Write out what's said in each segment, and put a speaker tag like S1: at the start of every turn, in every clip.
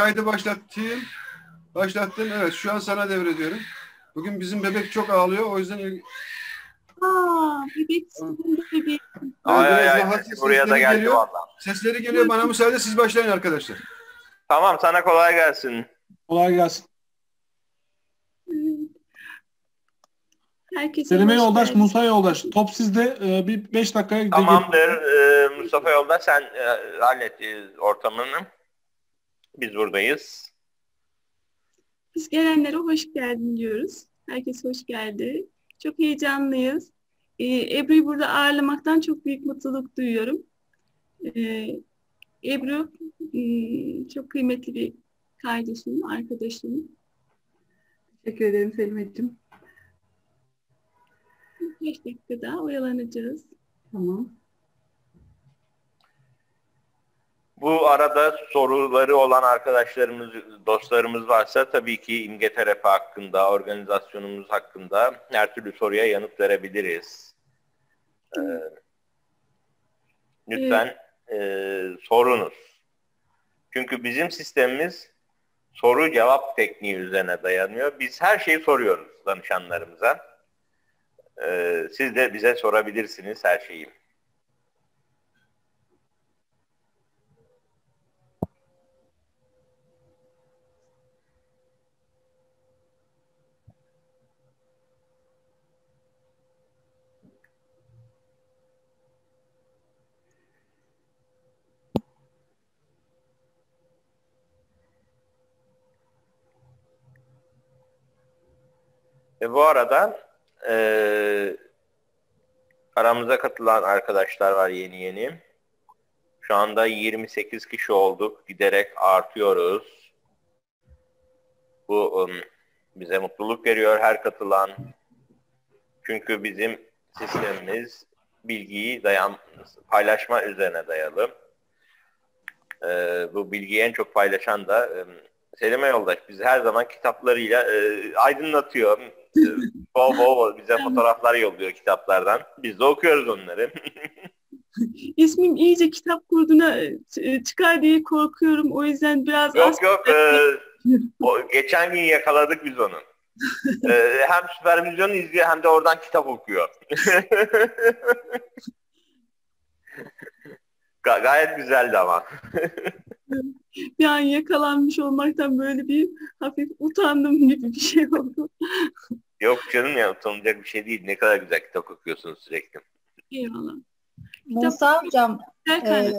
S1: kaydı başlatayım. Başlattım. Evet şu an sana devrediyorum. Bugün bizim bebek çok ağlıyor. O yüzden il-
S2: Aa, bebek bebek.
S3: Ay
S1: biraz
S3: ay ay buraya da geldi
S1: geliyor.
S3: valla.
S1: Sesleri geliyor. Bana müsaade siz başlayın arkadaşlar.
S3: Tamam sana kolay gelsin.
S4: Kolay gelsin.
S2: Herkese
S4: Selime
S2: hoş
S4: Yoldaş,
S2: geldiniz.
S4: Musa Yoldaş. Top sizde. Ee, bir 5 dakikaya gidelim.
S3: Tamamdır. Ee, Mustafa yolda sen e, hallet e, ortamını. Biz buradayız.
S2: Biz gelenlere hoş geldin diyoruz. Herkes hoş geldi. Çok heyecanlıyız. Ee, Ebru'yu burada ağırlamaktan çok büyük mutluluk duyuyorum. Ee, Ebru hmm, çok kıymetli bir kardeşim, arkadaşım.
S5: Teşekkür ederim Selimeciğim.
S2: 5 dakika daha oyalanacağız.
S5: Tamam.
S3: Bu arada soruları olan arkadaşlarımız, dostlarımız varsa tabii ki imge terapi hakkında, organizasyonumuz hakkında her türlü soruya yanıt verebiliriz. Ee, lütfen e, sorunuz. Çünkü bizim sistemimiz soru cevap tekniği üzerine dayanıyor. Biz her şeyi soruyoruz danışanlarımıza. Ee, siz de bize sorabilirsiniz her şeyi. Ve bu arada eee, aramıza katılan arkadaşlar var yeni yeni. Şu anda 28 kişi olduk. Giderek artıyoruz. Bu ım, bize mutluluk veriyor her katılan. Çünkü bizim sistemimiz bilgiyi dayan paylaşma üzerine dayalı. Eee, bu bilgiyi en çok paylaşan da ım, Selime Yoldaş bizi her zaman kitaplarıyla e, aydınlatıyor. E, bol bol bize fotoğraflar yolluyor kitaplardan. Biz de okuyoruz onları.
S2: İsmim iyice kitap kurduğuna e, çıkar diye korkuyorum. O yüzden biraz az
S3: yok yok e, o, geçen gün yakaladık biz onu. E, hem süpervizyon izliyor hem de oradan kitap okuyor. Ga- gayet güzeldi ama.
S2: bir an yakalanmış olmaktan böyle bir hafif utandım gibi bir şey oldu.
S3: Yok canım ya utanılacak bir şey değil. Ne kadar güzel kitap okuyorsunuz sürekli.
S2: Eyvallah.
S6: Musa hocam, e,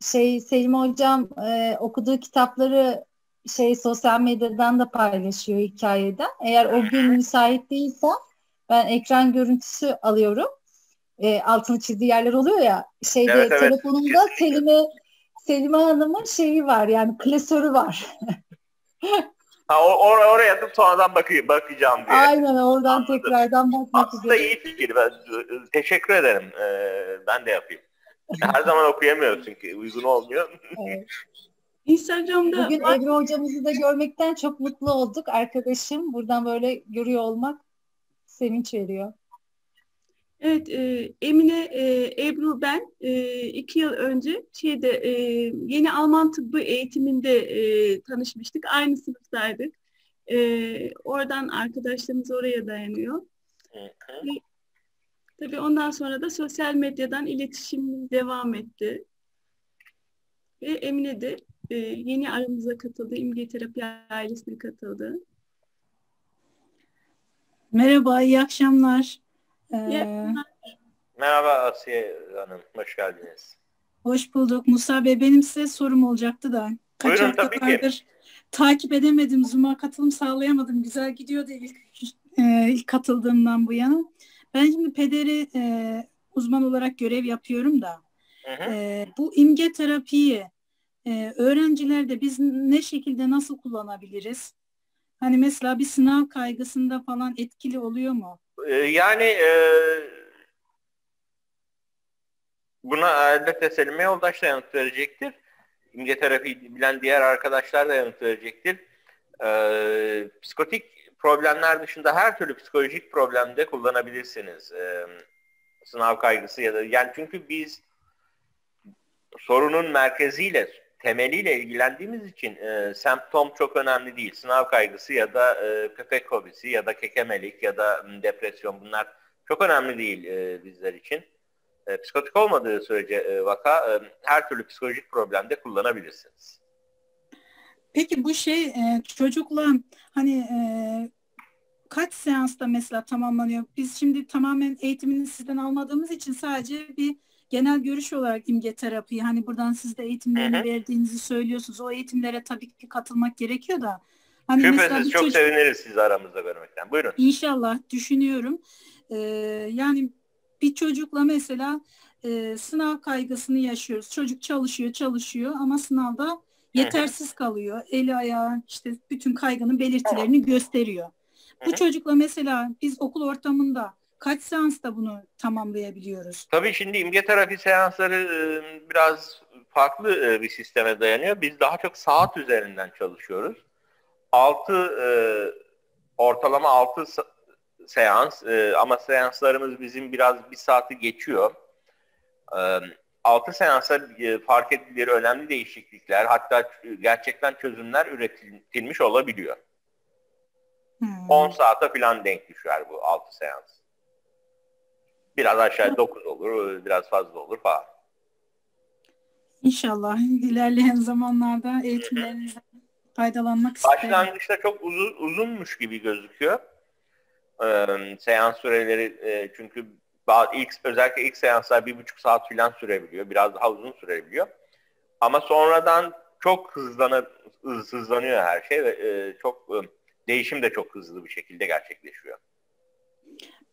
S6: şey Selim hocam e, okuduğu kitapları şey sosyal medyadan da paylaşıyor hikayeden. Eğer o gün müsait değilse ben ekran görüntüsü alıyorum. E, altını çizdiği yerler oluyor ya. Şeyde
S3: Evet, evet.
S6: telefonumda. Selime Selime Hanım'ın şeyi var yani klasörü var.
S3: Ha, o, or- oraya da sonradan bakayım, bakacağım diye.
S6: Aynen oradan tekrardan bakmak
S3: Aslında
S6: üzere.
S3: iyi fikir. Ben teşekkür ederim. Ee, ben de yapayım. Her zaman okuyamıyoruz çünkü uygun olmuyor.
S6: Evet.
S2: Instagram'da
S6: Bugün Ebru hocamızı da görmekten çok mutlu olduk arkadaşım. Buradan böyle görüyor olmak sevinç veriyor.
S2: Evet, e, Emine, e, Ebru ben e, iki yıl önce şeyde e, yeni Alman tıbbı eğitiminde e, tanışmıştık. Aynı sınıftaydık. E, oradan arkadaşlarımız oraya dayanıyor. Tabii ondan sonra da sosyal medyadan iletişimimiz devam etti. Ve Emine de e, yeni aramıza katıldı. İmge Terapi ailesine katıldı.
S7: Merhaba, iyi akşamlar. Ee.
S3: Merhaba Asiye Hanım. Hoş geldiniz.
S7: hoş bulduk. Musa Bey, benim size sorum olacaktı da. Kaç
S3: Buyurun, tabii ki.
S7: haftalardır takip edemedim. Zoom'a katılım sağlayamadım. Güzel gidiyordu ilk, e, ilk katıldığımdan bu yana. Ben şimdi pederi e, uzman olarak görev yapıyorum da.
S3: Hı hı.
S7: e, bu imge terapiyi e, öğrencilerde biz ne şekilde nasıl kullanabiliriz? Hani mesela bir sınav kaygısında falan etkili oluyor mu?
S3: Ee, yani e, buna elbette Selime Yoldaş da yanıt verecektir. İmge terapi bilen diğer arkadaşlar da yanıt verecektir. Ee, psikotik problemler dışında her türlü psikolojik problemde kullanabilirsiniz. Ee, sınav kaygısı ya da yani çünkü biz sorunun merkeziyle temeliyle ilgilendiğimiz için e, semptom çok önemli değil. Sınav kaygısı ya da e, köpek hobisi ya da kekemelik ya da depresyon bunlar çok önemli değil e, bizler için. E, psikotik olmadığı sürece e, vaka e, her türlü psikolojik problemde kullanabilirsiniz.
S7: Peki bu şey e, çocukla hani e, kaç seansta mesela tamamlanıyor? Biz şimdi tamamen eğitimini sizden almadığımız için sadece bir genel görüş olarak imge terapi hani buradan siz de eğitimlerini
S3: Hı hı.
S7: verdiğinizi söylüyorsunuz. O eğitimlere tabii ki katılmak gerekiyor da. Hani mesela
S3: Şüphesiz çok
S7: çocuk-
S3: seviniriz sizi aramızda görmekten. Buyurun.
S7: İnşallah düşünüyorum. Ee, yani bir çocukla mesela e, sınav kaygısını yaşıyoruz. Çocuk çalışıyor, çalışıyor ama sınavda yetersiz kalıyor. Eli ayağı işte bütün kaygının belirtilerini gösteriyor. Bu çocukla mesela biz okul ortamında kaç seansta bunu tamamlayabiliyoruz?
S3: Tabii şimdi imge terapi seansları e, biraz farklı e, bir sisteme dayanıyor. Biz daha çok saat üzerinden çalışıyoruz. 6 ortalama 6 seans ama seanslarımız bizim biraz bir saati geçiyor. 6 seansa fark edilir önemli değişiklikler hatta gerçekten çözümler üretilmiş olabiliyor.
S7: Hmm.
S3: 10 saate falan denk düşer bu 6 seans. Biraz aşağı 9 olur, biraz fazla olur falan.
S7: İnşallah ilerleyen zamanlarda eğitimlerinizden faydalanmak isterim.
S3: Başlangıçta çok uzun, uzunmuş gibi gözüküyor. Ee, seans süreleri e, çünkü bazı ilk özellikle ilk seanslar bir buçuk saat falan sürebiliyor. Biraz daha uzun sürebiliyor. Ama sonradan çok hızlanır, hız- hızlanıyor her şey ve e, çok e, değişim de çok hızlı bir şekilde gerçekleşiyor.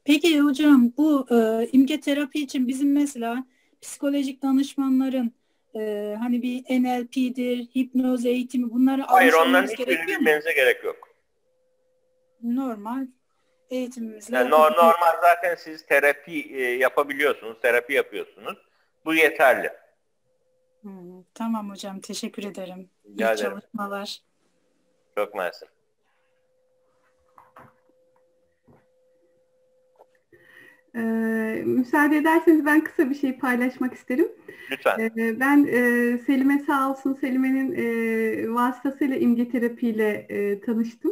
S7: Peki hocam bu e, imge terapi için bizim mesela psikolojik danışmanların e, hani bir NLP'dir, hipnoz eğitimi bunları
S3: Hayır onların hiçbirini bilmenize gerek yok.
S7: Normal eğitimimizle
S3: Yani nor- normal zaten siz terapi e, yapabiliyorsunuz, terapi yapıyorsunuz. Bu yeterli.
S7: Hmm, tamam hocam teşekkür ederim.
S3: Rica
S7: İyi
S3: ederim.
S7: çalışmalar.
S3: Çok mersi.
S5: Ee, müsaade ederseniz ben kısa bir şey paylaşmak isterim.
S3: Lütfen.
S5: Ee, Ben e, Selime sağ olsun Selime'nin e, vasıtasıyla imge terapiyle e, tanıştım.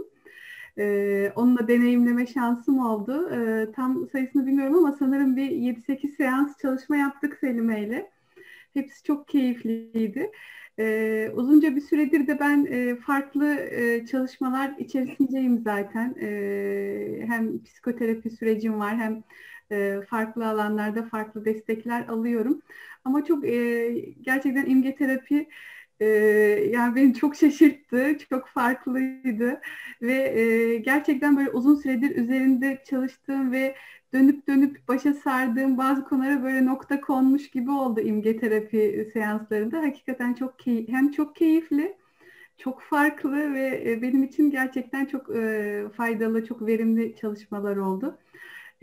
S5: E, onunla deneyimleme şansım oldu. E, tam sayısını bilmiyorum ama sanırım bir 7-8 seans çalışma yaptık Selime ile. Hepsi çok keyifliydi. E, uzunca bir süredir de ben e, farklı e, çalışmalar içerisindeyim zaten. E, hem psikoterapi sürecim var hem e, farklı alanlarda farklı destekler alıyorum. Ama çok e, gerçekten imge terapi e, yani beni çok şaşırttı, çok farklıydı ve e, gerçekten böyle uzun süredir üzerinde çalıştığım ve dönüp dönüp başa sardığım bazı konulara böyle nokta konmuş gibi oldu imge terapi seanslarında. Hakikaten çok key hem çok keyifli, çok farklı ve e, benim için gerçekten çok e, faydalı, çok verimli çalışmalar oldu.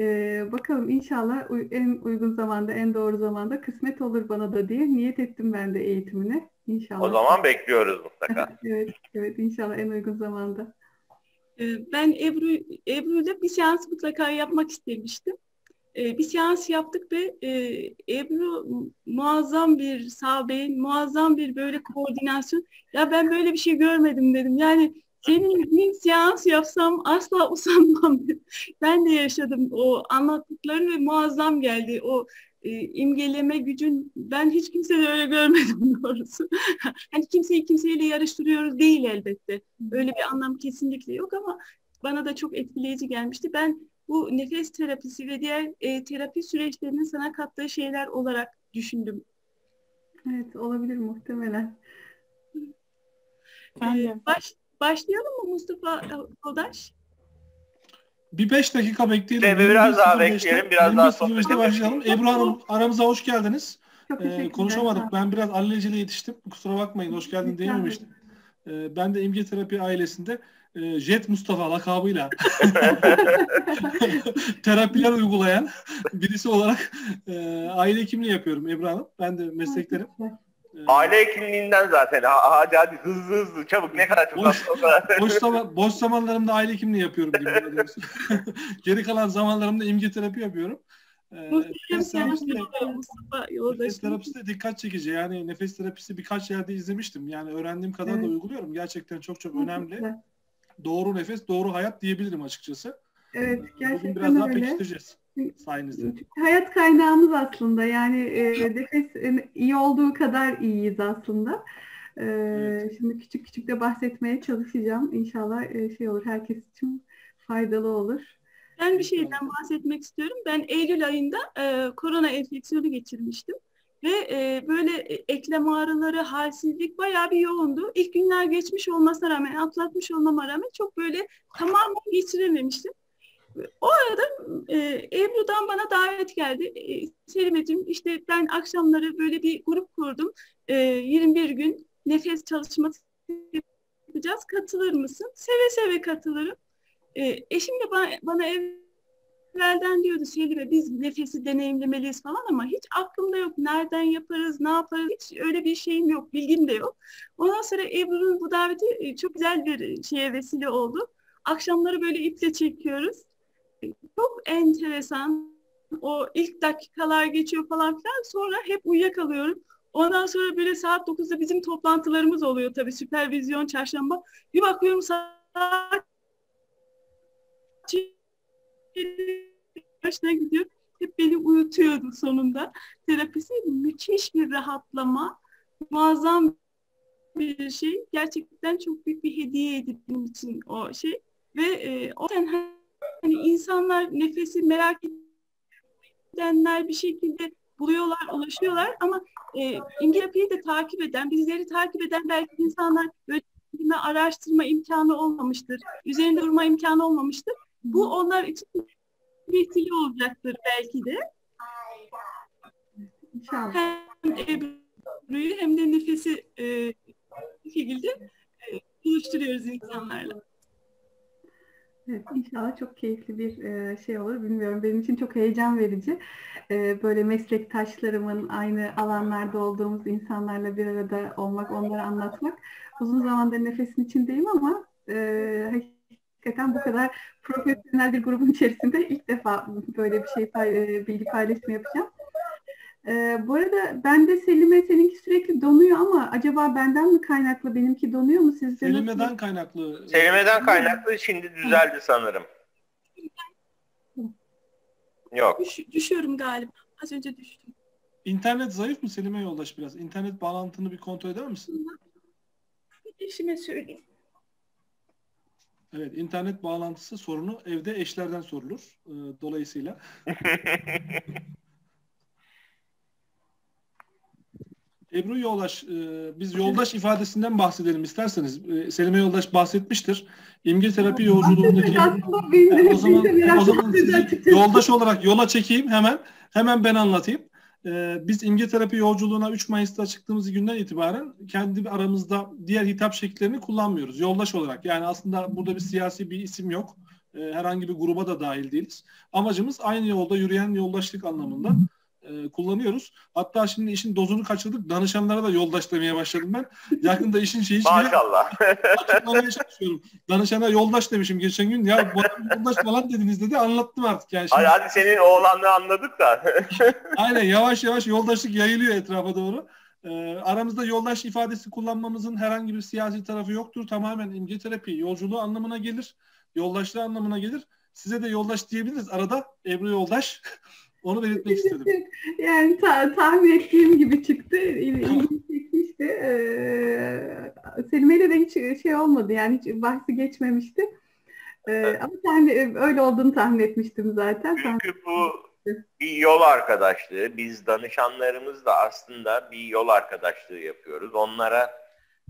S5: Ee, bakalım inşallah uy- en uygun zamanda, en doğru zamanda kısmet olur bana da diye niyet ettim ben de eğitimine. İnşallah.
S3: O zaman bekliyoruz mutlaka.
S5: evet, evet inşallah en uygun zamanda.
S2: Ee, Ben Ebru Ebru'yla bir seans mutlaka yapmak istemiştim. Ee, Bir seans yaptık ve e, Ebru mu- muazzam bir sağ beyin, muazzam bir böyle koordinasyon. Ya ben böyle bir şey görmedim dedim. Yani senin bir seans yapsam asla usanmam. Ben de yaşadım o anlattıkların ve muazzam geldi. O e, imgeleme gücün ben hiç kimsede öyle görmedim doğrusu. Hani kimseyi kimseyle yarıştırıyoruz değil elbette. Öyle bir anlam kesinlikle yok ama bana da çok etkileyici gelmişti. Ben bu nefes terapisi ve diğer e, terapi süreçlerinin sana kattığı şeyler olarak düşündüm.
S5: Evet olabilir muhtemelen.
S7: Ben
S2: Ee,
S7: de.
S2: baş, başlayalım mı Mustafa Koldaş?
S4: Bir beş dakika bekleyelim.
S3: Tabii biraz daha
S4: 21.05'te
S3: bekleyelim, biraz daha
S4: 21.05'te
S3: sohbet
S4: başlayalım.
S2: edelim.
S4: Ebru Hanım aramıza hoş geldiniz.
S5: Çok
S4: Ee, konuşamadık. Ben biraz alelacele yetiştim. Kusura bakmayın. Hoş geldin diyememiştim. Ee, ben de İmge Terapi ailesinde e, Jet Mustafa lakabıyla terapiler uygulayan birisi olarak e, aile hekimliği yapıyorum Ebru Hanım. Ben de mesleklerim. Ee,
S3: Aile hekimliğinden zaten. Ha- Hadi hadi hızlı hızlı çabuk ne kadar çok
S4: Boş-
S3: o kadar.
S4: boş, zaman, boş zamanlarımda aile hekimliği yapıyorum doğrusu. Geri kalan zamanlarımda imge terapi yapıyorum. Ee, nefes terapisi de- Nefes terapisi dikkat çekici. Yani nefes terapisi birkaç yerde izlemiştim. Yani öğrendiğim kadar da
S5: Evet.
S4: uyguluyorum. Gerçekten çok çok önemli. Doğru nefes, doğru hayat diyebilirim açıkçası.
S5: Evet
S4: Bugün
S5: gerçekten
S4: biraz daha
S5: öyle.
S4: pekiştireceğiz sayenizde.
S5: Hayat kaynağımız aslında yani e, nefes e, iyi olduğu kadar iyiyiz aslında. E,
S4: Evet.
S5: Şimdi küçük küçük de bahsetmeye çalışacağım. İnşallah e, şey olur herkes için faydalı olur.
S2: Ben bir şeyden bahsetmek istiyorum. Ben Eylül ayında e, korona enfeksiyonu geçirmiştim. Ve e, böyle e, eklem ağrıları, halsizlik bayağı bir yoğundu. İlk günler geçmiş olmasına rağmen, atlatmış olmama rağmen çok böyle tamamen geçirememiştim. O arada e, Ebru'dan bana davet geldi. E, Selimeciğim işte ben akşamları böyle bir grup kurdum. E, 21 gün nefes çalışması yapacağız. Katılır mısın? Seve seve katılırım. E, eşim de bana, bana evvelden diyordu Selime biz nefesi deneyimlemeliyiz falan ama hiç aklımda yok. Nereden yaparız, ne yaparız hiç öyle bir şeyim yok, bilgim de yok. Ondan sonra Ebru'nun bu daveti e, çok güzel bir şeye vesile oldu. Akşamları böyle iple çekiyoruz. Çok enteresan. O ilk dakikalar geçiyor falan filan. Sonra hep uyuyakalıyorum. Ondan sonra böyle saat 9'da bizim toplantılarımız oluyor tabii süpervizyon çarşamba. Bir bakıyorum saat başına gidiyor. Hep beni uyutuyordu sonunda. Terapisi müthiş bir rahatlama. Muazzam bir şey. Gerçekten çok büyük bir hediyeydi benim için o şey. Ve e, o yüzden hani insanlar nefesi merak edenler bir şekilde buluyorlar, ulaşıyorlar ama e, İngiltere'yi de takip eden, bizleri takip eden belki insanlar böyle araştırma imkanı olmamıştır. Üzerinde durma imkanı olmamıştır. Bu onlar için vesile olacaktır belki de.
S5: İnşallah.
S2: Hem Ebru'yu hem de nefesi e, şekilde e, buluşturuyoruz insanlarla.
S5: Evet, inşallah çok keyifli bir e, şey olur. Bilmiyorum benim için çok heyecan verici. E, böyle meslektaşlarımın aynı alanlarda olduğumuz insanlarla bir arada olmak, onlara anlatmak. Uzun zamandır nefesin içindeyim ama e, hakikaten bu kadar profesyonel bir grubun içerisinde ilk defa böyle bir şey e, bilgi paylaşımı yapacağım. E, bu arada ben de Selime seninki sürekli donuyor ama acaba benden mi kaynaklı benimki donuyor mu sizce? nasıl?
S4: Selime'den kaynaklı.
S3: Selimeden kaynaklı şimdi düzeldi sanırım. Yok.
S2: Düş, düşüyorum galiba. Az önce düştüm.
S4: İnternet zayıf mı Selime yoldaş biraz? İnternet bağlantını bir kontrol eder misin?
S2: Bir eşime söyleyeyim.
S4: Evet, internet bağlantısı sorunu evde eşlerden sorulur. Ee, dolayısıyla. Ebru Yoldaş, e, biz yoldaş ifadesinden bahsedelim isterseniz. E, Selime Yoldaş bahsetmiştir. İmge terapi yolculuğundaki
S5: Aslında benim
S4: o zaman, o zaman yoldaş olarak yola çekeyim hemen. Hemen ben anlatayım. Ee, biz imge terapi yolculuğuna 3 Mayıs'ta çıktığımız günden itibaren kendi aramızda diğer hitap şekillerini kullanmıyoruz. Yoldaş olarak. Yani aslında burada bir siyasi bir isim yok. Ee, herhangi bir gruba da dahil değiliz. Amacımız aynı yolda yürüyen yoldaşlık anlamında e, kullanıyoruz. Hatta şimdi işin dozunu kaçırdık. Danışanlara da yoldaş demeye başladım ben. Yakında işin şeyi.
S3: Maşallah.
S4: Açıklamaya çalışıyorum. Danışana yoldaş demişim geçen gün. Ya bana yoldaş falan dediniz dedi. Anlattım artık yani. Şimdi,
S3: hadi, hadi senin oğlanlığı anladık da.
S4: aynen yavaş yavaş yoldaşlık yayılıyor etrafa doğru. Ee, aramızda yoldaş ifadesi kullanmamızın herhangi bir siyasi tarafı yoktur. Tamamen imge terapi yolculuğu anlamına gelir. Yoldaşlığı anlamına gelir. Size de yoldaş diyebiliriz. Arada Ebru yoldaş. Onu belirtmek istedim.
S5: Yani ta- tahmin ettiğim gibi çıktı. İl- İlgimi çekmişti. Ee, Selime'yle de hiç şey olmadı. Yani hiç bahsi geçmemişti. Ee, ama tahmin, öyle olduğunu tahmin etmiştim zaten.
S3: Çünkü bu bir yol arkadaşlığı. Biz danışanlarımızla aslında bir yol arkadaşlığı yapıyoruz. Onlara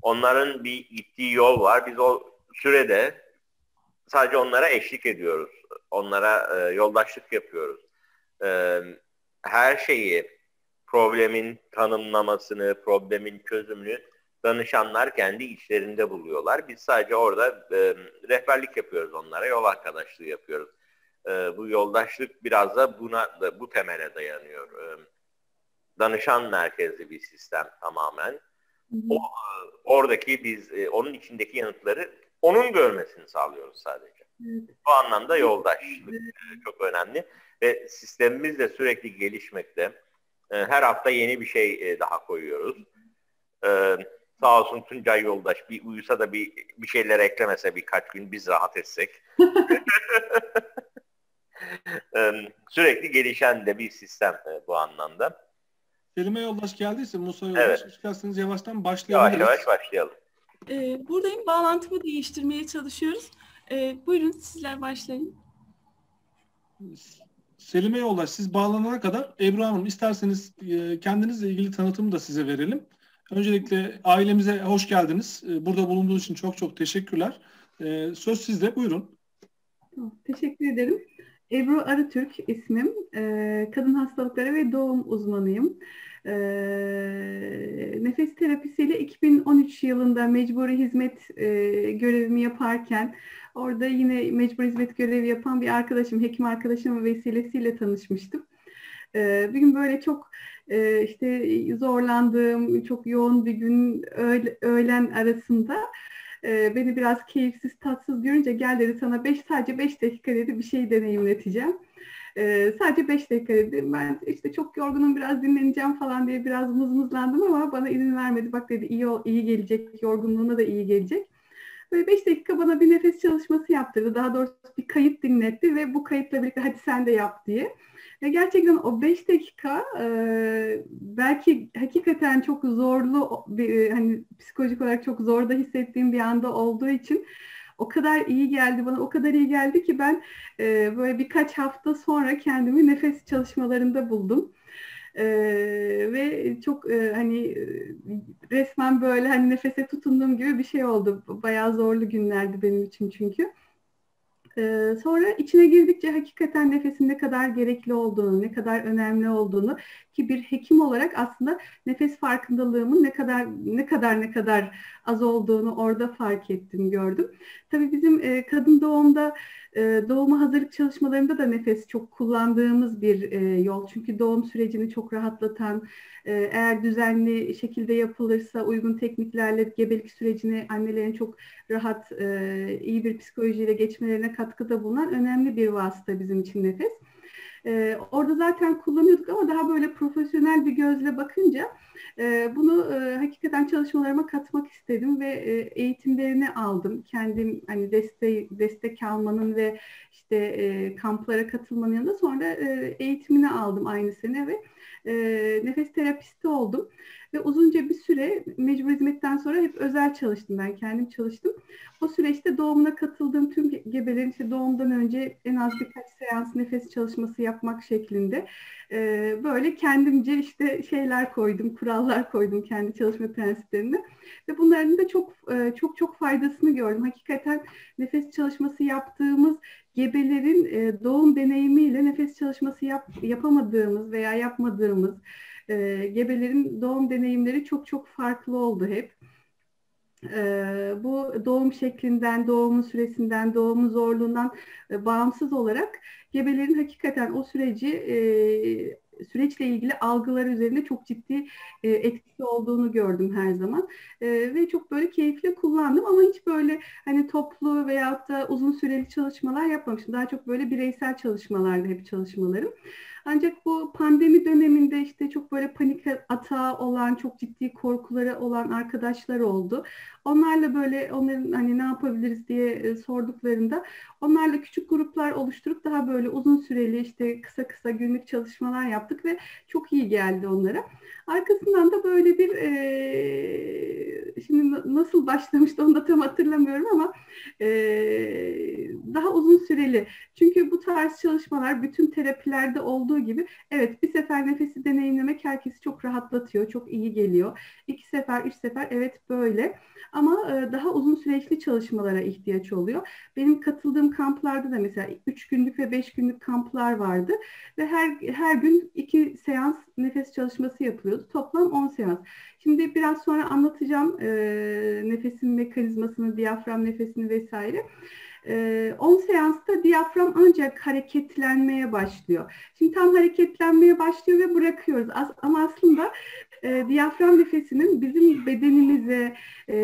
S3: onların bir gittiği yol var. Biz o sürede sadece onlara eşlik ediyoruz. Onlara e, yoldaşlık yapıyoruz. E, her şeyi problemin tanımlamasını, problemin çözümünü danışanlar kendi içlerinde buluyorlar. Biz sadece orada e, rehberlik yapıyoruz onlara, yol arkadaşlığı yapıyoruz. E, bu yoldaşlık biraz da buna da, bu temele dayanıyor. E, danışan merkezli bir sistem tamamen. O, oradaki biz e, onun içindeki yanıtları onun görmesini sağlıyoruz sadece.
S5: Evet.
S3: Bu anlamda yoldaşlık çok önemli ve sistemimiz de sürekli gelişmekte. E, her hafta yeni bir şey e, daha koyuyoruz. E, sağ olsun Tuncay yoldaş bir uyusa da bir bir şeyler eklemese birkaç gün biz rahat etsek. E, sürekli gelişen de bir sistem e, bu anlamda.
S4: Selime Yoldaş geldiyse Musa Yoldaş
S3: Evet.
S4: isterseniz yavaştan
S3: Yavaş
S4: başlayabiliriz.
S3: yavaş başlayalım.
S2: Ee, buradayım. Bağlantımı değiştirmeye çalışıyoruz. Ee, buyurun sizler başlayın.
S4: Selime Yoldaş siz bağlanana kadar Ebru Hanım isterseniz e, kendinizle ilgili tanıtımı da size verelim. Öncelikle ailemize hoş geldiniz. E, Burada bulunduğunuz için çok çok teşekkürler. E, Söz sizde. Buyurun.
S5: Teşekkür ederim. Ebru Arıtürk ismim. Kadın hastalıkları ve doğum uzmanıyım. Nefes terapisiyle 2013 yılında mecburi hizmet e, görevimi yaparken orada yine mecburi hizmet görevi yapan bir arkadaşım, hekim arkadaşım vesilesiyle tanışmıştım. Ee, bir gün böyle çok e, işte zorlandığım, çok yoğun bir gün öğle- öğlen arasında e, beni biraz keyifsiz, tatsız görünce gel dedi sana beş, sadece 5 dakika dedi bir şey deneyimleteceğim. E, sadece 5 dakika dedi. Ben işte çok yorgunum biraz dinleneceğim falan diye biraz mızmızlandım ama bana izin vermedi. Bak dedi iyi, iyi gelecek, yorgunluğuna da iyi gelecek. Böyle 5 dakika bana bir nefes çalışması yaptırdı. Daha doğrusu bir kayıt dinletti ve bu kayıtla birlikte hadi sen de yap diye. Ve gerçekten o 5 dakika e, belki hakikaten çok zorlu bir, hani psikolojik olarak çok zor da hissettiğim bir anda olduğu için o kadar iyi geldi bana o kadar iyi geldi ki ben e, böyle birkaç hafta sonra kendimi nefes çalışmalarında buldum. E, ve çok e, hani e, resmen böyle hani nefese tutunduğum gibi bir şey oldu. Bayağı zorlu günlerdi benim için çünkü. Ee, sonra içine girdikçe hakikaten nefesin ne kadar gerekli olduğunu, ne kadar önemli olduğunu ki bir hekim olarak aslında nefes farkındalığımın ne kadar ne kadar ne kadar az olduğunu orada fark ettim, gördüm. Tabii bizim e, kadın doğumda e, doğuma hazırlık çalışmalarında da nefes çok kullandığımız bir e, yol. Çünkü doğum sürecini çok rahatlatan, e, eğer düzenli şekilde yapılırsa uygun tekniklerle gebelik sürecini annelerin çok rahat, e, iyi bir psikolojiyle geçmelerine katkıda bulunan önemli bir vasıta bizim için nefes. E, orada zaten kullanıyorduk ama daha böyle profesyonel bir gözle bakınca e, bunu e, hakikaten çalışmalarıma katmak istedim ve e, eğitimlerini aldım. Kendim hani destek destek almanın ve işte e, kamplara katılmanın yanında sonra e, eğitimini aldım aynı sene ve e, nefes terapisti oldum. Ve uzunca bir süre mecbur hizmetten sonra hep özel çalıştım ben kendim çalıştım. O süreçte doğumuna katıldığım tüm ge- gebelerin işte doğumdan önce en az birkaç seans nefes çalışması yapmak şeklinde e, böyle kendimce işte şeyler koydum, kurallar koydum kendi çalışma prensiplerine ve bunların da çok e, çok çok faydasını gördüm. Hakikaten nefes çalışması yaptığımız gebelerin e, doğum deneyimiyle nefes çalışması yap, yapamadığımız veya yapmadığımız e, gebelerin doğum deneyimleri çok çok farklı oldu hep. E, bu doğum şeklinden, doğumun süresinden, doğumun zorluğundan e, bağımsız olarak gebelerin hakikaten o süreci e, süreçle ilgili algılar üzerinde çok ciddi e, etkisi olduğunu gördüm her zaman. E, ve çok böyle keyifle kullandım ama hiç böyle hani toplu veyahut da uzun süreli çalışmalar yapmamıştım. Daha çok böyle bireysel çalışmalardı hep çalışmalarım. Ancak bu pandemi döneminde işte çok böyle panik atağı olan, çok ciddi korkuları olan arkadaşlar oldu. Onlarla böyle onların hani ne yapabiliriz diye e, sorduklarında onlarla küçük gruplar oluşturup daha böyle uzun süreli işte kısa kısa günlük çalışmalar yaptık ve çok iyi geldi onlara. Arkasından da böyle bir e, şimdi na- nasıl başlamıştı onu da tam hatırlamıyorum ama e, daha uzun süreli. Çünkü bu tarz çalışmalar bütün terapilerde olduğu gibi evet bir sefer nefesi deneyimlemek herkesi çok rahatlatıyor, çok iyi geliyor. İki sefer, üç sefer evet böyle. Ama e, daha uzun süreçli çalışmalara ihtiyaç oluyor. Benim katıldığım kamplarda da mesela 3 günlük ve 5 günlük kamplar vardı ve her her gün iki seans nefes çalışması yapılıyordu. Toplam 10 seans. Şimdi biraz sonra anlatacağım e, nefesin mekanizmasını, diyafram nefesini vesaire. E, 10 seansta diyafram ancak hareketlenmeye başlıyor. Şimdi tam hareketlenmeye başlıyor ve bırakıyoruz. As- ama aslında e, diyafram nefesinin bizim bedenimize e,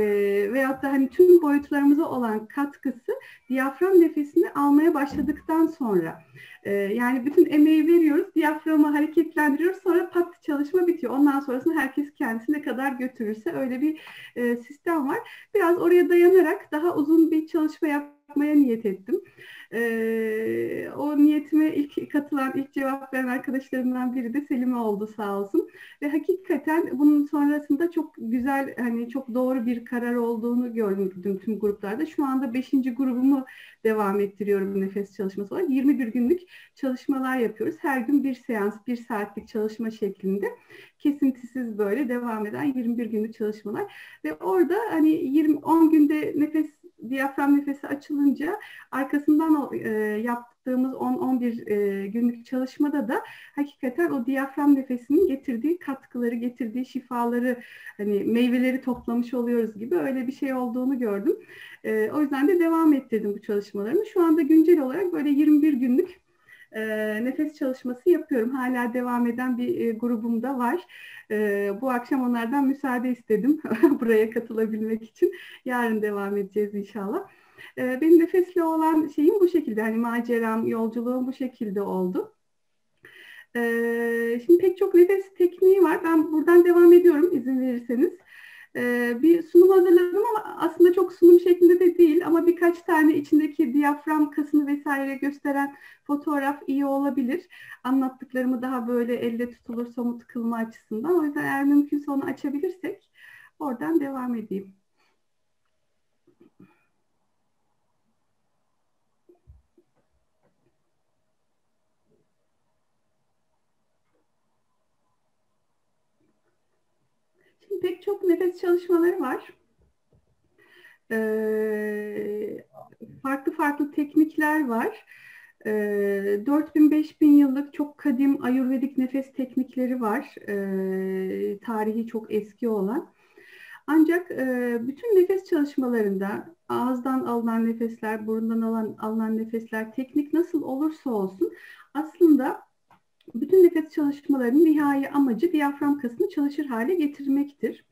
S5: veyahut da hani tüm boyutlarımıza olan katkısı diyafram nefesini almaya başladıktan sonra. E, yani bütün emeği veriyoruz, diyaframı hareketlendiriyoruz, sonra pat çalışma bitiyor. Ondan sonrasında herkes kendisine kadar götürürse öyle bir e, sistem var. Biraz oraya dayanarak daha uzun bir çalışma yapmaya niyet ettim. Ee, o niyetime ilk katılan, ilk cevap veren arkadaşlarımdan biri de Selime oldu sağ olsun. Ve hakikaten bunun sonrasında çok güzel, hani çok doğru bir karar olduğunu gördüm tüm gruplarda. Şu anda 5. grubumu devam ettiriyorum nefes çalışması olarak. 21 günlük çalışmalar yapıyoruz. Her gün bir seans, bir saatlik çalışma şeklinde kesintisiz böyle devam eden 21 günlük çalışmalar. Ve orada hani 20 10 günde nefes diyafram nefesi açılınca arkasından e, yaptığımız 10-11 e, günlük çalışmada da hakikaten o diyafram nefesinin getirdiği katkıları, getirdiği şifaları, hani meyveleri toplamış oluyoruz gibi öyle bir şey olduğunu gördüm. E, o yüzden de devam ettirdim bu çalışmalarımı. Şu anda güncel olarak böyle 21 günlük e, nefes çalışması yapıyorum. Hala devam eden bir e, grubum da var. E, bu akşam onlardan müsaade istedim buraya katılabilmek için. Yarın devam edeceğiz inşallah. E, benim nefesle olan şeyim bu şekilde. Hani maceram, yolculuğum bu şekilde oldu. Şimdi pek çok nefes tekniği var. Ben buradan devam ediyorum izin verirseniz. Ee, bir sunum hazırladım ama aslında çok sunum şeklinde de değil ama birkaç tane içindeki diyafram kasını vesaire gösteren fotoğraf iyi olabilir. Anlattıklarımı daha böyle elle tutulur somut kılma açısından. O yüzden eğer mümkünse onu açabilirsek oradan devam edeyim. Pek çok nefes çalışmaları var. Ee, farklı farklı teknikler var. Ee, 4000-5000 yıllık çok kadim ayurvedik nefes teknikleri var. Ee, tarihi çok eski olan. Ancak e, bütün nefes çalışmalarında ağızdan alınan nefesler, burundan alınan nefesler, teknik nasıl olursa olsun aslında bütün nefes çalışmalarının nihai amacı diyafram kasını çalışır hale getirmektir.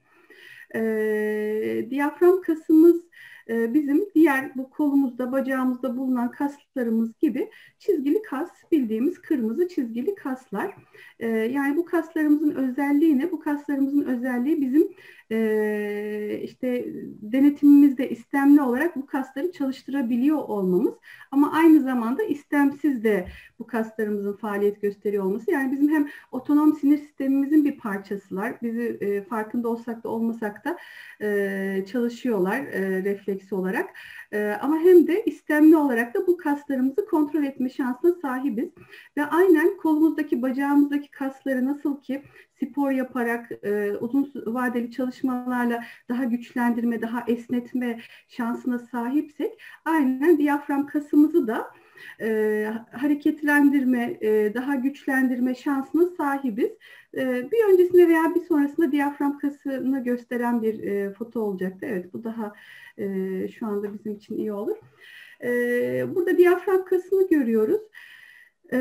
S5: E, diyafram kasımız e, bizim diğer bu kolumuzda, bacağımızda bulunan kaslarımız gibi çizgili kas, bildiğimiz kırmızı çizgili kaslar. E, yani bu kaslarımızın özelliği ne? Bu kaslarımızın özelliği bizim e, işte denetimimizde istemli olarak bu kasları çalıştırabiliyor olmamız ama aynı zamanda istemsiz de bu kaslarımızın faaliyet gösteriyor olması. Yani bizim hem otonom sinir sistemimizin bir parçasılar. Bizi e, farkında olsak da olmasak da e, çalışıyorlar e, refleksi olarak. E, ama hem de istemli olarak da bu kaslarımızı kontrol etme şansına sahibiz. Ve aynen kolumuzdaki, bacağımızdaki kasları nasıl ki spor yaparak e, uzun vadeli çalışmalarla daha güçlendirme, daha esnetme şansına sahipsek aynen diyafram kasımızı da e, hareketlendirme, e, daha güçlendirme şansına sahibiz. E, bir öncesinde veya bir sonrasında diyafram kasını gösteren bir e, foto olacaktı. Evet bu daha e, şu anda bizim için iyi olur. E, burada diyafram kasını görüyoruz. E,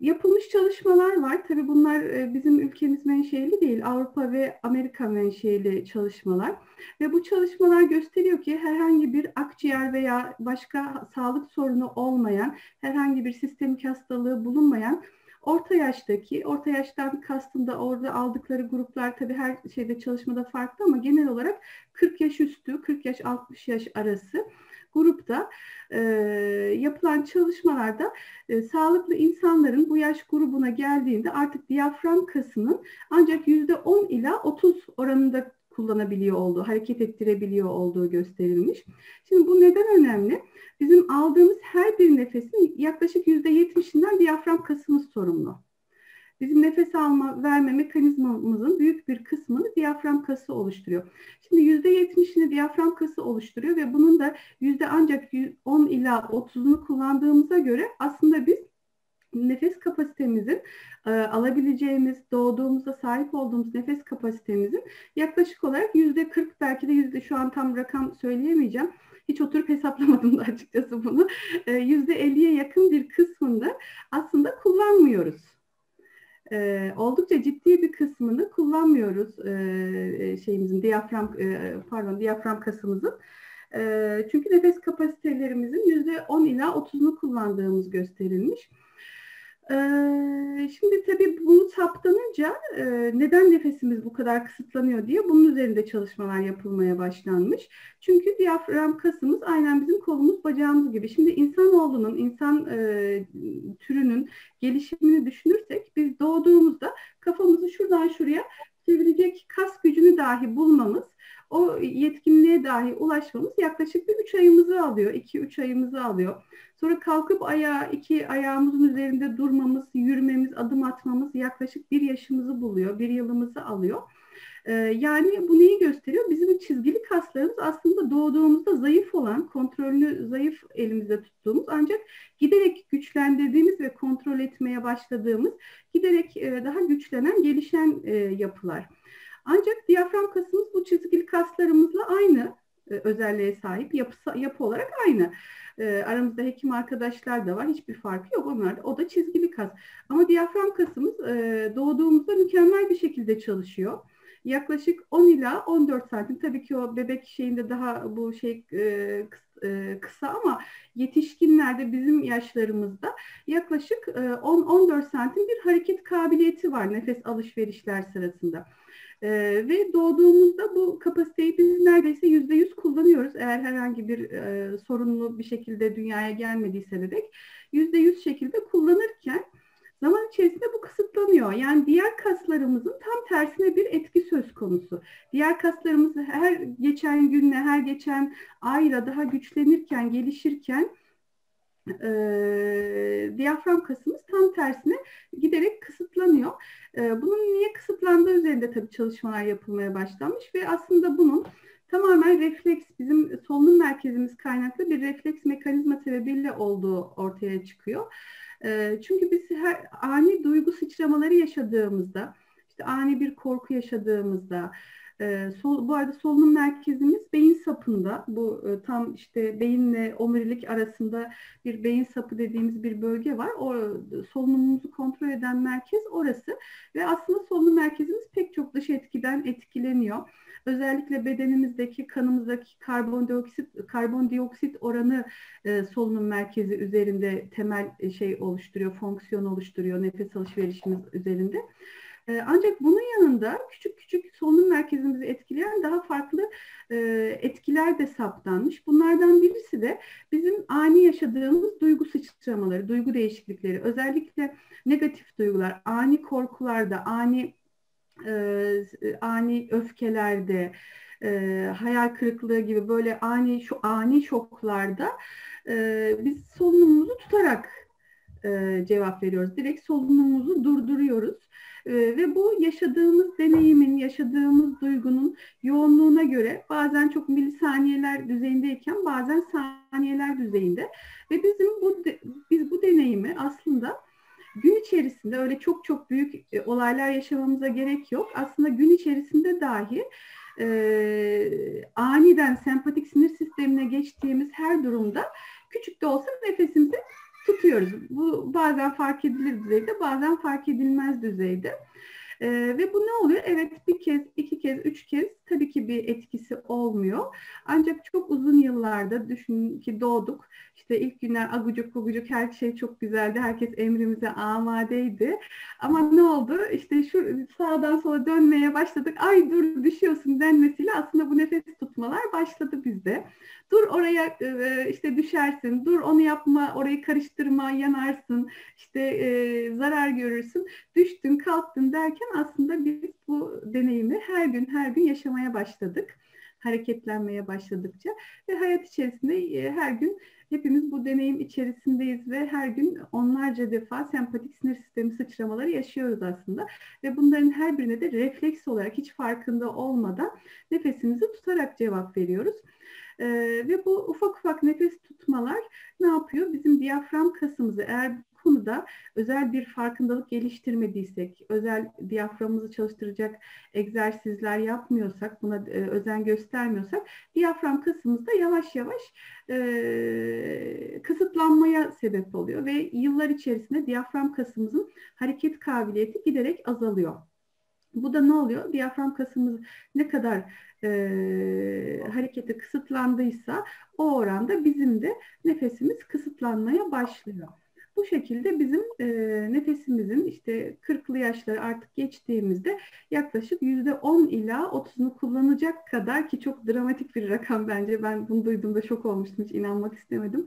S5: yapılmış çalışmalar var. Tabii bunlar e, bizim ülkemiz menşeli değil. Avrupa ve Amerika menşeli çalışmalar. Ve bu çalışmalar gösteriyor ki herhangi bir akciğer veya başka sağlık sorunu olmayan, herhangi bir sistemik hastalığı bulunmayan Orta yaştaki, orta yaştan kastında orada aldıkları gruplar tabii her şeyde çalışmada farklı ama genel olarak 40 yaş üstü, 40 yaş 60 yaş arası grupta e, yapılan çalışmalarda e, sağlıklı insanların bu yaş grubuna geldiğinde artık diyafram kasının ancak yüzde 10 ila 30 oranında kullanabiliyor olduğu, hareket ettirebiliyor olduğu gösterilmiş. Şimdi bu neden önemli? Bizim aldığımız her bir nefesin yaklaşık yüzde yetmişinden diyafram kasımız sorumlu. Bizim nefes alma, verme mekanizmamızın büyük bir kısmını diyafram kası oluşturuyor. Şimdi yüzde yetmişini diyafram kası oluşturuyor ve bunun da yüzde ancak 10 ila 30'unu kullandığımıza göre aslında biz nefes kapasitemizin e, alabileceğimiz, doğduğumuzda sahip olduğumuz nefes kapasitemizin yaklaşık olarak yüzde 40 belki de yüzde şu an tam rakam söyleyemeyeceğim. Hiç oturup hesaplamadım da açıkçası bunu. E, yüzde 50'ye yakın bir kısmında aslında kullanmıyoruz. E, oldukça ciddi bir kısmını kullanmıyoruz e, şeyimizin diyafram e, pardon diyafram kasımızın. E, çünkü nefes kapasitelerimizin yüzde 10 ila 30'unu kullandığımız gösterilmiş. Şimdi tabii bunu saptanınca neden nefesimiz bu kadar kısıtlanıyor diye bunun üzerinde çalışmalar yapılmaya başlanmış. Çünkü diyafram kasımız aynen bizim kolumuz bacağımız gibi. Şimdi insanoğlunun, insan türünün gelişimini düşünürsek biz doğduğumuzda kafamızı şuradan şuraya çevirecek kas gücünü dahi bulmamız o yetkinliğe dahi ulaşmamız yaklaşık bir üç ayımızı alıyor. iki üç ayımızı alıyor. Sonra kalkıp ayağa, iki ayağımızın üzerinde durmamız, yürümemiz, adım atmamız yaklaşık bir yaşımızı buluyor. Bir yılımızı alıyor. Ee, yani bu neyi gösteriyor? Bizim çizgili kaslarımız aslında doğduğumuzda zayıf olan, kontrolünü zayıf elimizde tuttuğumuz ancak giderek güçlendirdiğimiz ve kontrol etmeye başladığımız, giderek e, daha güçlenen, gelişen e, yapılar. Ancak diyafram kasımız bu çizgili kaslarımızla aynı e, özelliğe sahip, yapı, yapı olarak aynı. Aramızda hekim arkadaşlar da var. Hiçbir farkı yok. Onlar da, o da çizgili kas. Ama diyafram kasımız doğduğumuzda mükemmel bir şekilde çalışıyor. Yaklaşık 10 ila 14 santim. Tabii ki o bebek şeyinde daha bu şey e, e, kısa ama yetişkinlerde bizim yaşlarımızda yaklaşık 10-14 e, santim bir hareket kabiliyeti var nefes alışverişler sırasında. E, ve doğduğumuzda bu kapasiteyi biz neredeyse yüzde yüz kullanıyoruz. Eğer herhangi bir e, sorunlu bir şekilde dünyaya gelmediyse bebek yüzde yüz şekilde kullanırken zaman içerisinde bu kısıtlanıyor. Yani diğer kaslarımızın tam tersine bir etki söz konusu. Diğer kaslarımız her geçen günle, her geçen ayla daha güçlenirken, gelişirken e, diyafram kasımız tam tersine giderek kısıtlanıyor. E, bunun niye kısıtlandığı üzerinde tabii çalışmalar yapılmaya başlanmış ve aslında bunun tamamen refleks, bizim solunum merkezimiz kaynaklı bir refleks mekanizma sebebiyle olduğu ortaya çıkıyor. E, çünkü biz her ani duygu sıçramaları yaşadığımızda, işte ani bir korku yaşadığımızda, e, sol, bu arada solunum merkezimiz beyin sapında. Bu e, tam işte beyinle omurilik arasında bir beyin sapı dediğimiz bir bölge var. O solunumumuzu kontrol eden merkez orası ve aslında solunum merkezimiz pek çok dış etkiden etkileniyor. Özellikle bedenimizdeki kanımızdaki karbondioksit karbondioksit oranı e, solunum merkezi üzerinde temel e, şey oluşturuyor, fonksiyon oluşturuyor nefes alışverişimiz üzerinde. Ee, ancak bunun yanında küçük küçük solunum merkezimizi etkileyen daha farklı e, etkiler de saptanmış. Bunlardan birisi de bizim ani yaşadığımız duygu sıçramaları, duygu değişiklikleri, özellikle negatif duygular, ani korkularda, ani e, ani öfkelerde, e, hayal kırıklığı gibi böyle ani şu ani şoklarda biz solunumumuzu tutarak e, cevap veriyoruz. Direkt solunumumuzu durduruyoruz. Ee, ve bu yaşadığımız deneyimin, yaşadığımız duygunun yoğunluğuna göre bazen çok milisaniyeler düzeyindeyken bazen saniyeler düzeyinde ve bizim bu biz bu deneyimi aslında gün içerisinde öyle çok çok büyük e, olaylar yaşamamıza gerek yok. Aslında gün içerisinde dahi e, aniden sempatik sinir sistemine geçtiğimiz her durumda küçük de olsa nefesimizi tutuyoruz. Bu bazen fark edilir düzeyde, bazen fark edilmez düzeyde. Ee, ve bu ne oluyor? Evet bir kez, iki kez, üç kez tabii ki bir etkisi olmuyor. Ancak çok uzun yıllarda düşün ki doğduk. İşte ilk günler agucuk agucuk her şey çok güzeldi. Herkes emrimize amadeydi. Ama ne oldu? İşte şu sağdan sola dönmeye başladık. Ay dur düşüyorsun denmesiyle aslında bu nefes tutmalar başladı bizde. Dur oraya e, işte düşersin, dur onu yapma, orayı karıştırma, yanarsın, işte e, zarar görürsün. Düştün, kalktın derken aslında biz bu deneyimi her gün her gün yaşamaya başladık. Hareketlenmeye başladıkça ve hayat içerisinde e, her gün hepimiz bu deneyim içerisindeyiz ve her gün onlarca defa sempatik sinir sistemi sıçramaları yaşıyoruz aslında. Ve bunların her birine de refleks olarak hiç farkında olmadan nefesimizi tutarak cevap veriyoruz. Ee, ve bu ufak ufak nefes tutmalar ne yapıyor? Bizim diyafram kasımızı eğer konuda özel bir farkındalık geliştirmediysek, özel diyaframımızı çalıştıracak egzersizler yapmıyorsak, buna e, özen göstermiyorsak diyafram kısmımızda yavaş yavaş e, kısıtlanmaya sebep oluyor ve yıllar içerisinde diyafram kasımızın hareket kabiliyeti giderek azalıyor. Bu da ne oluyor? Diyafram kasımız ne kadar e, hareketi kısıtlandıysa o oranda bizim de nefesimiz kısıtlanmaya başlıyor. Bu şekilde bizim e, nefesimizin işte 40'lı yaşları artık geçtiğimizde yaklaşık %10 ila 30'unu kullanacak kadar ki çok dramatik bir rakam bence. Ben bunu duyduğumda şok olmuştum. Hiç inanmak istemedim.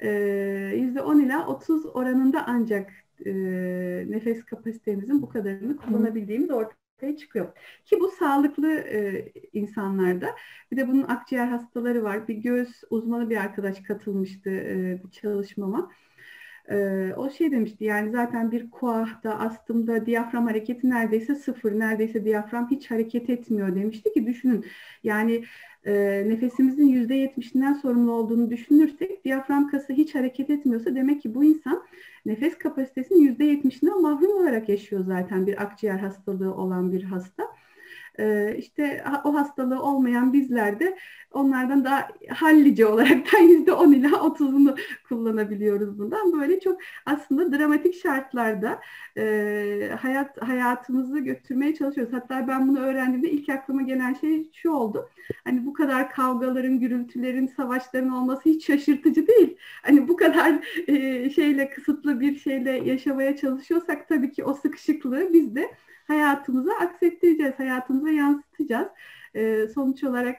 S5: E, %10 ila 30 oranında ancak e, nefes kapasitemizin bu kadarını kullanabildiğimiz ortaya çıkıyor. Ki bu sağlıklı e, insanlarda. Bir de bunun akciğer hastaları var. Bir göğüs uzmanı bir arkadaş katılmıştı e, bir çalışmama. E, o şey demişti yani zaten bir kuahda, astımda diyafram hareketi neredeyse sıfır, neredeyse diyafram hiç hareket etmiyor demişti ki düşünün yani e, nefesimizin yüzde yetmişinden sorumlu olduğunu düşünürsek diyafram kası hiç hareket etmiyorsa demek ki bu insan nefes kapasitesinin yüzde yetmişinden mahrum olarak yaşıyor zaten bir akciğer hastalığı olan bir hasta. Ee, işte o hastalığı olmayan bizler de onlardan daha hallice olarak yüzde on ila 30'unu kullanabiliyoruz bundan. Böyle çok aslında dramatik şartlarda e, hayat hayatımızı götürmeye çalışıyoruz. Hatta ben bunu öğrendiğimde ilk aklıma gelen şey şu oldu. Hani bu kadar kavgaların, gürültülerin, savaşların olması hiç şaşırtıcı değil. Hani bu kadar e, şeyle kısıtlı bir şeyle yaşamaya çalışıyorsak tabii ki o sıkışıklığı biz de hayatımıza aksettireceğiz, hayatımıza yansıtacağız. E, sonuç olarak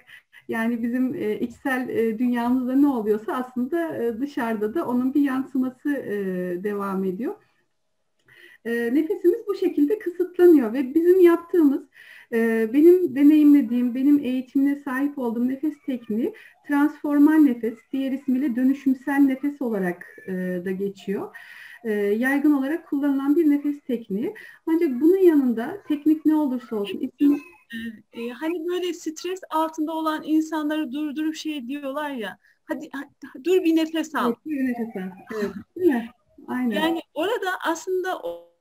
S5: yani bizim e, içsel e, dünyamızda ne oluyorsa aslında e, dışarıda da onun bir yansıması e, devam ediyor. E, nefesimiz bu şekilde kısıtlanıyor ve bizim yaptığımız e, benim deneyimlediğim, benim eğitimine sahip olduğum nefes tekniği transformal nefes, diğer ismiyle dönüşümsel nefes olarak e, da geçiyor e, yaygın olarak kullanılan bir nefes tekniği. Ancak bunun yanında teknik ne olursa olsun ismi
S2: e, hani böyle stres altında olan insanları durdurup şey diyorlar ya hadi, hadi dur bir nefes al.
S5: Evet, bir nefes al. Evet, değil mi? Aynen.
S2: Yani orada aslında o,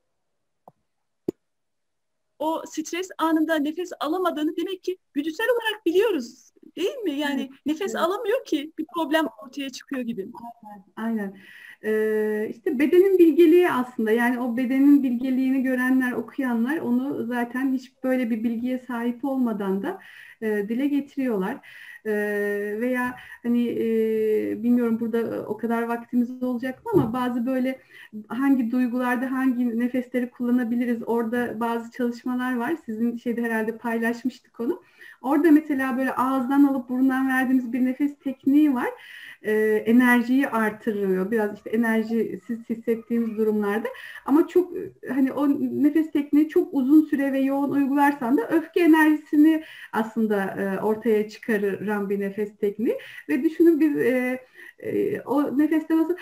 S2: o stres anında nefes alamadığını demek ki güdüsel olarak biliyoruz. Değil mi? Yani evet, nefes evet. alamıyor ki bir problem ortaya çıkıyor gibi.
S5: Aynen. Aynen. Ee, işte bedenin bilgeliği aslında yani o bedenin bilgeliğini görenler, okuyanlar onu zaten hiç böyle bir bilgiye sahip olmadan da e, dile getiriyorlar. E, veya hani e, bilmiyorum burada o kadar vaktimiz olacak mı ama bazı böyle hangi duygularda hangi nefesleri kullanabiliriz orada bazı çalışmalar var. Sizin şeyde herhalde paylaşmıştık onu. Orada mesela böyle ağızdan alıp burundan verdiğimiz bir nefes tekniği var e, enerjiyi artırıyor. Biraz işte enerjisiz hissettiğimiz durumlarda. Ama çok hani o nefes tekniği çok uzun süre ve yoğun uygularsan da öfke enerjisini aslında e, ortaya çıkaran bir nefes tekniği. Ve düşünün biz e, e, o nefeste nasıl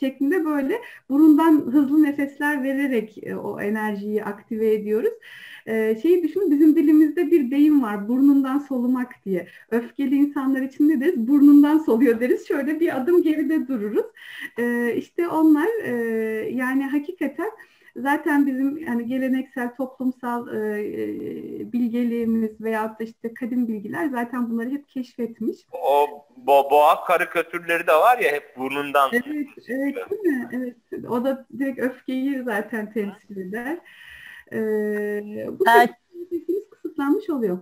S5: şeklinde böyle burundan hızlı nefesler vererek e, o enerjiyi aktive ediyoruz. E, şeyi düşün bizim dilimizde bir deyim var burnundan solumak diye. Öfkeli insanlar için ne deriz? Burnundan soluyor deriz. Şöyle bir adım geride dururuz. E, işte onlar e, yani hakikaten zaten bizim yani geleneksel toplumsal e, e, bilgeliğimiz veyahut da işte kadim bilgiler zaten bunları hep keşfetmiş.
S3: O bo boğa karikatürleri de var ya hep burnundan.
S5: Evet, evet değil mi? Evet. O da direkt öfkeyi zaten temsil eder. Ee, bu evet. kısıtlanmış oluyor.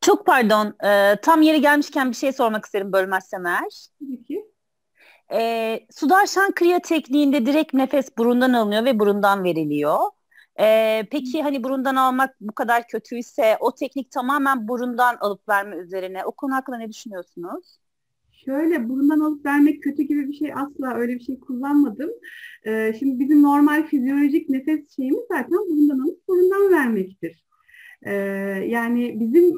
S8: Çok pardon. Ee, tam yeri gelmişken bir şey sormak isterim bölmezsem eğer.
S5: Tabii ki.
S8: Ee, Sudarshan Kriya tekniğinde direkt nefes burundan alınıyor ve burundan veriliyor. Ee, peki hani burundan almak bu kadar kötüyse o teknik tamamen burundan alıp verme üzerine. O konu hakkında ne düşünüyorsunuz?
S5: Şöyle burundan alıp vermek kötü gibi bir şey asla öyle bir şey kullanmadım. Ee, şimdi bizim normal fizyolojik nefes şeyimiz zaten burundan alıp burundan vermektir. Ee, yani bizim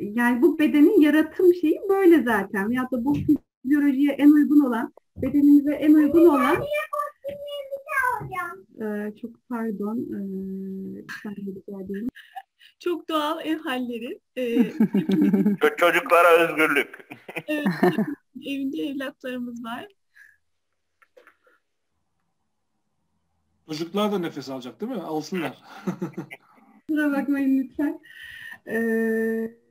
S5: yani bu bedenin yaratım şeyi böyle zaten. Ya da bu fizyolojiye en uygun olan, bedenimize en uygun olan ee, çok pardon. Ee,
S2: çok doğal ev halleri. Ee,
S3: Çocuklara özgürlük.
S2: evet, evinde evlatlarımız var.
S4: Çocuklar da nefes alacak değil mi? Alsınlar.
S5: Kusura bakmayın lütfen. Ee,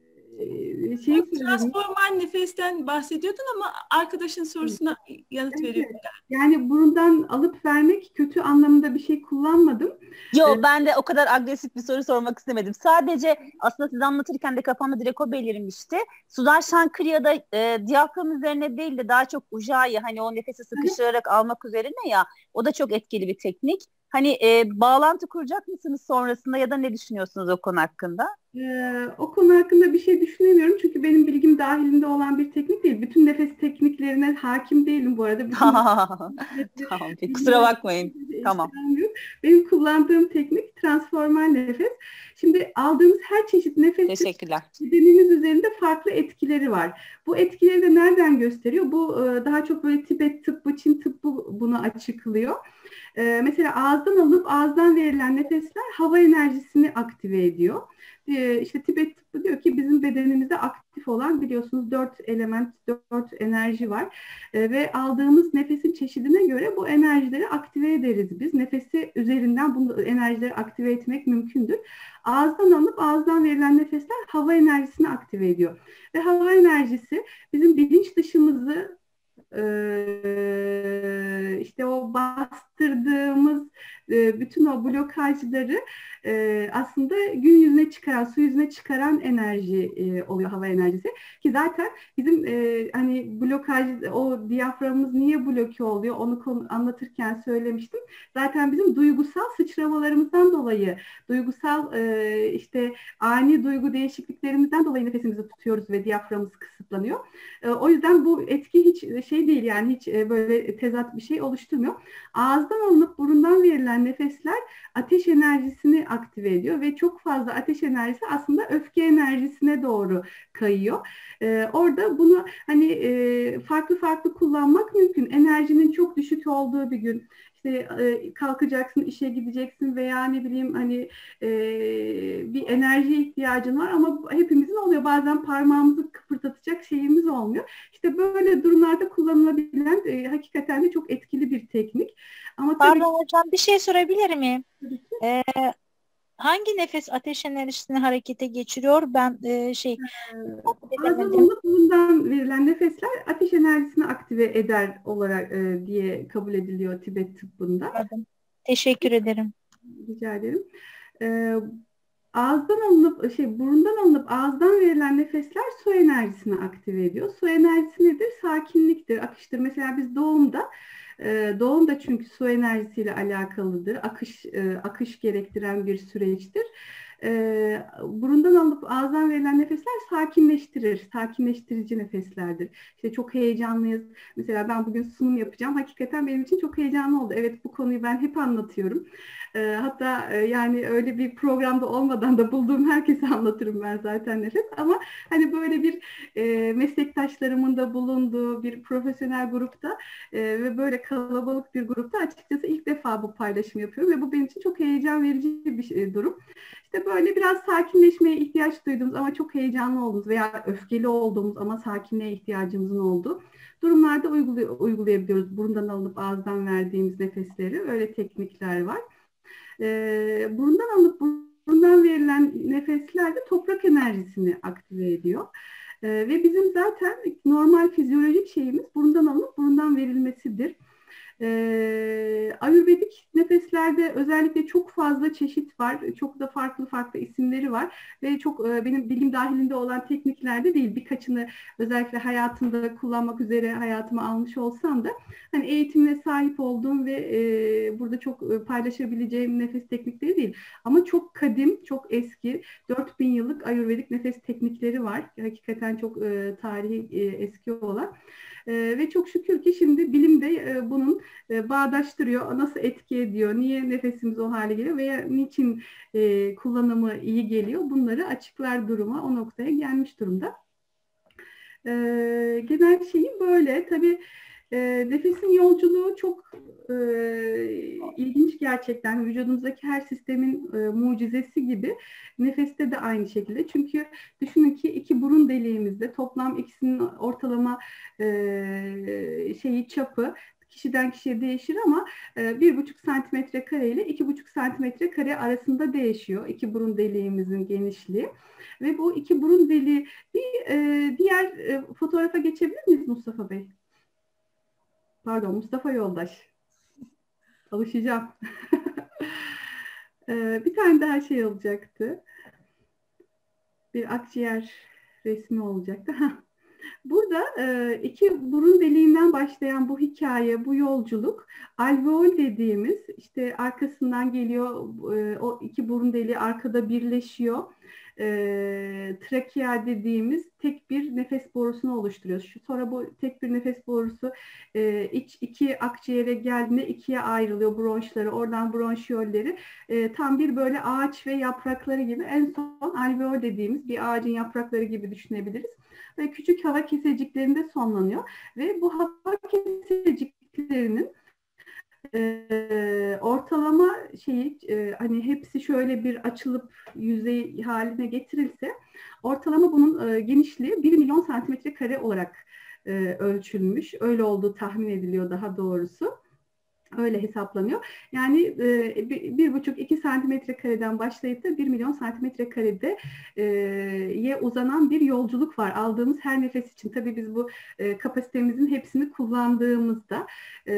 S5: şey
S2: Transformal nefesten bahsediyordun ama arkadaşın sorusuna yanıt
S5: Evet.
S2: veriyorum.
S5: Yani burundan alıp vermek kötü anlamında bir şey kullanmadım.
S8: Yo
S5: Evet.
S8: ben de o kadar agresif bir soru sormak istemedim. Sadece aslında siz anlatırken de kafamda direkt o belirmişti. Sudarshan Kriya'da e, diyafram üzerine değil de daha çok ujayı hani o nefesi sıkıştırarak almak üzerine ya o da çok etkili bir teknik. Hani e, bağlantı kuracak mısınız sonrasında ya da ne düşünüyorsunuz o konu hakkında?
S5: Ee, o konu hakkında bir şey düşünemiyorum çünkü benim bilgim dahilinde olan bir teknik değil. Bütün nefes tekniklerine hakim değilim bu arada. Bütün
S8: tamam kusura bakmayın. Tamam.
S5: Benim kullandığım teknik transformal nefes. Şimdi aldığımız her çeşit nefes bedenimiz üzerinde farklı etkileri var. Bu etkileri de nereden gösteriyor? Bu e, daha çok böyle Tibet tıbbı, Çin tıbbı bunu açıklıyor. E, Mesela ağızdan alıp ağızdan verilen nefesler hava enerjisini aktive ediyor. E, İşte Tibet tıbbı diyor ki bizim bedenimizde aktif olan biliyorsunuz dört element, dört enerji var. E, Ve aldığımız nefesin çeşidine göre bu enerjileri aktive ederiz biz. Nefesi üzerinden bu enerjileri aktive etmek mümkündür. Ağızdan alıp ağızdan verilen nefesler hava enerjisini aktive ediyor. Ve hava enerjisi bizim bilinç dışımızı eee, işte o bastırdığımız e, bütün o blokajları e, aslında gün yüzüne çıkaran, su yüzüne çıkaran enerji e, oluyor hava enerjisi. Ki zaten bizim hani blokaj, o diyaframımız niye bloke oluyor onu anlatırken söylemiştim. Zaten bizim duygusal sıçramalarımızdan dolayı, duygusal işte ani duygu değişikliklerimizden dolayı nefesimizi tutuyoruz ve diyaframımız kısıtlanıyor. O yüzden bu etki hiç şey değil yani hiç böyle tezat bir şey oluşturmuyor. Ağızdan alınıp burundan verilen nefesler ateş enerjisini aktive ediyor ve çok fazla ateş enerjisi aslında öfke enerjisine doğru kayıyor. Ee, orada bunu hani e, farklı farklı kullanmak mümkün. Enerjinin çok düşük olduğu bir gün işte e, kalkacaksın, işe gideceksin veya ne bileyim hani e, bir enerjiye ihtiyacın var ama hepimizin oluyor. Bazen parmağımızı kıpırdatacak şeyimiz olmuyor. İşte böyle durumlarda kullanılabilen e, hakikaten de çok etkili bir teknik. Ama tabii
S9: Pardon hocam bir şey sorabilir miyim? Ee, hangi nefes ateş enerjisini harekete geçiriyor? Ben e, şey edemedim.
S5: alıp burundan verilen nefesler ateş enerjisini aktive eder olarak e, diye kabul ediliyor Tibet tıbbında.
S9: Anladım. Teşekkür ederim.
S5: Rica ederim. Ee, ağızdan alınıp şey burundan alınıp ağızdan verilen nefesler su enerjisini aktive ediyor. Su enerjisi nedir? Sakinliktir, akıştır. Mesela biz doğumda e, doğum da çünkü su enerjisiyle alakalıdır. Akış e, akış gerektiren bir süreçtir. E, burundan alıp ağızdan verilen nefesler sakinleştirir. Sakinleştirici nefeslerdir. İşte çok heyecanlıyız. Mesela ben bugün sunum yapacağım. Hakikaten benim için çok heyecanlı oldu. Evet bu konuyu ben hep anlatıyorum. E, hatta e, yani öyle bir programda olmadan da bulduğum herkese anlatırım ben zaten nefes. Ama hani böyle bir e, meslektaşlarımın da bulunduğu bir profesyonel grupta e, ve böyle kalabalık bir grupta açıkçası ilk defa bu paylaşımı yapıyorum ve bu benim için çok heyecan verici bir şey- durum. İşte böyle biraz sakinleşmeye ihtiyaç duyduğumuz ama çok heyecanlı olduğumuz veya öfkeli olduğumuz ama sakinliğe ihtiyacımızın olduğu durumlarda uygulay- uygulayabiliyoruz. Burundan alınıp ağızdan verdiğimiz nefesleri. Öyle teknikler var. Ee, burundan alınıp burundan verilen nefesler de toprak enerjisini aktive ediyor. Ee, ve bizim zaten normal fizyolojik şeyimiz burundan alınıp burundan verilmesidir. Ee, Ayurvedik nefeslerde özellikle çok fazla çeşit var. Çok da farklı farklı isimleri var. Ve çok e, benim bilgim dahilinde olan tekniklerde değil. Birkaçını özellikle hayatımda kullanmak üzere hayatıma almış olsam da hani eğitimine sahip olduğum ve e, burada çok e, paylaşabileceğim nefes teknikleri değil. Ama çok kadim, çok eski 4000 yıllık Ayurvedik nefes teknikleri var. Hakikaten çok e, tarihi e, eski olan. E, ve çok şükür ki şimdi bilim de e, bunun e, bağdaştırıyor. Nasıl etki ediyor, niye nefesimiz o hale geliyor veya niçin e, kullanımı iyi geliyor bunları açıklar duruma, o noktaya gelmiş durumda. E, genel şeyi böyle. Tabii e, nefesin yolculuğu çok e, ilginç gerçekten. Vücudumuzdaki her sistemin e, mucizesi gibi nefeste de aynı şekilde. Çünkü düşünün ki iki burun deliğimizde toplam ikisinin ortalama e, şeyi çapı kişiden kişiye değişir ama e, bir buçuk santimetre kare ile iki buçuk santimetre kare arasında değişiyor iki burun deliğimizin genişliği. Ve bu iki burun deliği bir e, diğer e, fotoğrafa geçebilir miyiz Mustafa Bey? Pardon Mustafa Yoldaş. Alışacağım. e, bir tane daha şey olacaktı. Bir akciğer resmi olacaktı. Burada e, iki burun deliğinden başlayan bu hikaye, bu yolculuk alveol dediğimiz işte arkasından geliyor e, o iki burun deliği arkada birleşiyor e, trakea dediğimiz tek bir nefes borusunu oluşturuyor. Şu, sonra bu tek bir nefes borusu e, iç iki akciğere geldiğinde ikiye ayrılıyor bronşları. Oradan bronşiyolleri e, tam bir böyle ağaç ve yaprakları gibi en son alveol dediğimiz bir ağacın yaprakları gibi düşünebiliriz. Ve küçük hava keseciklerinde sonlanıyor. Ve bu hava keseciklerinin e, ortalama şeyi e, hani hepsi şöyle bir açılıp yüzey haline getirilse ortalama bunun e, genişliği 1 milyon santimetre kare olarak e, ölçülmüş. Öyle olduğu tahmin ediliyor daha doğrusu. Öyle hesaplanıyor. Yani e, bir, buçuk iki santimetre kareden başlayıp da bir milyon santimetre karede e, ye uzanan bir yolculuk var aldığımız her nefes için. Tabii biz bu e, kapasitemizin hepsini kullandığımızda e,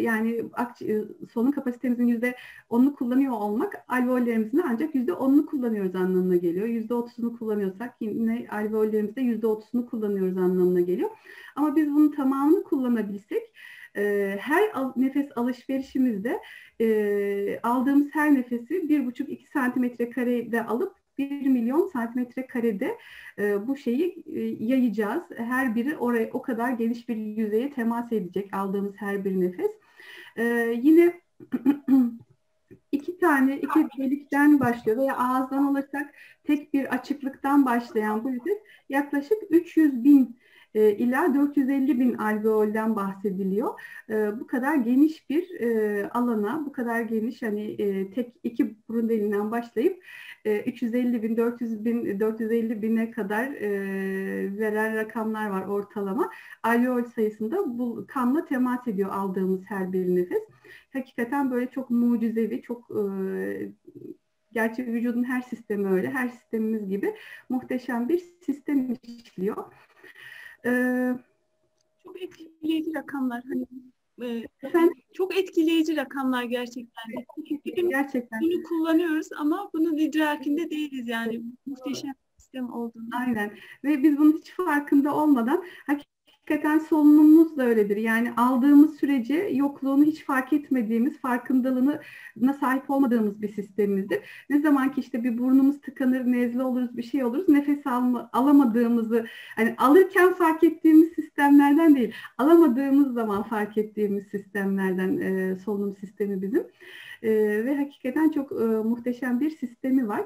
S5: yani akci, solunum kapasitemizin yüzde onunu kullanıyor olmak alveollerimizin ancak yüzde onunu kullanıyoruz anlamına geliyor. Yüzde otuzunu kullanıyorsak yine alveollerimizde yüzde otuzunu kullanıyoruz anlamına geliyor. Ama biz bunun tamamını kullanabilsek e, her al, nefes alışverişimizde e, aldığımız her nefesi bir buçuk iki santimetre karede alıp bir milyon santimetre karede e, bu şeyi e, yayacağız. Her biri oraya o kadar geniş bir yüzeye temas edecek aldığımız her bir nefes. E, yine iki tane iki delikten başlıyor veya ağızdan alırsak tek bir açıklıktan başlayan bu nefes yaklaşık 300 bin e, ila 450 bin alveolden bahsediliyor. E, bu kadar geniş bir e, alana, bu kadar geniş hani e, tek iki burun deliğinden başlayıp e, 350 bin, 400 bin, 450 bine kadar e, veren rakamlar var ortalama. Alveol sayısında bu kanla temas ediyor aldığımız her bir nefes. Hakikaten böyle çok mucizevi, çok e, Gerçi vücudun her sistemi öyle, her sistemimiz gibi muhteşem bir sistem işliyor.
S2: Ee, çok etkileyici rakamlar. Hani e, Efendim? çok etkileyici rakamlar gerçekten.
S5: Bizim gerçekten.
S2: Bunu kullanıyoruz ama bunun idrakinde değiliz yani. Muhteşem sistem olduğunu.
S5: Aynen. Ve biz bunun hiç farkında olmadan hakikaten solunumumuz da öyledir. Yani aldığımız sürece yokluğunu hiç fark etmediğimiz, farkındalığına sahip olmadığımız bir sistemimizdir. Ne zaman ki işte bir burnumuz tıkanır, nezle oluruz, bir şey oluruz, nefes alma, alamadığımızı, hani alırken fark ettiğimiz sistemlerden değil, alamadığımız zaman fark ettiğimiz sistemlerden e, solunum sistemi bizim. E, ve hakikaten çok e, muhteşem bir sistemi var.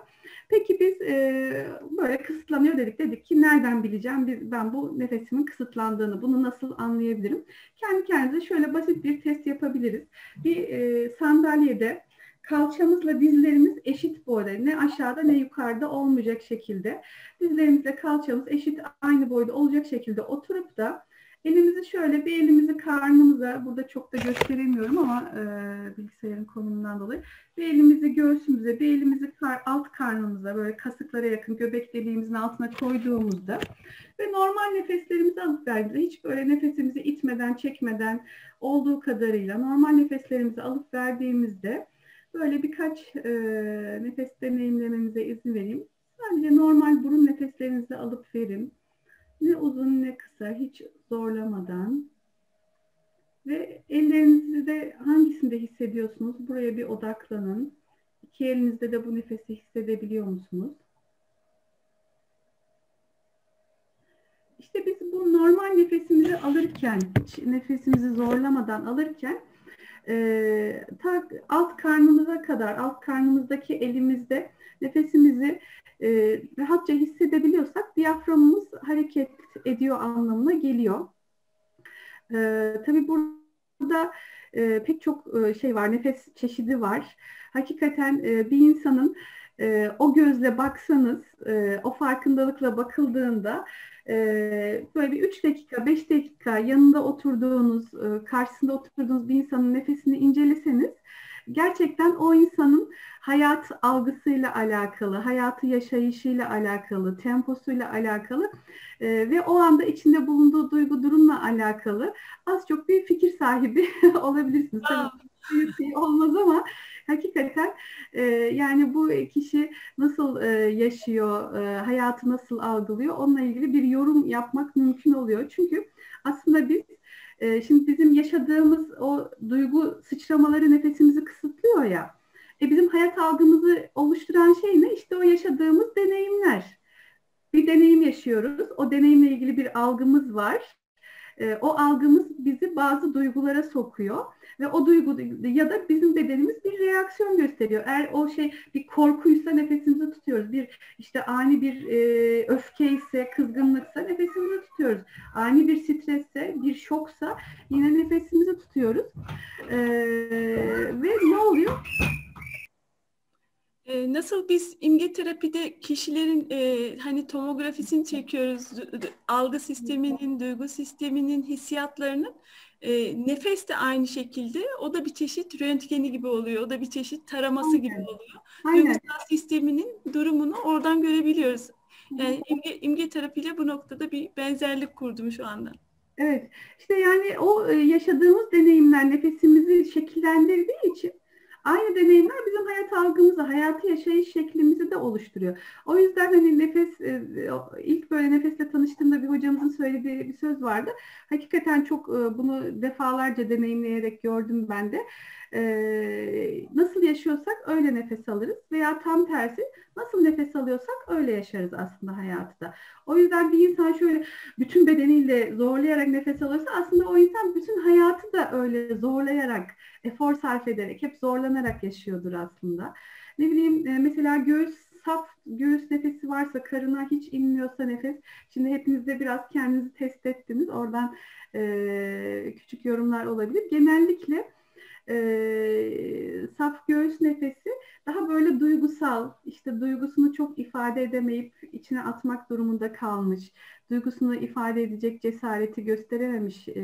S5: Peki biz e, böyle kısıtlanıyor dedik. Dedik ki nereden bileceğim biz, ben bu nefesimin kısıtlandığını, bunu nasıl anlayabilirim? Kendi kendimize şöyle basit bir test yapabiliriz. Bir e, sandalyede kalçamızla dizlerimiz eşit boyda ne aşağıda ne yukarıda olmayacak şekilde dizlerimizle kalçamız eşit aynı boyda olacak şekilde oturup da Elimizi şöyle bir elimizi karnımıza, burada çok da gösteremiyorum ama e, bilgisayarın konumundan dolayı. Bir elimizi göğsümüze, bir elimizi kar, alt karnımıza böyle kasıklara yakın göbek deliğimizin altına koyduğumuzda ve normal nefeslerimizi alıp verdiğimizde hiç böyle nefesimizi itmeden, çekmeden olduğu kadarıyla normal nefeslerimizi alıp verdiğimizde böyle birkaç e, nefes deneyimlemenize izin vereyim. Sadece normal burun nefeslerinizi alıp verin. Ne uzun ne kısa hiç zorlamadan ve ellerinizi de hangisinde hissediyorsunuz? Buraya bir odaklanın. İki elinizde de bu nefesi hissedebiliyor musunuz? İşte biz bu normal nefesimizi alırken, hiç nefesimizi zorlamadan alırken e, ta alt karnımıza kadar, alt karnımızdaki elimizde nefesimizi e, rahatça hissedebiliyorsak diyaframımız hareket ediyor anlamına geliyor. E, tabii burada e, pek çok e, şey var, nefes çeşidi var. Hakikaten e, bir insanın e, o gözle baksanız, e, o farkındalıkla bakıldığında Ee, böyle bir 3 dakika, 5 dakika yanında oturduğunuz, e, karşısında oturduğunuz bir insanın nefesini inceleseniz gerçekten o insanın hayat algısıyla alakalı, hayatı yaşayışıyla alakalı, temposuyla alakalı e, ve o anda içinde bulunduğu duygu durumla alakalı az çok bir fikir sahibi olabilirsiniz. Şey olmaz ama hakikaten e, yani bu kişi nasıl e, yaşıyor, e, hayatı nasıl algılıyor onunla ilgili bir yorum yapmak mümkün oluyor. Çünkü aslında biz e, şimdi bizim yaşadığımız o duygu sıçramaları nefesimizi kısıtlıyor ya. E, bizim hayat algımızı oluşturan şey ne? İşte o yaşadığımız deneyimler. Bir deneyim yaşıyoruz. O deneyimle ilgili bir algımız var. E, o algımız bizi bazı duygulara sokuyor ve o duygu ya da bizim bedenimiz bir reaksiyon gösteriyor. Eğer o şey bir korkuysa nefesimizi tutuyoruz. Bir işte ani bir e, öfke kızgınlıksa nefesimizi tutuyoruz. Ani bir stresse, bir şoksa yine nefesimizi tutuyoruz. E, ve ne oluyor?
S2: Ee, nasıl biz imge terapide kişilerin e, hani tomografisini çekiyoruz, algı sisteminin, duygu sisteminin, hissiyatlarının e, nefes de aynı şekilde o da bir çeşit röntgeni gibi oluyor, o da bir çeşit taraması Aynen. gibi oluyor. Aynen. Duygusal sisteminin durumunu oradan görebiliyoruz. Yani imge, imge terapiyle bu noktada bir benzerlik kurdum şu anda.
S5: Evet, işte yani o yaşadığımız deneyimler nefesimizi şekillendirdiği için Aynı deneyimler bizim hayat algımızı, hayatı yaşayış şeklimizi de oluşturuyor. O yüzden hani nefes, e, ilk böyle nefesle tanıştığımda bir hocamızın söylediği bir söz vardı. Hakikaten çok e, bunu defalarca deneyimleyerek gördüm ben de. E, nasıl yaşıyorsak öyle nefes alırız veya tam tersi nasıl nefes alıyorsak öyle yaşarız aslında hayatı da. O yüzden bir insan şöyle bütün bedeniyle zorlayarak nefes alırsa aslında o insan bütün hayatı da öyle zorlayarak, efor sarf ederek, hep zorlanarak yaşıyordur aslında. Ne bileyim e, mesela göğüs saf göğüs nefesi varsa, karına hiç inmiyorsa nefes. Şimdi hepiniz de biraz kendinizi test ettiniz. Oradan e, küçük yorumlar olabilir. Genellikle e, saf göğüs nefesi daha böyle duygusal, işte duygusunu çok ifade edemeyip içine atmak durumunda kalmış, duygusunu ifade edecek cesareti gösterememiş e,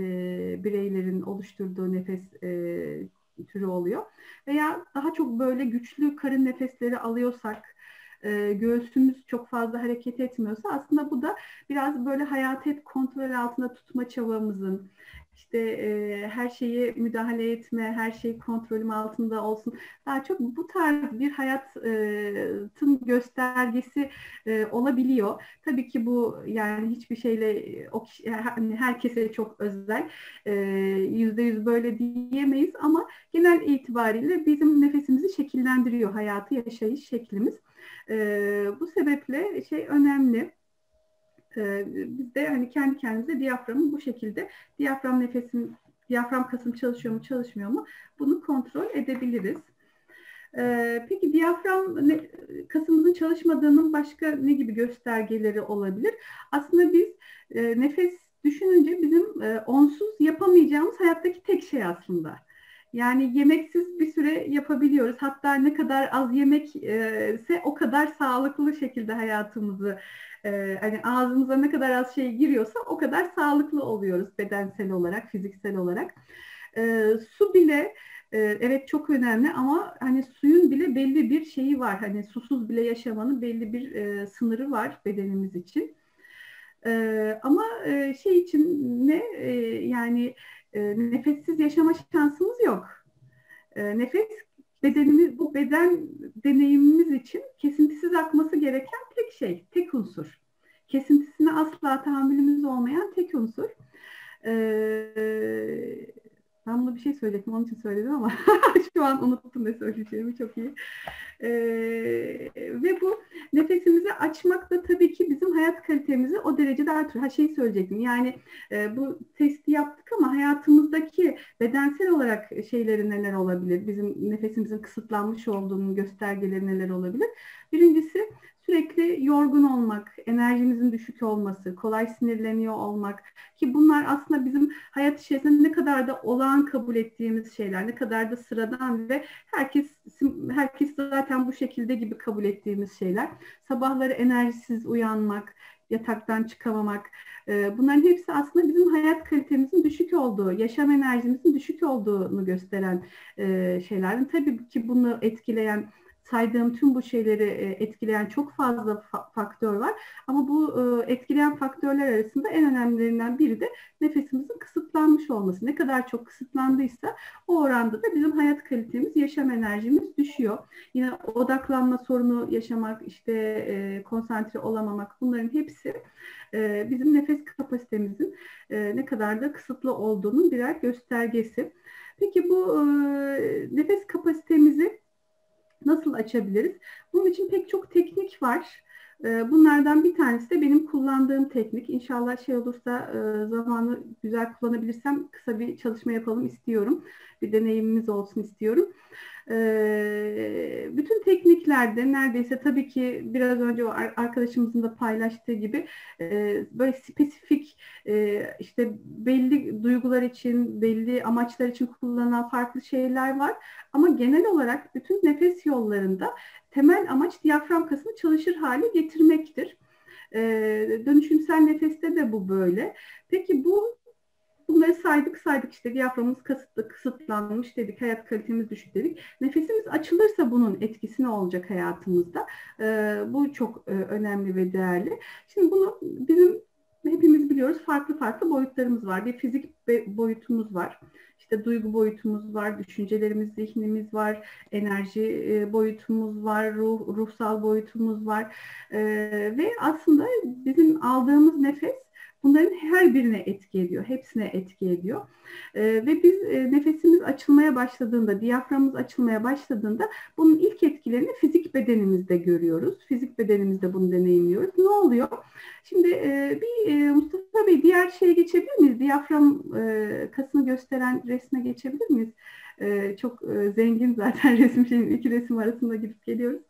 S5: bireylerin oluşturduğu nefes e, türü oluyor. Veya daha çok böyle güçlü karın nefesleri alıyorsak, e, göğsümüz çok fazla hareket etmiyorsa aslında bu da biraz böyle hayatı hep kontrol altında tutma çabamızın, işte e, her şeyi müdahale etme, her şey kontrolüm altında olsun. Daha çok bu tarz bir hayatın göstergesi e, olabiliyor. Tabii ki bu yani hiçbir şeyle o hani herkese çok özel. Yüzde yüz böyle diyemeyiz ama genel itibariyle bizim nefesimizi şekillendiriyor hayatı yaşayış şeklimiz. Bu sebeple şey önemli e, biz de hani kendi kendimize diyaframı bu şekilde diyafram nefesim, diyafram kasım çalışıyor mu çalışmıyor mu bunu kontrol edebiliriz. E, peki diyafram kasımızın çalışmadığının başka ne gibi göstergeleri olabilir? Aslında biz e, nefes düşününce bizim e, onsuz yapamayacağımız hayattaki tek şey aslında. Yani yemeksiz bir süre yapabiliyoruz. Hatta ne kadar az yemek ise o kadar sağlıklı şekilde hayatımızı e, hani ağzımıza ne kadar az şey giriyorsa o kadar sağlıklı oluyoruz bedensel olarak, fiziksel olarak. E, su bile e, evet çok önemli ama hani suyun bile belli bir şeyi var. Hani susuz bile yaşamanın belli bir e, sınırı var bedenimiz için. E, ama e, şey için ne e, yani e, nefessiz yaşama şansımız yok. E, nefes bedenimiz bu beden deneyimimiz için kesintisiz akması gereken tek şey, tek unsur. Kesintisine asla tahammülümüz olmayan tek unsur. Ee, ben bunu bir şey söyleyecektim, onun için söyledim ama şu an unuttum ne söyleyeceğimi çok iyi. Ee, ve bu nefesimizi açmak da tabii ki bizim hayat kalitemizi o derecede artırıyor. Ha şey söyleyecektim, yani e, bu testi yaptık ama hayatımızdaki bedensel olarak şeyleri neler olabilir? Bizim nefesimizin kısıtlanmış olduğunun göstergeleri neler olabilir? Birincisi sürekli yorgun olmak, enerjimizin düşük olması, kolay sinirleniyor olmak ki bunlar aslında bizim hayat içerisinde ne kadar da olağan kabul ettiğimiz şeyler, ne kadar da sıradan ve herkes herkes zaten bu şekilde gibi kabul ettiğimiz şeyler. Sabahları enerjisiz uyanmak, yataktan çıkamamak. E, bunların hepsi aslında bizim hayat kalitemizin düşük olduğu, yaşam enerjimizin düşük olduğunu gösteren e. Tabii ki bunu etkileyen saydığım tüm bu şeyleri e, etkileyen çok fazla fa- faktör var. Ama bu e, etkileyen faktörler arasında en önemlilerinden biri de nefesimizin kısıtlanmış olması. Ne kadar çok kısıtlandıysa o oranda da bizim hayat kalitemiz, yaşam enerjimiz düşüyor. Yine odaklanma sorunu yaşamak, işte e, konsantre olamamak bunların hepsi bizim nefes kapasitemizin ne kadar da kısıtlı olduğunun birer göstergesi. Peki bu nefes kapasitemizi nasıl açabiliriz? Bunun için pek çok teknik var. Ee, bunlardan bir tanesi de benim kullandığım teknik. İnşallah şey olursa e, zamanı güzel kullanabilirsem kısa bir çalışma yapalım istiyorum. Bir deneyimimiz olsun istiyorum. Bütün tekniklerde neredeyse tabii ki biraz önce o arkadaşımızın da paylaştığı gibi böyle spesifik işte belli duygular için, belli amaçlar için kullanılan farklı şeyler var. Ama genel olarak bütün nefes yollarında temel amaç diyafram kasını çalışır hale getirmektir. Ee, dönüşümsel nefeste de bu böyle. Peki bu Bunları saydık saydık işte diyaframımız kısıtlı, kısıtlanmış dedik, hayat kalitemiz düşük dedik. Nefesimiz açılırsa bunun etkisi ne olacak hayatımızda? Ee, bu çok e, önemli ve değerli. Şimdi bunu bizim hepimiz biliyoruz farklı farklı boyutlarımız var. Bir fizik boyutumuz var. İşte duygu boyutumuz var, düşüncelerimiz, zihnimiz var, enerji e, boyutumuz var, ruh, ruhsal boyutumuz var. E, ve aslında bizim aldığımız nefes Bunların her birine etki ediyor, hepsine etki ediyor. E, ve biz e, nefesimiz açılmaya başladığında, diyaframımız açılmaya başladığında bunun ilk etkilerini fizik bedenimizde görüyoruz. Fizik bedenimizde bunu deneyimliyoruz. Ne oluyor? Şimdi e, bir e, Mustafa Bey diğer şeye geçebilir miyiz? Diyafram e, kasını gösteren resme geçebilir miyiz? E, çok e, zengin zaten resim şeyin iki resim arasında gidip geliyoruz.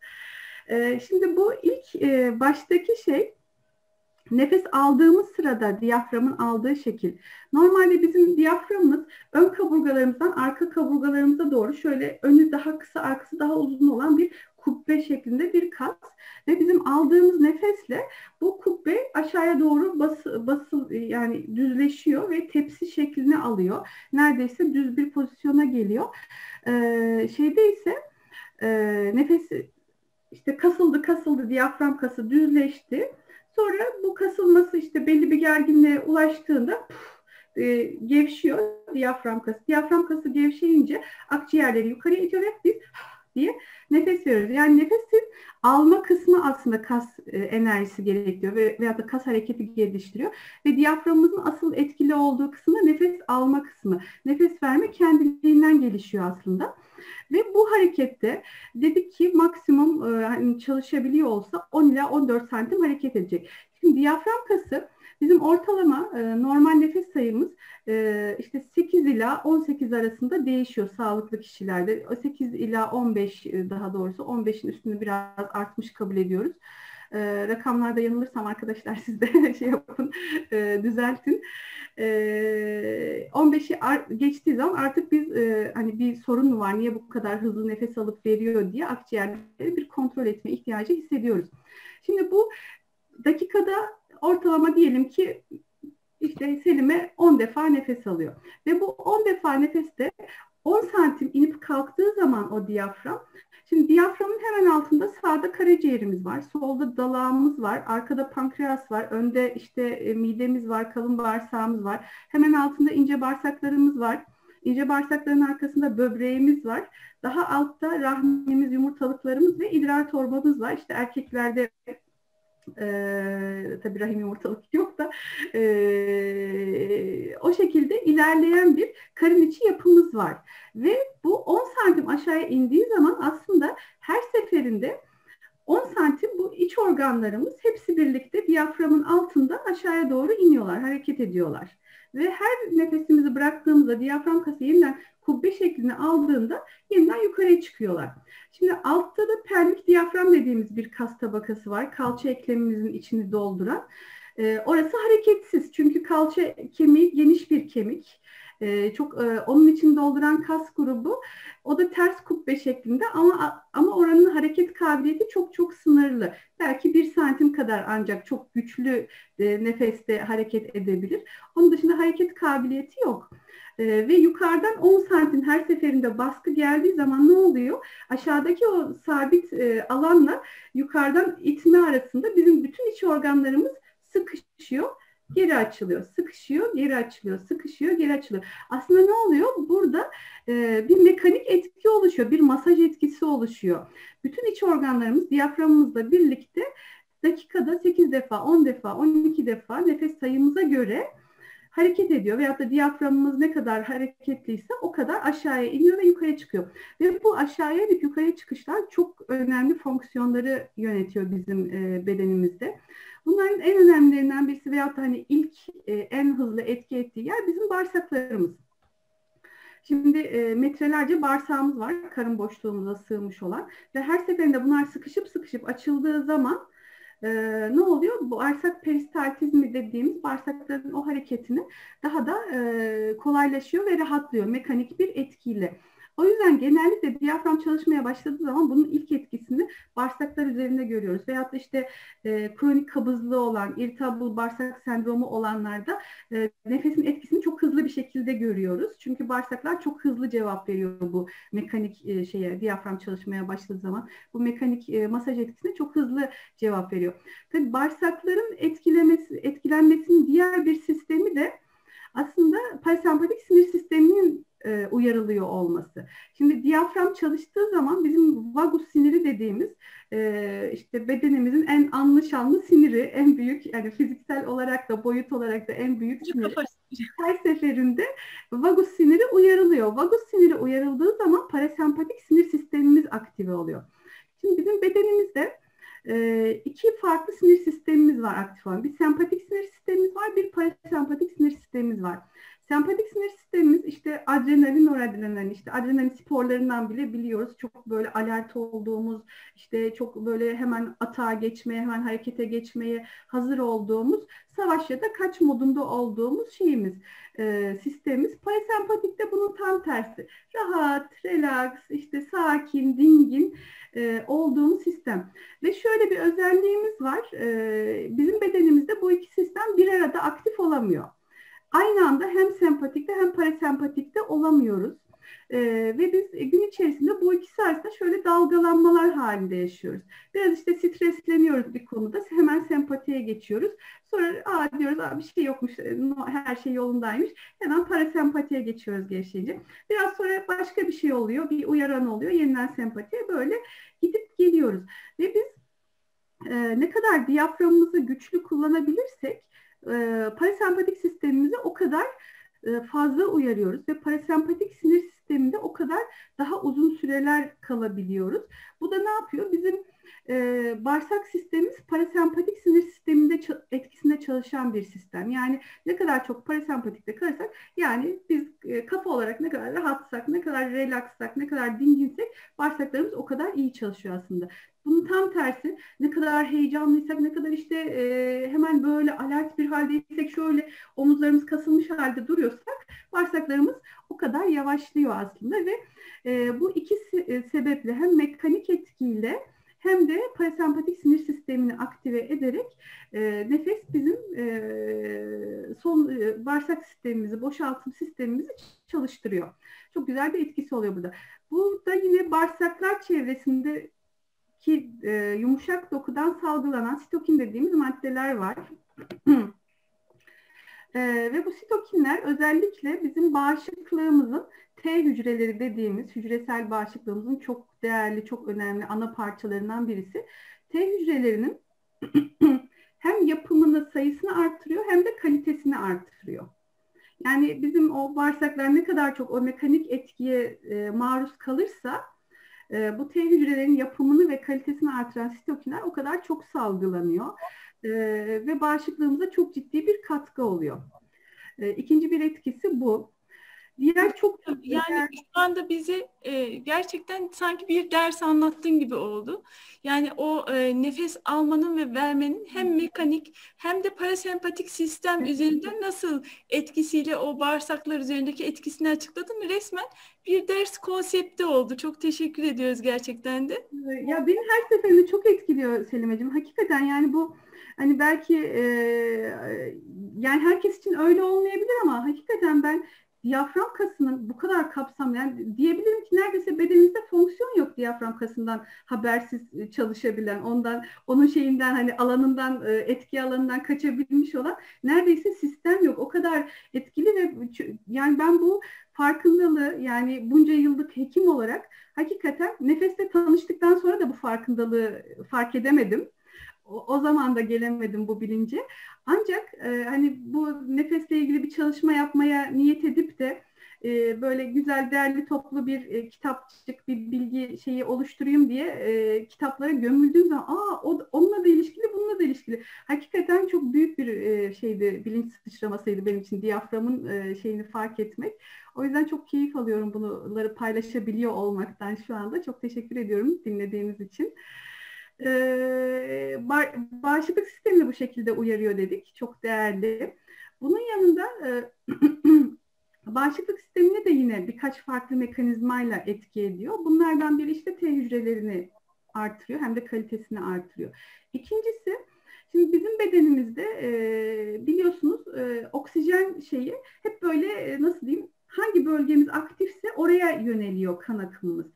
S5: E, şimdi bu ilk e, baştaki şey Nefes aldığımız sırada diyaframın aldığı şekil. Normalde bizim diyaframımız ön kaburgalarımızdan arka kaburgalarımıza doğru şöyle önü daha kısa arkası daha uzun olan bir kubbe şeklinde bir kas ve bizim aldığımız nefesle bu kubbe aşağıya doğru bası, basıl yani düzleşiyor ve tepsi şeklini alıyor. Neredeyse düz bir pozisyona geliyor. Ee, şeyde ise e, nefesi işte kasıldı kasıldı diyafram kası düzleşti Sonra bu kasılması işte belli bir gerginliğe ulaştığında puf, e, gevşiyor diyafram kası. Diyafram kası gevşeyince akciğerleri yukarı itiyor ve biz diye nefes veriyoruz. Yani nefesin alma kısmı aslında kas e, enerjisi gerekiyor ve veyahut da kas hareketi geliştiriyor. Ve diyaframımızın asıl etkili olduğu kısmı nefes alma kısmı. Nefes verme kendiliğinden gelişiyor aslında. Ve bu harekette dedik ki maksimum e, hani çalışabiliyor olsa 10 ila 14 santim hareket edecek. Şimdi diyafram kası bizim ortalama e, normal nefes sayımız e, işte 8 ila 18 arasında değişiyor sağlıklı kişilerde. 8 ila 15 e, daha doğrusu 15'in üstünde biraz artmış kabul ediyoruz. E, rakamlarda yanılırsam arkadaşlar siz de şey yapın, e, düzeltin. E, 15'i geçtiği zaman artık biz e, hani bir sorun mu var, niye bu kadar hızlı nefes alıp veriyor diye akciğerleri bir kontrol etme ihtiyacı hissediyoruz. Şimdi bu dakikada ortalama diyelim ki işte Selim'e 10 defa nefes alıyor. Ve bu 10 defa nefeste 10 santim inip kalktığı zaman o diyafram Şimdi diyaframın hemen altında sağda karaciğerimiz var, solda dalağımız var, arkada pankreas var, önde işte e, midemiz var, kalın bağırsağımız var. Hemen altında ince bağırsaklarımız var. İnce bağırsakların arkasında böbreğimiz var. Daha altta rahmimiz, yumurtalıklarımız ve idrar torbamız var. İşte erkeklerde e, tabii rahim yumurtalık yok da e, o şekilde ilerleyen bir karın içi yapımız var. Ve bu 10 santim aşağıya indiği zaman aslında her seferinde 10 santim bu iç organlarımız hepsi birlikte diyaframın altında aşağıya doğru iniyorlar, hareket ediyorlar. Ve her nefesimizi bıraktığımızda diyafram kası yeniden kubbe şeklini aldığında yeniden yukarıya çıkıyorlar. Şimdi altta da pelvik diyafram dediğimiz bir kas tabakası var. Kalça eklemimizin içini dolduran. E, orası hareketsiz çünkü kalça kemiği geniş bir kemik. E, çok e, onun için dolduran kas grubu o da ters kubbe şeklinde ama ama oranın hareket kabiliyeti çok çok sınırlı. Belki bir santim kadar ancak çok güçlü e, nefeste hareket edebilir. Onun dışında hareket kabiliyeti yok. E, ve yukarıdan 10 santim her seferinde baskı geldiği zaman ne oluyor? Aşağıdaki o sabit e, alanla yukarıdan itme arasında bizim bütün iç organlarımız sıkışıyor geri açılıyor, sıkışıyor, geri açılıyor, sıkışıyor, geri açılıyor. Aslında ne oluyor? Burada e, bir mekanik etki oluşuyor, bir masaj etkisi oluşuyor. Bütün iç organlarımız diyaframımızla birlikte dakikada 8 defa, 10 defa, 12 defa nefes sayımıza göre hareket ediyor veyahut da diyaframımız ne kadar hareketliyse o kadar aşağıya iniyor ve yukarı çıkıyor. Ve bu aşağıya inip yukarı çıkışlar çok önemli fonksiyonları yönetiyor bizim e, bedenimizde. Bunların en önemlilerinden birisi veyahut da hani ilk e, en hızlı etki ettiği yer bizim bağırsaklarımız. Şimdi e, metrelerce bağırsağımız var karın boşluğumuza sığmış olan ve her seferinde bunlar sıkışıp sıkışıp açıldığı zaman e, ne oluyor? Bu bağırsak peristaltizmi dediğimiz bağırsakların o hareketini daha da e, kolaylaşıyor ve rahatlıyor mekanik bir etkiyle. O yüzden genellikle diyafram çalışmaya başladığı zaman bunun ilk etkisini bağırsaklar üzerinde görüyoruz. Veyahut da işte e, kronik kabızlığı olan, irritable bağırsak sendromu olanlarda e, nefesin etkisini çok hızlı bir şekilde görüyoruz. Çünkü bağırsaklar çok hızlı cevap veriyor bu mekanik e, şeye, diyafram çalışmaya başladığı zaman. Bu mekanik e, masaj etkisine çok hızlı cevap veriyor. Tabii bağırsakların etkilemesi, etkilenmesinin diğer bir sistemi de aslında parasempatik sinir sisteminin e, uyarılıyor olması. Şimdi diyafram çalıştığı zaman bizim vagus siniri dediğimiz e, işte bedenimizin en anlı şanlı siniri, en büyük yani fiziksel olarak da boyut olarak da en büyük sinir. Her seferinde vagus siniri uyarılıyor. Vagus siniri uyarıldığı zaman parasempatik sinir sistemimiz aktive oluyor. Şimdi bizim bedenimizde e, iki farklı sinir sistemimiz var aktif olan. Bir sempatik sinir sistemimiz var, bir parasempatik sinir sistemimiz var. Sempatik sinir sistemimiz işte adrenalin, noradrenalin, işte adrenalin sporlarından bile biliyoruz. Çok böyle alert olduğumuz, işte çok böyle hemen atağa geçmeye, hemen harekete geçmeye hazır olduğumuz, savaş ya da kaç modunda olduğumuz şeyimiz, e, sistemimiz. Parasempatik de bunun tam tersi. Rahat, relax, işte sakin, dingin e, olduğumuz sistem. Ve şöyle bir özelliğimiz var. E, bizim bedenimizde bu iki sistem bir arada aktif olamıyor aynı anda hem sempatikte hem parasempatikte olamıyoruz. Ee, ve biz gün içerisinde bu ikisi arasında şöyle dalgalanmalar halinde yaşıyoruz. Biraz işte stresleniyoruz bir konuda hemen sempatiye geçiyoruz. Sonra aa diyoruz aa, bir şey yokmuş her şey yolundaymış. Hemen parasempatiye geçiyoruz gevşeyince. Biraz sonra başka bir şey oluyor bir uyaran oluyor yeniden sempatiye böyle gidip geliyoruz. Ve biz e, ne kadar diyaframımızı güçlü kullanabilirsek e, parasempatik sistemimizi o kadar e, fazla uyarıyoruz ve parasempatik sinir sisteminde o kadar daha uzun süreler kalabiliyoruz. Bu da ne yapıyor? Bizim e, bağırsak sistemimiz parasempatik sinir sisteminde etkisinde çalışan bir sistem. Yani ne kadar çok parasempatikte kalırsak yani biz e, kafa olarak ne kadar rahatsak, ne kadar relaxsak, ne kadar dinginsek bağırsaklarımız o kadar iyi çalışıyor aslında. Bunun tam tersi ne kadar heyecanlıysak, ne kadar işte e, hemen böyle alert bir haldeysek, şöyle omuzlarımız kasılmış halde duruyorsak bağırsaklarımız o kadar yavaşlıyor aslında ve e, bu iki se- sebeple hem mekanik etkiyle hem de parasempatik sinir sistemini aktive ederek e, nefes bizim e, son e, bağırsak sistemimizi, boşaltım sistemimizi çalıştırıyor. Çok güzel bir etkisi oluyor burada. Burada yine bağırsaklar çevresinde ki e, yumuşak dokudan salgılanan sitokin dediğimiz maddeler var. e, ve bu sitokinler özellikle bizim bağışıklığımızın T hücreleri dediğimiz hücresel bağışıklığımızın çok değerli, çok önemli ana parçalarından birisi. T hücrelerinin hem yapımını, sayısını arttırıyor hem de kalitesini arttırıyor. Yani bizim o bağırsaklar ne kadar çok o mekanik etkiye e, maruz kalırsa e, bu T hücrelerin yapımını ve kalitesini artıran sitokinler o kadar çok salgılanıyor. E, ve bağışıklığımıza çok ciddi bir katkı oluyor. E, ikinci bir etkisi bu. Diğer çok
S2: yani şu anda bizi e, gerçekten sanki bir ders anlattığın gibi oldu. Yani o e, nefes almanın ve vermenin hem mekanik hem de parasempatik sistem üzerinden nasıl etkisiyle o bağırsaklar üzerindeki etkisini açıkladın. Resmen bir ders konsepti oldu. Çok teşekkür ediyoruz gerçekten de.
S5: Ya beni her seferinde çok etkiliyor Selimeciğim. Hakikaten yani bu hani belki e, yani herkes için öyle olmayabilir ama hakikaten ben diyafram kasının bu kadar kapsamlı yani diyebilirim ki neredeyse bedenimizde fonksiyon yok diyafram kasından habersiz çalışabilen ondan onun şeyinden hani alanından etki alanından kaçabilmiş olan neredeyse sistem yok. O kadar etkili ve yani ben bu farkındalığı yani bunca yıllık hekim olarak hakikaten nefesle tanıştıktan sonra da bu farkındalığı fark edemedim. O, o zaman da gelemedim bu bilince. Ancak e, hani bu nefesle ilgili bir çalışma yapmaya niyet edip de e, böyle güzel değerli toplu bir e, kitapçık bir bilgi şeyi oluşturayım diye e, kitaplara gömüldüğüm zaman aa o, onunla da ilişkili bununla da ilişkili. Hakikaten çok büyük bir e, şeydi bilinç sıçramasıydı benim için diyaframın e, şeyini fark etmek. O yüzden çok keyif alıyorum bunları paylaşabiliyor olmaktan şu anda. Çok teşekkür ediyorum dinlediğiniz için. Ee, bağışıklık sistemi bu şekilde uyarıyor dedik. Çok değerli. Bunun yanında e, bağışıklık sistemine de yine birkaç farklı mekanizmayla etki ediyor. Bunlardan biri işte T hücrelerini artırıyor hem de kalitesini artırıyor. İkincisi Şimdi bizim bedenimizde e, biliyorsunuz e, oksijen şeyi hep böyle nasıl diyeyim hangi bölgemiz aktifse oraya yöneliyor kan akımımız.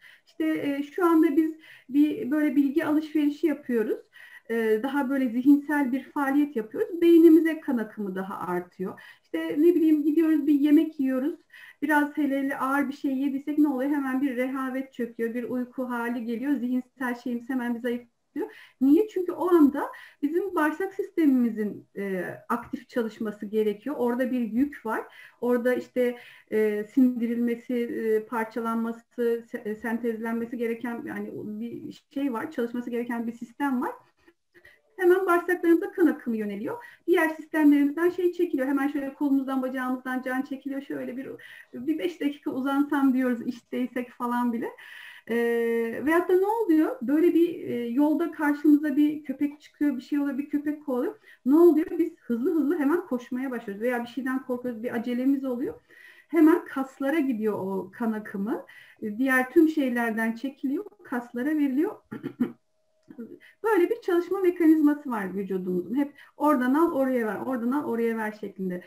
S5: İşte e, şu anda biz bir böyle bilgi alışverişi yapıyoruz. E, daha böyle zihinsel bir faaliyet yapıyoruz. Beynimize kan akımı daha artıyor. İşte ne bileyim gidiyoruz bir yemek yiyoruz. Biraz hele ağır bir şey yediysek ne oluyor? Hemen bir rehavet çöküyor, bir uyku hali geliyor. Zihinsel şeyimiz hemen bir zayıf başlıyor. Niye? Çünkü o anda bizim bağırsak sistemimizin e, aktif çalışması gerekiyor. Orada bir yük var. Orada işte e, sindirilmesi, e, parçalanması, se- e, sentezlenmesi gereken yani bir şey var, çalışması gereken bir sistem var hemen bağırsaklarımıza kan akımı yöneliyor. Diğer sistemlerimizden şey çekiliyor. Hemen şöyle kolumuzdan bacağımızdan can çekiliyor. Şöyle bir bir beş dakika uzansam diyoruz işteysek falan bile. E, veyahut da ne oluyor? Böyle bir e, yolda karşımıza bir köpek çıkıyor, bir şey oluyor, bir köpek kovalıyor. Ne oluyor? Biz hızlı hızlı hemen koşmaya başlıyoruz veya bir şeyden korkuyoruz, bir acelemiz oluyor. Hemen kaslara gidiyor o kan akımı. Diğer tüm şeylerden çekiliyor, kaslara veriliyor. Böyle bir çalışma mekanizması var vücudumuzun. Hep oradan al oraya ver, oradan al oraya ver şeklinde.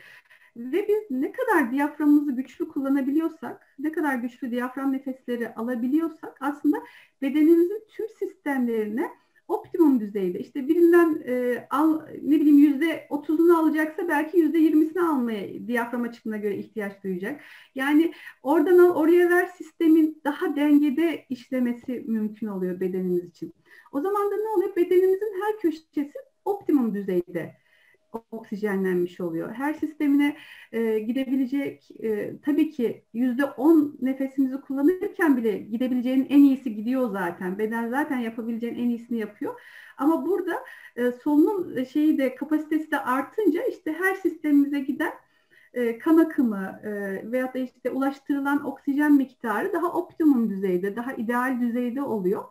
S5: Ve biz ne kadar diyaframımızı güçlü kullanabiliyorsak, ne kadar güçlü diyafram nefesleri alabiliyorsak aslında bedenimizin tüm sistemlerine optimum düzeyde işte birinden e, al, ne bileyim yüzde otuzunu alacaksa belki yüzde yirmisini almaya diyafram açıklığına göre ihtiyaç duyacak. Yani oradan al oraya ver sistemin daha dengede işlemesi mümkün oluyor bedenimiz için. O zaman da ne oluyor? Bedenimizin her köşesi optimum düzeyde oksijenlenmiş oluyor. Her sistemine e, gidebilecek e, tabii ki yüzde on nefesimizi kullanırken bile gidebileceğin en iyisi gidiyor zaten. Beden zaten yapabileceğin en iyisini yapıyor. Ama burada e, solunum şeyi de kapasitesi de artınca işte her sistemimize giden e, kan akımı e, veyahut da işte ulaştırılan oksijen miktarı daha optimum düzeyde, daha ideal düzeyde oluyor.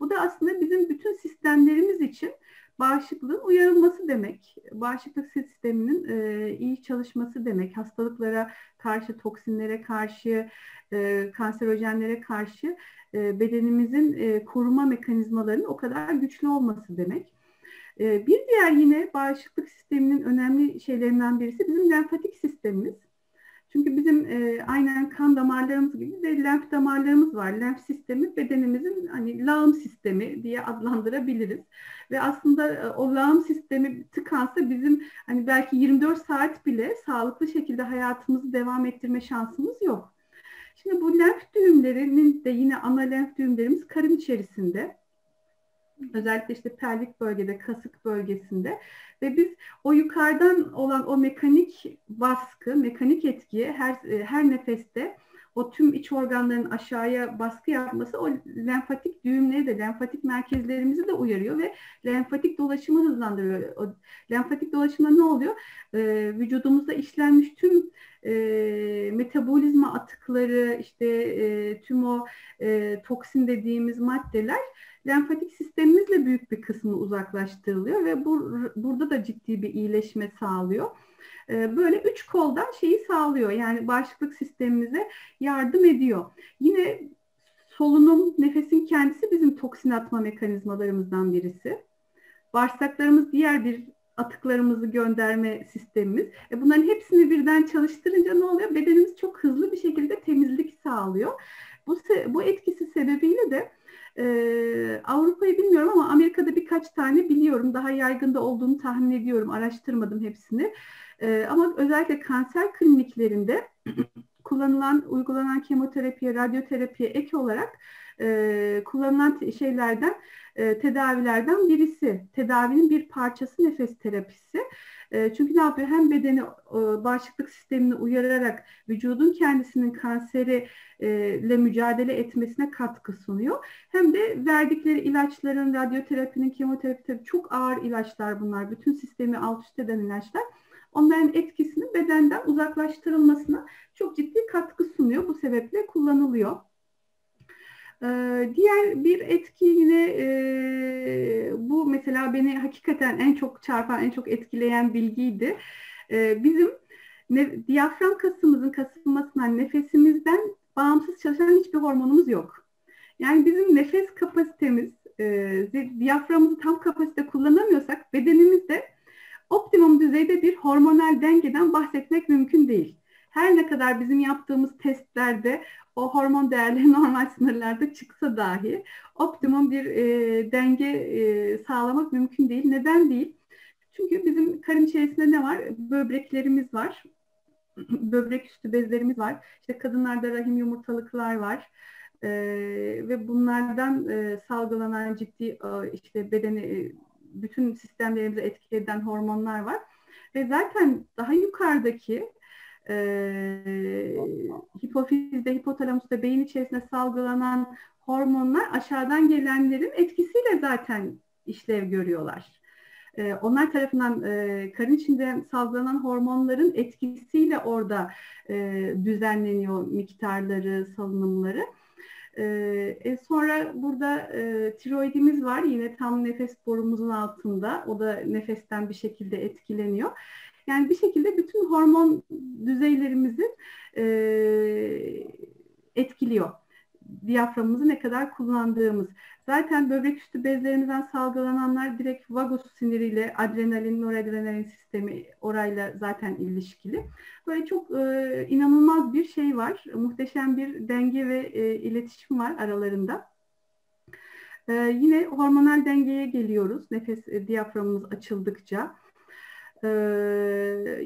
S5: Bu da aslında bizim bütün sistemlerimiz için bağışıklığın uyarılması demek. Bağışıklık sisteminin e, iyi çalışması demek. Hastalıklara karşı, toksinlere karşı, e, kanserojenlere karşı e, bedenimizin e, koruma mekanizmalarının o kadar güçlü olması demek. E, bir diğer yine bağışıklık sisteminin önemli şeylerinden birisi bizim lenfatik sistemimiz. Çünkü bizim e, aynen kan damarlarımız gibi de lenf damarlarımız var. Lenf sistemi bedenimizin hani lağım sistemi diye adlandırabiliriz. Ve aslında e, o lağım sistemi tıkansa bizim hani belki 24 saat bile sağlıklı şekilde hayatımızı devam ettirme şansımız yok. Şimdi bu lenf düğümlerinin de yine ana lenf düğümlerimiz karın içerisinde. Özellikle işte pelvik bölgede, kasık bölgesinde ve biz o yukarıdan olan o mekanik baskı, mekanik etkiye her her nefeste o tüm iç organların aşağıya baskı yapması o lenfatik düğümleri de lenfatik merkezlerimizi de uyarıyor ve lenfatik dolaşımı hızlandırıyor. O lenfatik dolaşımda ne oluyor? Ee, vücudumuzda işlenmiş tüm e, metabolizma atıkları, işte e, tüm o e, toksin dediğimiz maddeler lenfatik sistemimizle büyük bir kısmı uzaklaştırılıyor ve bu, burada da ciddi bir iyileşme sağlıyor. E, böyle üç koldan şeyi sağlıyor. Yani bağışıklık sistemimize yardım ediyor. Yine solunum, nefesin kendisi bizim toksin atma mekanizmalarımızdan birisi. Bağırsaklarımız diğer bir atıklarımızı gönderme sistemimiz. E bunların hepsini birden çalıştırınca ne oluyor? Bedenimiz çok hızlı bir şekilde temizlik sağlıyor. Bu, bu etkisi sebebiyle de e, Avrupa'yı bilmiyorum ama Amerika'da birkaç tane biliyorum. Daha yaygında olduğunu tahmin ediyorum. Araştırmadım hepsini. E, ama özellikle kanser kliniklerinde kullanılan, uygulanan kemoterapiye, radyoterapiye ek olarak e, kullanılan şeylerden, e, tedavilerden birisi. Tedavinin bir parçası nefes terapisi. E, çünkü ne yapıyor? Hem bedeni e, bağışıklık sistemini uyararak vücudun kendisinin kanseriyle mücadele etmesine katkı sunuyor. Hem de verdikleri ilaçların, radyoterapinin, kemoterapinin çok ağır ilaçlar bunlar. Bütün sistemi alt üst eden ilaçlar onların etkisinin bedenden uzaklaştırılmasına çok ciddi katkı sunuyor. Bu sebeple kullanılıyor. Ee, diğer bir etki yine e, bu mesela beni hakikaten en çok çarpan, en çok etkileyen bilgiydi. Ee, bizim ne, diyafram kasımızın kasılmasından, nefesimizden bağımsız çalışan hiçbir hormonumuz yok. Yani bizim nefes kapasitemiz, e, diyaframımızı tam kapasite kullanamıyorsak bedenimizde optimum düzeyde bir hormonal dengeden bahsetmek mümkün değil. Her ne kadar bizim yaptığımız testlerde o hormon değerleri normal sınırlarda çıksa dahi optimum bir e, denge e, sağlamak mümkün değil. Neden değil? Çünkü bizim karın içerisinde ne var? Böbreklerimiz var. Böbrek üstü bezlerimiz var. İşte kadınlarda rahim yumurtalıklar var. E, ve bunlardan e, salgılanan ciddi e, işte bedeni e, bütün sistemlerimizi etki eden hormonlar var. Ve zaten daha yukarıdaki e, hipofizde, hipotalamusta, beyin içerisinde salgılanan hormonlar aşağıdan gelenlerin etkisiyle zaten işlev görüyorlar. E, onlar tarafından e, karın içinde salgılanan hormonların etkisiyle orada e, düzenleniyor miktarları, salınımları. E, sonra burada e, tiroidimiz var yine tam nefes borumuzun altında. O da nefesten bir şekilde etkileniyor. Yani bir şekilde bütün hormon düzeylerimizi e, etkiliyor. Diyaframımızı ne kadar kullandığımız. Zaten böbrek üstü bezlerimizden salgılananlar direkt vagus siniriyle adrenalin, noradrenalin sistemi orayla zaten ilişkili. Böyle çok e, inanılmaz bir şey var. Muhteşem bir denge ve e, iletişim var aralarında. E, yine hormonal dengeye geliyoruz. Nefes e, diyaframımız açıldıkça.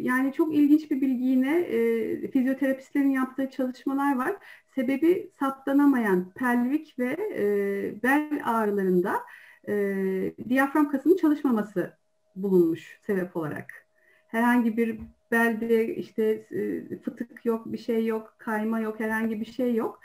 S5: Yani çok ilginç bir bilgi yine e, fizyoterapistlerin yaptığı çalışmalar var. Sebebi saptanamayan pelvik ve e, bel ağrılarında e, diyafram kasının çalışmaması bulunmuş sebep olarak. Herhangi bir belde işte e, fıtık yok, bir şey yok, kayma yok, herhangi bir şey yok.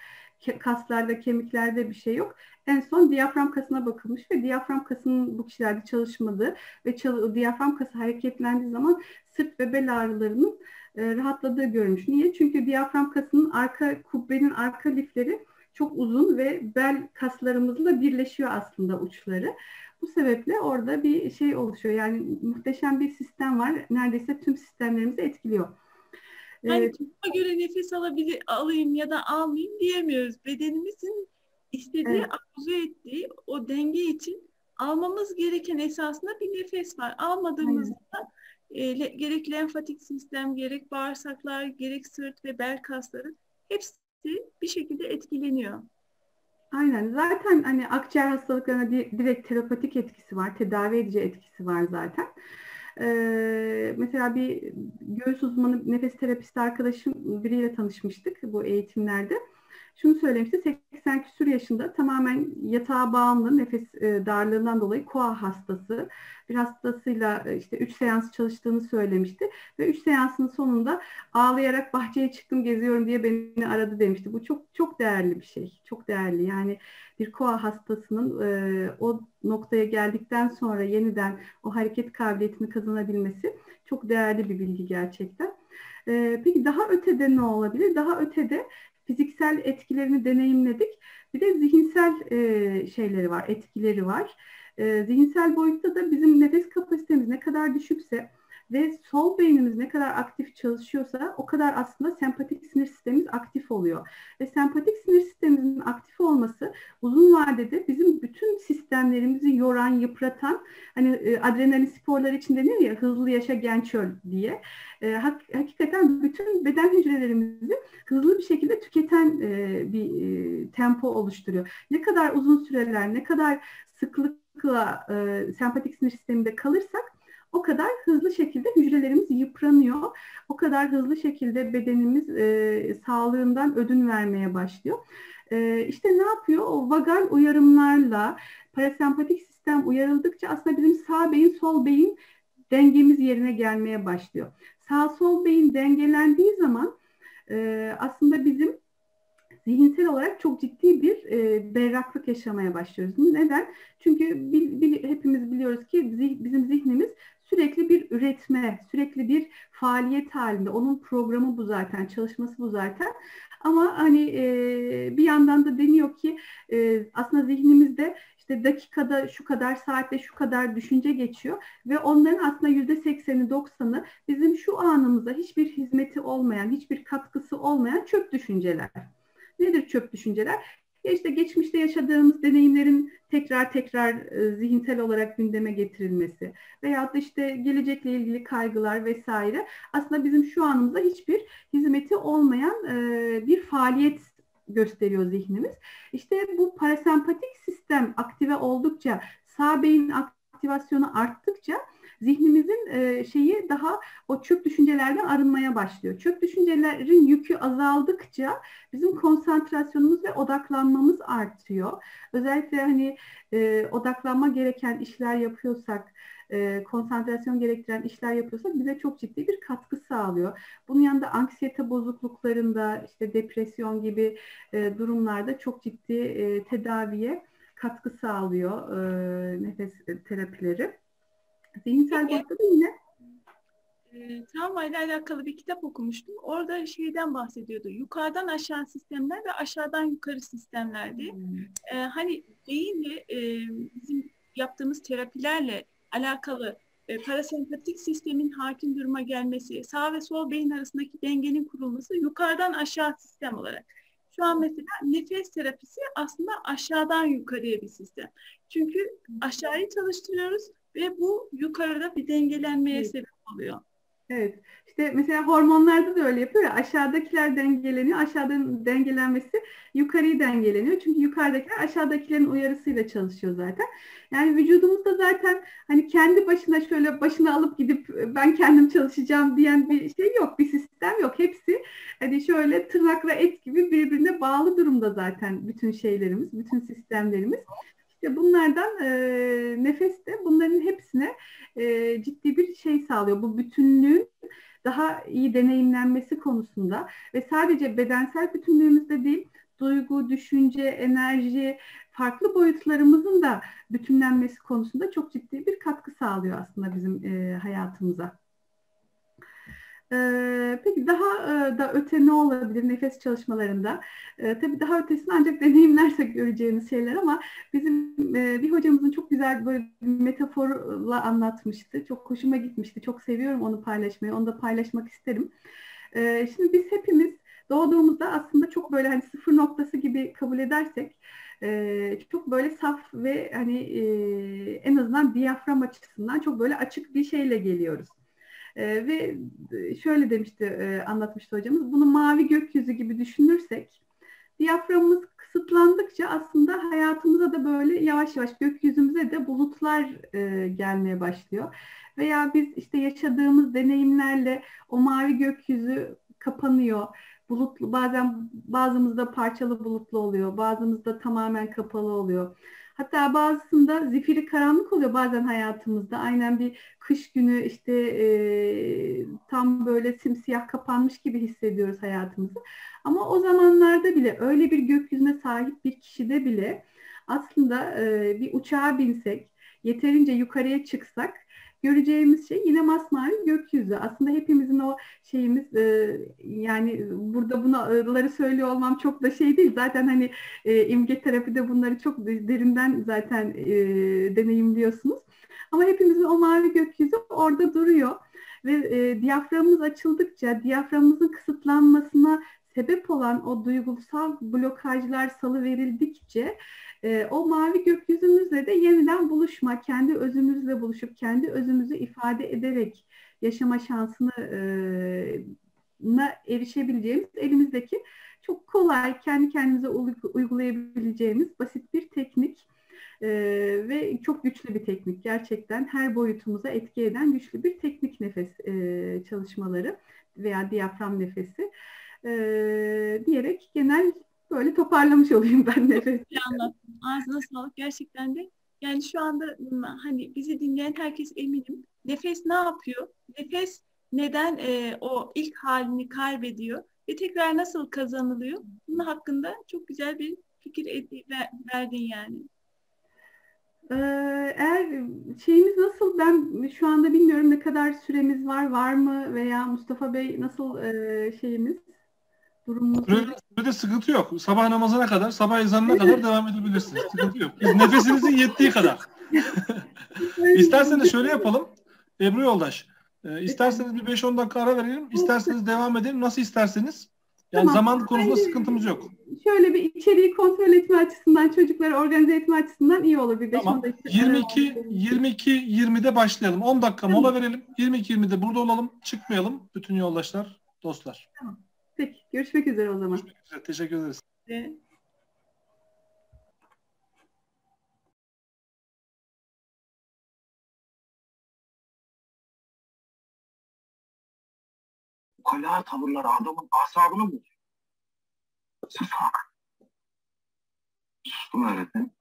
S5: Kaslarda, kemiklerde bir şey yok. En son diyafram kasına bakılmış ve diyafram kasının bu kişilerde çalışmadığı ve çal diyafram kası hareketlendiği zaman sırt ve bel ağrılarının e, rahatladığı görülmüş. Niye? Çünkü diyafram kasının arka kubbenin arka lifleri çok uzun ve bel kaslarımızla birleşiyor aslında uçları. Bu sebeple orada bir şey oluşuyor. Yani muhteşem bir sistem var. Neredeyse tüm sistemlerimizi etkiliyor.
S2: Yani ee, göre nefes alabilir, alayım ya da almayayım diyemiyoruz. Bedenimizin istediği, evet. arzu ettiği o denge için almamız gereken esasında bir nefes var. Almadığımızda e, gerek lenfatik sistem, gerek bağırsaklar, gerek sırt ve bel kasları hepsi bir şekilde etkileniyor.
S5: Aynen. Zaten hani akciğer hastalıklarına direkt terapatik etkisi var, tedavi edici etkisi var zaten. Ee, mesela bir göğüs uzmanı nefes terapisti arkadaşım biriyle tanışmıştık bu eğitimlerde şunu söylemişti. 80 küsur yaşında tamamen yatağa bağımlı nefes e, darlığından dolayı koa hastası. Bir hastasıyla e, işte 3 seans çalıştığını söylemişti. Ve 3 seansın sonunda ağlayarak bahçeye çıktım geziyorum diye beni aradı demişti. Bu çok çok değerli bir şey. Çok değerli. Yani bir koa hastasının e, o noktaya geldikten sonra yeniden o hareket kabiliyetini kazanabilmesi çok değerli bir bilgi gerçekten. E, peki daha ötede ne olabilir? Daha ötede fiziksel etkilerini deneyimledik. Bir de zihinsel e, şeyleri var, etkileri var. E, zihinsel boyutta da bizim nefes kapasitemiz ne kadar düşükse ve sol beynimiz ne kadar aktif çalışıyorsa o kadar aslında sempatik sinir sistemimiz aktif oluyor. Ve sempatik sinir sistemimizin aktif olması uzun vadede bizim bütün sistemlerimizi yoran, yıpratan hani e, adrenalin sporları için denir ya hızlı yaşa genç öl diye. E, hak, hakikaten bütün beden hücrelerimizi hızlı bir şekilde tüketen e, bir e, tempo oluşturuyor. Ne kadar uzun süreler, ne kadar sıklıkla e, sempatik sinir sisteminde kalırsak o kadar hızlı şekilde hücrelerimiz yıpranıyor. O kadar hızlı şekilde bedenimiz e, sağlığından ödün vermeye başlıyor. E, işte ne yapıyor? O vagal uyarımlarla parasempatik sistem uyarıldıkça aslında bizim sağ beyin, sol beyin dengemiz yerine gelmeye başlıyor. Sağ sol beyin dengelendiği zaman e, aslında bizim zihinsel olarak çok ciddi bir e, berraklık yaşamaya başlıyoruz. Neden? Çünkü bil, bil, hepimiz biliyoruz ki zih, bizim zihnimiz sürekli bir üretme, sürekli bir faaliyet halinde. Onun programı bu zaten, çalışması bu zaten. Ama hani e, bir yandan da deniyor ki e, aslında zihnimizde işte dakikada şu kadar, saatte şu kadar düşünce geçiyor ve onların aslında yüzde sekseni, doksanı bizim şu anımıza hiçbir hizmeti olmayan, hiçbir katkısı olmayan çöp düşünceler. Nedir çöp düşünceler? Ya işte geçmişte yaşadığımız deneyimlerin tekrar tekrar e, zihinsel olarak gündeme getirilmesi veya da işte gelecekle ilgili kaygılar vesaire aslında bizim şu anımızda hiçbir hizmeti olmayan e, bir faaliyet gösteriyor zihnimiz. İşte bu parasempatik sistem aktive oldukça, sağ beyin aktivasyonu arttıkça zihnimizin e, şeyi daha o çöp düşüncelerden arınmaya başlıyor. Çöp düşüncelerin yükü azaldıkça bizim konsantrasyonumuz ve odaklanmamız artıyor. Özellikle hani e, odaklanma gereken işler yapıyorsak, e, konsantrasyon gerektiren işler yapıyorsak bize çok ciddi bir katkı sağlıyor. Bunun yanında anksiyete bozukluklarında, işte depresyon gibi e, durumlarda çok ciddi e, tedaviye katkı sağlıyor nefes terapileri. Zihinsel boyutta da yine
S2: e, travma ile alakalı bir kitap okumuştum. Orada şeyden bahsediyordu. Yukarıdan aşağı sistemler ve aşağıdan yukarı sistemler diye. Hmm. E, hani beyinle e, bizim yaptığımız terapilerle alakalı e, parasempatik sistemin hakim duruma gelmesi, sağ ve sol beyin arasındaki dengenin kurulması yukarıdan aşağı sistem olarak. Şu an mesela nefes terapisi aslında aşağıdan yukarıya bir sistem. Çünkü aşağıyı çalıştırıyoruz ve bu yukarıda bir dengelenmeye evet. sebep oluyor.
S5: Evet. İşte mesela hormonlarda da öyle yapıyor ya aşağıdakiler dengeleniyor. Aşağıdan dengelenmesi yukarıyı dengeleniyor. Çünkü yukarıdakiler aşağıdakilerin uyarısıyla çalışıyor zaten. Yani vücudumuzda zaten hani kendi başına şöyle başına alıp gidip ben kendim çalışacağım diyen bir şey yok. Bir sistem yok. Hepsi hani şöyle tırnakla et gibi birbirine bağlı durumda zaten bütün şeylerimiz, bütün sistemlerimiz. İşte bunlardan e, nefes de bunların hepsine e, ciddi bir şey sağlıyor. Bu bütünlüğün daha iyi deneyimlenmesi konusunda ve sadece bedensel bütünlüğümüzde değil, duygu, düşünce, enerji, farklı boyutlarımızın da bütünlenmesi konusunda çok ciddi bir katkı sağlıyor aslında bizim e, hayatımıza. Ee, peki daha e, da öte ne olabilir nefes çalışmalarında? Ee, tabii daha ötesini ancak deneyimlersek göreceğimiz şeyler ama bizim e, bir hocamızın çok güzel böyle bir metaforla anlatmıştı. Çok hoşuma gitmişti. Çok seviyorum onu paylaşmayı. Onu da paylaşmak isterim. Ee, şimdi biz hepimiz doğduğumuzda aslında çok böyle hani sıfır noktası gibi kabul edersek e, çok böyle saf ve hani e, en azından diyafram açısından çok böyle açık bir şeyle geliyoruz. E, ve şöyle demişti, e, anlatmıştı hocamız, bunu mavi gökyüzü gibi düşünürsek, diyaframımız kısıtlandıkça aslında hayatımıza da böyle yavaş yavaş gökyüzümüze de bulutlar e, gelmeye başlıyor. Veya biz işte yaşadığımız deneyimlerle o mavi gökyüzü kapanıyor. Bulutlu bazen bazımızda parçalı bulutlu oluyor, bazımızda tamamen kapalı oluyor. Hatta bazısında zifiri karanlık oluyor bazen hayatımızda. Aynen bir kış günü işte e, tam böyle simsiyah kapanmış gibi hissediyoruz hayatımızı. Ama o zamanlarda bile öyle bir gökyüzüne sahip bir kişide bile aslında e, bir uçağa binsek, yeterince yukarıya çıksak göreceğimiz şey yine masmavi gökyüzü. Aslında hepimizin o şeyimiz e, yani burada bunları söylüyor olmam çok da şey değil. Zaten hani e, imge terapide bunları çok derinden zaten e, deneyimliyorsunuz. Ama hepimizin o mavi gökyüzü orada duruyor ve e, diyaframımız açıldıkça diyaframımızın kısıtlanmasına sebep olan o duygusal blokajlar salı verildikçe e, o mavi gökyüzümüzle de yeniden buluşma, kendi özümüzle buluşup kendi özümüzü ifade ederek yaşama şansını e, erişebileceğimiz elimizdeki çok kolay kendi kendimize uygulayabileceğimiz basit bir teknik e, ve çok güçlü bir teknik. Gerçekten her boyutumuza etki eden güçlü bir teknik nefes e, çalışmaları veya diyafram nefesi e, diyerek genel böyle toparlamış olayım ben nefes.
S2: Anlattım. Ağzına sağlık gerçekten de. Yani şu anda hani bizi dinleyen herkes eminim. Nefes ne yapıyor? Nefes neden e, o ilk halini kaybediyor ve tekrar nasıl kazanılıyor? Bunun hakkında çok güzel bir fikir verdin yani.
S5: Ee, eğer şeyimiz nasıl ben şu anda bilmiyorum ne kadar süremiz var var mı veya Mustafa Bey nasıl e, şeyimiz durumumuz?
S4: Sürede, sürede sıkıntı yok. Sabah namazına kadar, sabah ezanına kadar devam edebilirsiniz. Sıkıntı yok. Biz nefesinizin yettiği kadar. İsterseniz şöyle yapalım. Ebru Yoldaş. E, isterseniz bir 5-10 dakika ara verelim. İsterseniz devam edelim. Nasıl isterseniz. Yani tamam. zaman konusunda Bence sıkıntımız yok.
S5: Şöyle bir içeriği kontrol etme açısından, çocukları organize etme açısından iyi olur bir 5
S4: tamam. dakika. 22 22 20'de başlayalım. 10 dakika tamam. mola verelim. 22 20'de burada olalım. Çıkmayalım bütün yoldaşlar, dostlar.
S5: Tamam. Peki. Görüşmek üzere o zaman.
S4: Görüşmek üzere. Teşekkür ederiz. Evet.
S10: ukala tavırlar adamın asabını bozuyor. Sus bak. Sustum öğretmen.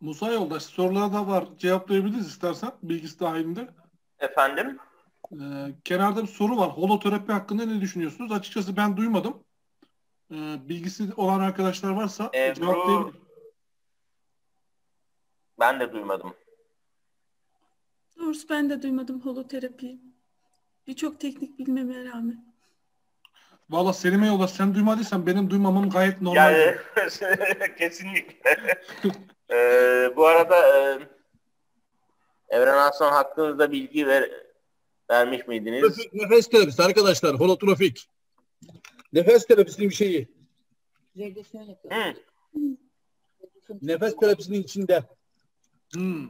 S4: Musa Yoldaş sorulara da var. Cevaplayabiliriz istersen bilgisi dahilinde.
S3: Efendim?
S4: Ee, kenarda bir soru var. Holoterapi hakkında ne düşünüyorsunuz? Açıkçası ben duymadım. Ee, bilgisi olan arkadaşlar varsa
S3: Ebru, cevaplayabilir. Ben de duymadım.
S2: Doğrusu ben de duymadım holoterapiyi. Birçok teknik bilmeme rağmen.
S4: Valla Selime Yoldaş sen duymadıysan benim duymamam gayet normal.
S3: Yani kesinlikle. Ee, bu arada e, Evren Aslan hakkınızda bilgi ver, vermiş miydiniz?
S10: Nefes, nefes terapisi arkadaşlar. Holotrofik. Nefes terapisinin bir şeyi.
S3: Hı.
S10: Nefes terapisinin içinde.
S4: Hmm.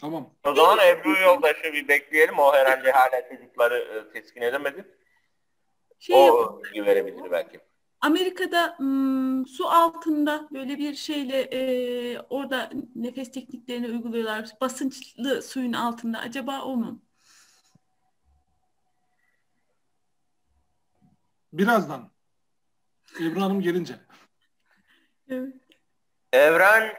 S4: Tamam.
S3: O zaman Ebru Yoldaş'ı bir bekleyelim. O herhalde hala çocukları e, teskin edemedi. Şey o bilgi verebilir belki.
S2: Amerika'da m, su altında böyle bir şeyle e, orada nefes tekniklerini uyguluyorlar. Basınçlı suyun altında. Acaba o mu?
S4: Birazdan. Ebru Hanım gelince.
S2: Evet.
S3: Evren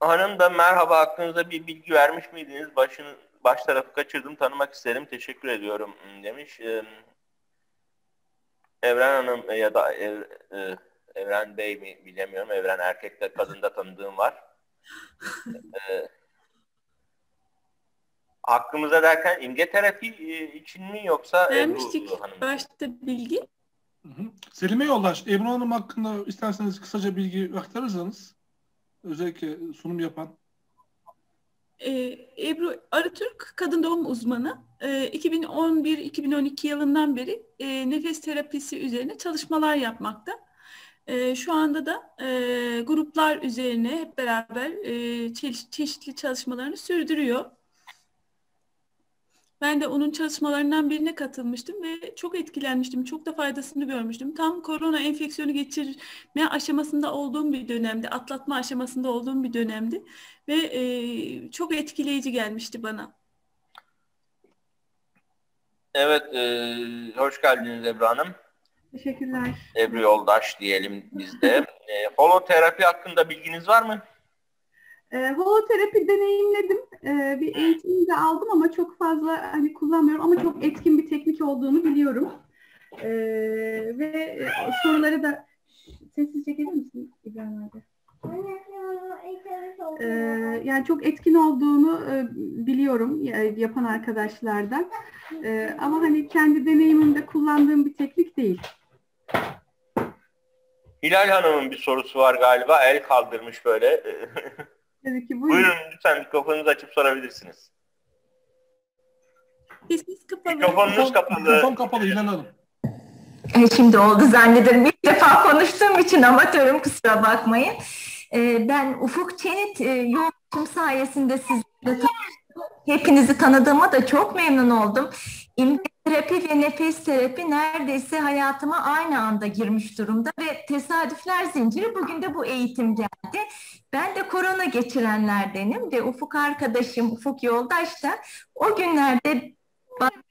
S3: Hanım da merhaba hakkınızda bir bilgi vermiş miydiniz? Başın, baş tarafı kaçırdım tanımak isterim. Teşekkür ediyorum demiş. Evren Hanım ya da Ev, e, Evren Bey mi bilemiyorum. Evren erkekte kadında tanıdığım var. e, hakkımıza derken imge terapi e, için mi yoksa
S2: Vermiştik Ebru Hanım? başta bilgi.
S4: Hı hı. Selime Yoldaş, Ebru Hanım hakkında isterseniz kısaca bilgi aktarırsanız özellikle sunum yapan.
S2: Ee, Ebru Arıtürk kadın doğum uzmanı. Ee, 2011-2012 yılından beri e, nefes terapisi üzerine çalışmalar yapmakta. E, şu anda da e, gruplar üzerine hep beraber e, çe- çeşitli çalışmalarını sürdürüyor. Ben de onun çalışmalarından birine katılmıştım ve çok etkilenmiştim. Çok da faydasını görmüştüm. Tam korona enfeksiyonu geçirme aşamasında olduğum bir dönemdi. Atlatma aşamasında olduğum bir dönemdi. Ve e, çok etkileyici gelmişti bana.
S3: Evet, e, hoş geldiniz Ebru Hanım.
S5: Teşekkürler.
S3: Ebru Yoldaş diyelim biz de. e, holoterapi hakkında bilginiz var mı?
S5: E, holoterapi deneyimledim. E, bir eğitimini de aldım ama çok fazla hani kullanmıyorum ama çok etkin bir teknik olduğunu biliyorum. E, ve soruları da sessizce gelir misin İbrahim abi? E, yani çok etkin olduğunu e, biliyorum yapan arkadaşlardan. E, ama hani kendi deneyimimde kullandığım bir teknik değil.
S3: Hilal Hanım'ın bir sorusu var galiba. El kaldırmış böyle.
S5: Tabii ki buyurun.
S3: Buyurun lütfen mikrofonunuzu açıp sorabilirsiniz.
S2: Sesiniz kapalı.
S3: Mikrofonunuz kapalı.
S4: Mikrofon kapalı Hilal Hanım.
S11: E, Şimdi oldu zannederim. İlk defa konuştuğum için amatörüm kusura bakmayın. E, Ben Ufuk Çenit e, yolcum sayesinde sizle tanıştım. Hepinizi tanıdığıma da çok memnun oldum. İmgeterapi ve nefes terapi neredeyse hayatıma aynı anda girmiş durumda ve tesadüfler zinciri bugün de bu eğitim geldi. Ben de korona geçirenlerdenim ve Ufuk arkadaşım, Ufuk Yoldaş da o günlerde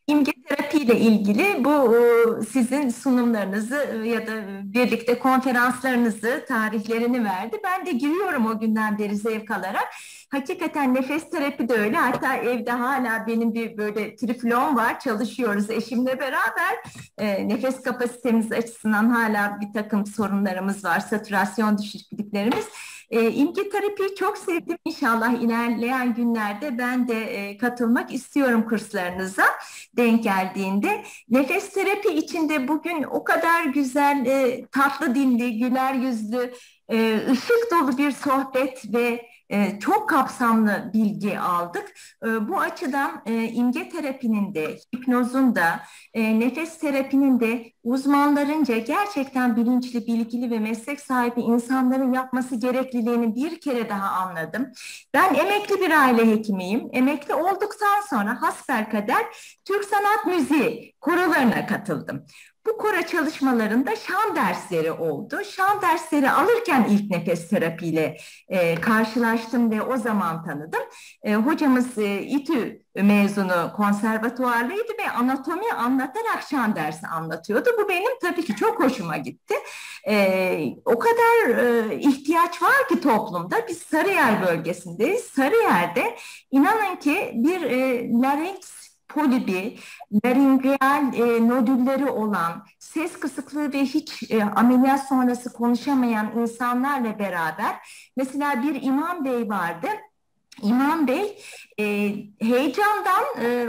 S11: imge terapi ile ilgili bu e, sizin sunumlarınızı ya da birlikte konferanslarınızı, tarihlerini verdi. Ben de giriyorum o günden beri zevk alarak. Hakikaten nefes terapi de öyle. Hatta evde hala benim bir böyle triflon var. Çalışıyoruz eşimle beraber. E, nefes kapasitemiz açısından hala bir takım sorunlarımız var. Satürasyon düşüklüklerimiz. E, imge terapiyi çok sevdim. İnşallah ilerleyen günlerde ben de e, katılmak istiyorum kurslarınıza denk geldiğinde. Nefes terapi içinde bugün o kadar güzel, e, tatlı dilli, güler yüzlü, e, ışık dolu bir sohbet ve çok kapsamlı bilgi aldık. E, bu açıdan e, imge terapinin de, hipnozun da, e, nefes terapinin de uzmanlarınca gerçekten bilinçli, bilgili ve meslek sahibi insanların yapması gerekliliğini bir kere daha anladım. Ben emekli bir aile hekimiyim. Emekli olduktan sonra hasbelkader Türk Sanat Müziği korolarına katıldım. Bu koro çalışmalarında şan dersleri oldu. Şan dersleri alırken ilk nefes terapiyle e, karşılaştım ve o zaman tanıdım. E, hocamız e, İTÜ mezunu konservatuarlıydı ve anatomi anlatarak şan dersi anlatıyordu. Bu benim tabii ki çok hoşuma gitti. E, o kadar e, ihtiyaç var ki toplumda. Biz Sarıyer bölgesindeyiz. Sarıyer'de inanın ki bir e, larynx polibi, laringeal e, nodülleri olan, ses kısıklığı ve hiç e, ameliyat sonrası konuşamayan insanlarla beraber mesela bir imam bey vardı. İmam Bey e, heyecandan e,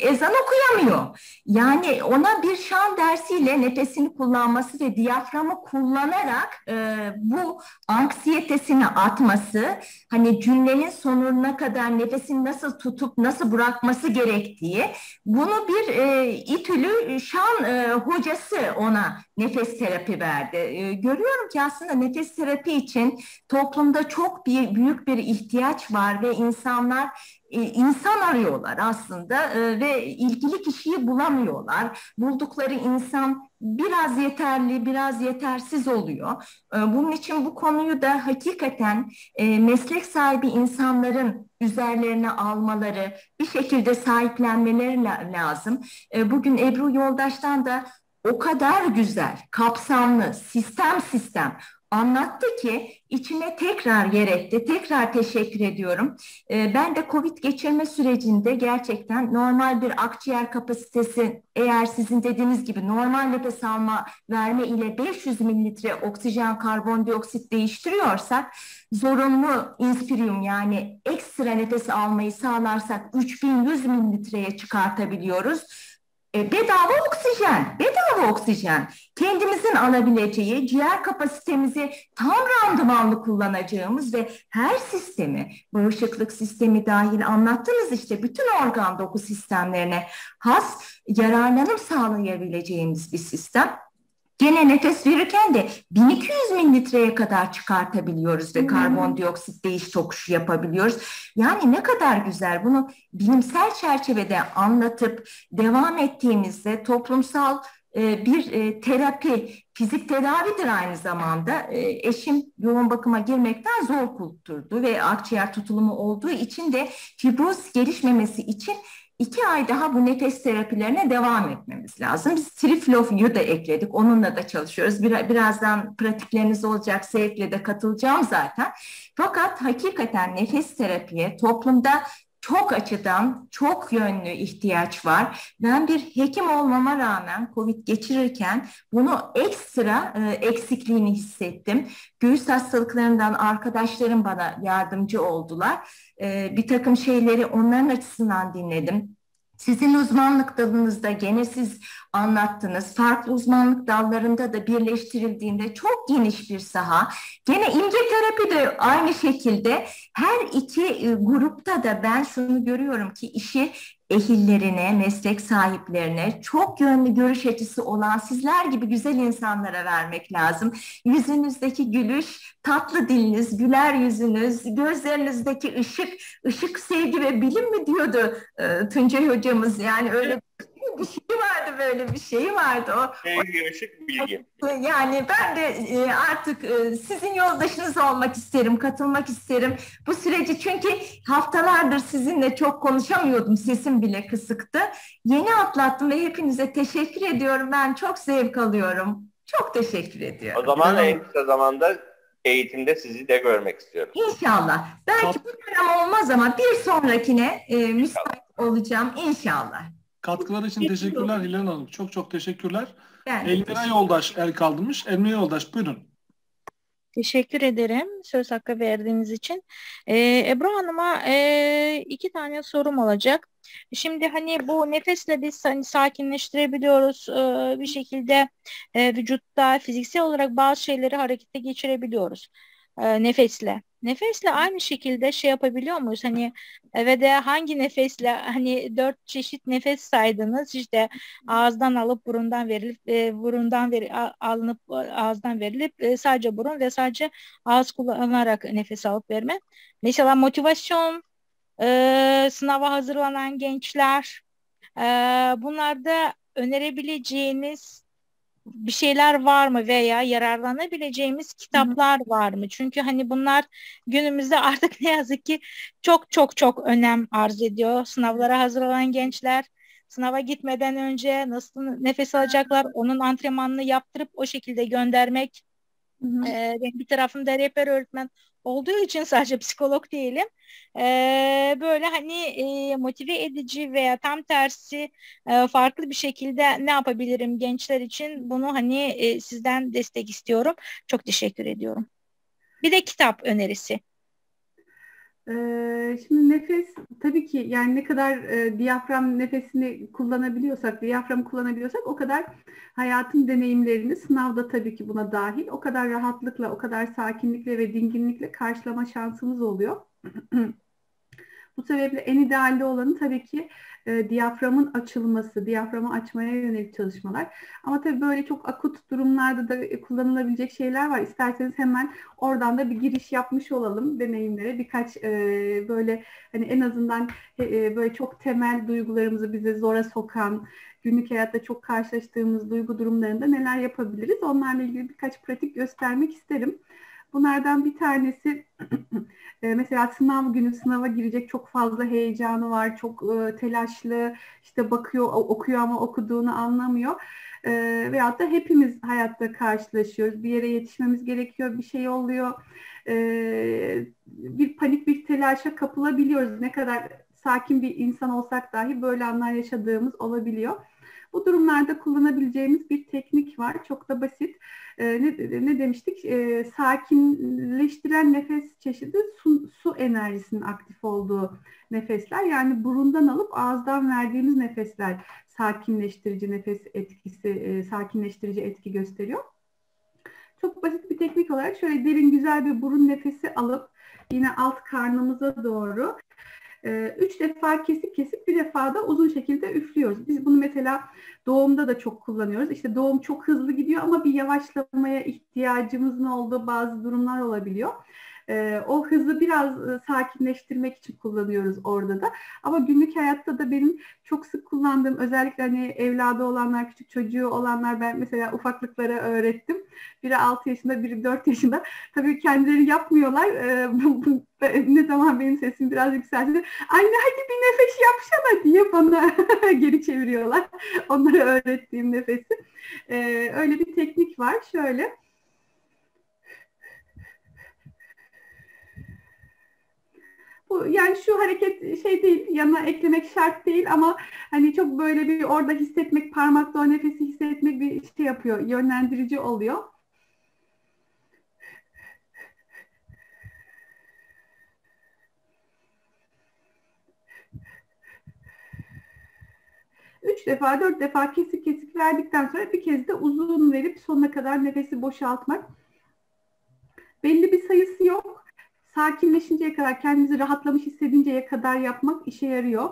S11: ezan okuyamıyor. Yani ona bir şan dersiyle nefesini kullanması ve diyaframı kullanarak e, bu anksiyetesini atması, hani cümlenin sonuna kadar nefesini nasıl tutup nasıl bırakması gerektiği, bunu bir e, İTÜ'lü şan e, hocası ona nefes terapi verdi. E, görüyorum ki aslında nefes terapi için toplumda çok bir, büyük bir ihtiyaç var ve insanlar insan arıyorlar aslında e, ve ilgili kişiyi bulamıyorlar. Buldukları insan biraz yeterli, biraz yetersiz oluyor. E, bunun için bu konuyu da hakikaten meslek sahibi insanların üzerlerine almaları, bir şekilde sahiplenmeleri lazım. Bugün Ebru Yoldaş'tan da o kadar güzel, kapsamlı, sistem sistem anlattı ki içime tekrar yer etti. Tekrar teşekkür ediyorum. Ee, ben de COVID geçirme sürecinde gerçekten normal bir akciğer kapasitesi eğer sizin dediğiniz gibi normal nefes alma verme ile 500 mililitre oksijen karbondioksit değiştiriyorsak zorunlu inspirium yani ekstra nefes almayı sağlarsak 3100 mililitreye çıkartabiliyoruz e, bedava oksijen, bedava oksijen. Kendimizin alabileceği, ciğer kapasitemizi tam randımanlı kullanacağımız ve her sistemi, bağışıklık sistemi dahil anlattınız işte bütün organ doku sistemlerine has yararlanım sağlayabileceğimiz bir sistem. Gene nefes verirken de 1200 mililitreye kadar çıkartabiliyoruz ve karbondioksit değiş tokuşu yapabiliyoruz. Yani ne kadar güzel bunu bilimsel çerçevede anlatıp devam ettiğimizde toplumsal e, bir e, terapi, fizik tedavidir aynı zamanda. E, eşim yoğun bakıma girmekten zor kurtuldu ve akciğer tutulumu olduğu için de fibroz gelişmemesi için iki ay daha bu nefes terapilerine devam etmemiz lazım. Biz Triflof'yu da ekledik. Onunla da çalışıyoruz. Bir, birazdan pratikleriniz olacak. Zevkle de katılacağım zaten. Fakat hakikaten nefes terapiye toplumda çok açıdan çok yönlü ihtiyaç var. Ben bir hekim olmama rağmen COVID geçirirken bunu ekstra e, eksikliğini hissettim. Göğüs hastalıklarından arkadaşlarım bana yardımcı oldular. E, bir takım şeyleri onların açısından dinledim. Sizin uzmanlık dalınızda gene siz anlattınız. Farklı uzmanlık dallarında da birleştirildiğinde çok geniş bir saha. Gene imge terapi de aynı şekilde her iki e, grupta da ben şunu görüyorum ki işi ehillerine, meslek sahiplerine, çok yönlü görüş açısı olan sizler gibi güzel insanlara vermek lazım. Yüzünüzdeki gülüş, tatlı diliniz, güler yüzünüz, gözlerinizdeki ışık, ışık sevgi ve bilim mi diyordu e, Tuncay hocamız yani öyle şey vardı böyle bir şey vardı o.
S3: Sevgi, bilgi.
S11: Yani ben de e, artık e, sizin yoldaşınız olmak isterim, katılmak isterim. Bu süreci çünkü haftalardır sizinle çok konuşamıyordum, sesim bile kısıktı. Yeni atlattım ve hepinize teşekkür ediyorum. Ben çok zevk alıyorum. Çok teşekkür ediyorum.
S3: O zaman en kısa zamanda eğitimde sizi de görmek istiyorum.
S11: İnşallah. Belki bu dönem olmaz ama bir sonrakine e, müsait olacağım inşallah.
S4: Katkılar için teşekkürler Hilal Hanım. Çok çok teşekkürler.
S11: Ben
S4: Elmira Yoldaş el kaldırmış. Elmira Yoldaş buyurun.
S9: Teşekkür ederim söz hakkı verdiğiniz için. Ee, Ebru Hanım'a e, iki tane sorum olacak. Şimdi hani bu nefesle biz hani sakinleştirebiliyoruz e, bir şekilde e, vücutta fiziksel olarak bazı şeyleri harekete geçirebiliyoruz e, nefesle. Nefesle aynı şekilde şey yapabiliyor muyuz? Hani ve de hangi nefesle hani dört çeşit nefes saydınız işte ağızdan alıp burundan verilip e, burundan veri, alınıp ağızdan verilip e, sadece burun ve sadece ağız kullanarak nefes alıp verme. Mesela motivasyon, e, sınava hazırlanan gençler e, bunlarda önerebileceğiniz bir şeyler var mı veya yararlanabileceğimiz kitaplar var mı? Çünkü hani bunlar günümüzde artık ne yazık ki çok çok çok önem arz ediyor. Sınavlara hazırlanan gençler sınava gitmeden önce nasıl nefes alacaklar onun antrenmanını yaptırıp o şekilde göndermek. Hı hı. Ee, bir tarafımda rehber öğretmen olduğu için sadece psikolog değilim. Ee, böyle hani e, motive edici veya tam tersi e, farklı bir şekilde ne yapabilirim gençler için bunu hani e, sizden destek istiyorum. Çok teşekkür ediyorum. Bir de kitap önerisi.
S5: Şimdi nefes tabii ki yani ne kadar e, diyafram nefesini kullanabiliyorsak, diyafram kullanabiliyorsak o kadar hayatın deneyimlerini sınavda tabii ki buna dahil o kadar rahatlıkla, o kadar sakinlikle ve dinginlikle karşılama şansımız oluyor. Bu sebeple en idealde olanı tabii ki e, diyaframın açılması, diyaframı açmaya yönelik çalışmalar. Ama tabii böyle çok akut durumlarda da kullanılabilecek şeyler var. İsterseniz hemen oradan da bir giriş yapmış olalım deneyimlere. Birkaç e, böyle hani en azından e, böyle çok temel duygularımızı bize zora sokan, günlük hayatta çok karşılaştığımız duygu durumlarında neler yapabiliriz? Onlarla ilgili birkaç pratik göstermek isterim. Bunlardan bir tanesi e, mesela sınav günü sınava girecek çok fazla heyecanı var, çok e, telaşlı, işte bakıyor, okuyor ama okuduğunu anlamıyor. E, veyahut da hepimiz hayatta karşılaşıyoruz. Bir yere yetişmemiz gerekiyor, bir şey oluyor. bir panik, bir telaşa kapılabiliyoruz. Ne kadar sakin bir insan olsak dahi böyle anlar yaşadığımız olabiliyor. Bu durumlarda kullanabileceğimiz bir teknik var. Çok da basit. E, ne, ne demiştik? E, sakinleştiren nefes çeşidi su, su enerjisinin aktif olduğu nefesler. Yani burundan alıp ağızdan verdiğimiz nefesler sakinleştirici nefes etkisi, e, sakinleştirici etki gösteriyor. Çok basit bir teknik olarak şöyle derin güzel bir burun nefesi alıp yine alt karnımıza doğru E, üç defa kesip kesip bir defa da uzun şekilde üflüyoruz. Biz bunu mesela doğumda da çok kullanıyoruz. İşte doğum çok hızlı gidiyor ama bir yavaşlamaya ihtiyacımızın olduğu bazı durumlar olabiliyor. E, o hızı biraz e, sakinleştirmek için kullanıyoruz orada da. Ama günlük hayatta da benim çok sık kullandığım özellikle hani evladı olanlar, küçük çocuğu olanlar ben mesela ufaklıklara öğrettim. Biri 6 yaşında, biri 4 yaşında. Tabii kendileri yapmıyorlar. E, ne zaman benim sesim biraz yükseldi. Anne hadi bir nefes yapsana diye bana geri çeviriyorlar. Onlara öğrettiğim nefesi. E, öyle bir teknik var. Şöyle Bu yani şu hareket şey değil, yana eklemek şart değil ama hani çok böyle bir orada hissetmek, parmakta o nefesi hissetmek bir şey yapıyor, yönlendirici oluyor. Üç defa, dört defa kesik kesik verdikten sonra bir kez de uzun verip sonuna kadar nefesi boşaltmak. Belli bir sayısı yok sakinleşinceye kadar, kendimizi rahatlamış hissedinceye kadar yapmak işe yarıyor.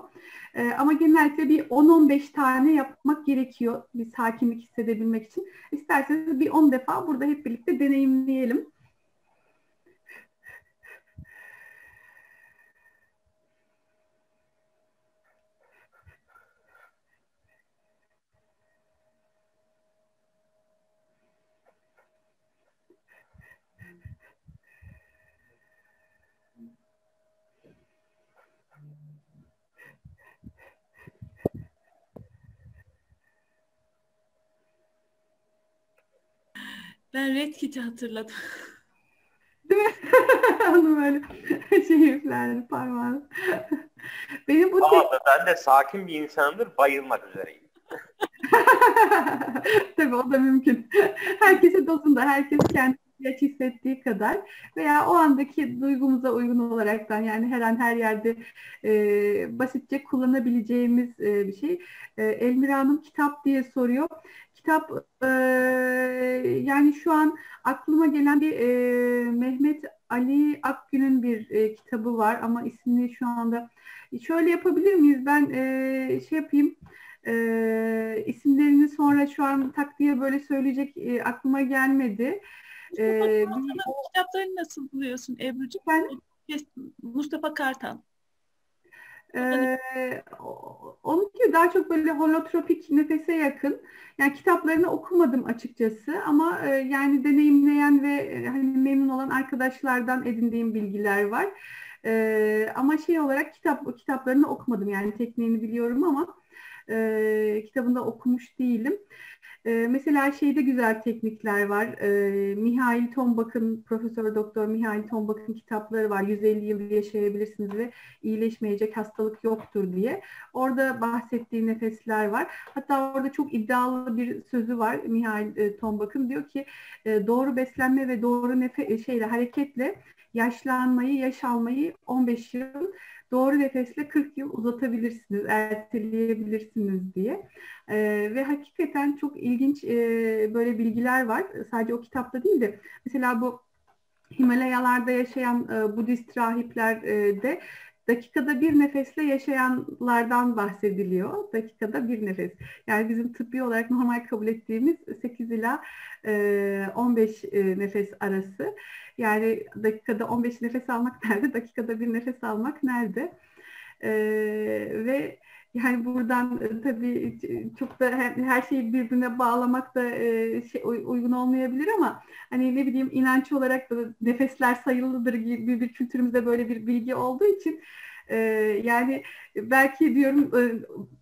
S5: Ee, ama genellikle bir 10-15 tane yapmak gerekiyor bir sakinlik hissedebilmek için. İsterseniz bir 10 defa burada hep birlikte deneyimleyelim.
S2: Ben Red Kit'i hatırladım.
S5: Değil mi? Onu böyle şey üflerdi parmağını. Benim bu
S3: Ama ben de sakin bir insanımdır, bayılmak üzereyim.
S5: Tabii o da mümkün. Herkese dozunda, herkes kendi ihtiyaç hissettiği kadar veya o andaki duygumuza uygun olaraktan yani her an her yerde e, basitçe kullanabileceğimiz e, bir şey. E, Elmira Hanım kitap diye soruyor kitap e, yani şu an aklıma gelen bir e, Mehmet Ali Akgün'ün bir e, kitabı var ama ismini şu anda şöyle yapabilir miyiz? Ben e, şey yapayım e, isimlerini sonra şu an tak diye böyle söyleyecek e, aklıma gelmedi.
S2: E, kitaplarını nasıl buluyorsun Ebru'cum? Ben Mustafa Kartal.
S5: Ee, onunki daha çok böyle holotropik nefese yakın. Yani kitaplarını okumadım açıkçası ama e, yani deneyimleyen ve e, hani memnun olan arkadaşlardan edindiğim bilgiler var. E, ama şey olarak kitap kitaplarını okumadım yani tekniğini biliyorum ama e, kitabında okumuş değilim. E, mesela şeyde güzel teknikler var. E, Mihail Tombak'ın, Profesör Doktor Mihail Tombak'ın kitapları var. 150 yıl yaşayabilirsiniz ve iyileşmeyecek hastalık yoktur diye. Orada bahsettiği nefesler var. Hatta orada çok iddialı bir sözü var Mihail e, Tombak'ın. Diyor ki e, doğru beslenme ve doğru nefe e, şeyle hareketle yaşlanmayı, yaş almayı 15 yıl doğru nefesle 40 yıl uzatabilirsiniz, erteleyebilirsiniz diye. E, ve hakikaten çok ilginç e, böyle bilgiler var. Sadece o kitapta değil de mesela bu Himalayalarda yaşayan e, Budist rahipler e, de dakikada bir nefesle yaşayanlardan bahsediliyor. Dakikada bir nefes. Yani bizim tıbbi olarak normal kabul ettiğimiz 8 ila e, 15 e, nefes arası. Yani dakikada 15 nefes almak nerede? Dakikada bir nefes almak nerede? E, ve yani buradan e, tabii çok da her şeyi birbirine bağlamak da e, şey, uygun olmayabilir ama hani ne bileyim inanç olarak da nefesler sayılıdır gibi bir kültürümüzde böyle bir bilgi olduğu için e, yani belki diyorum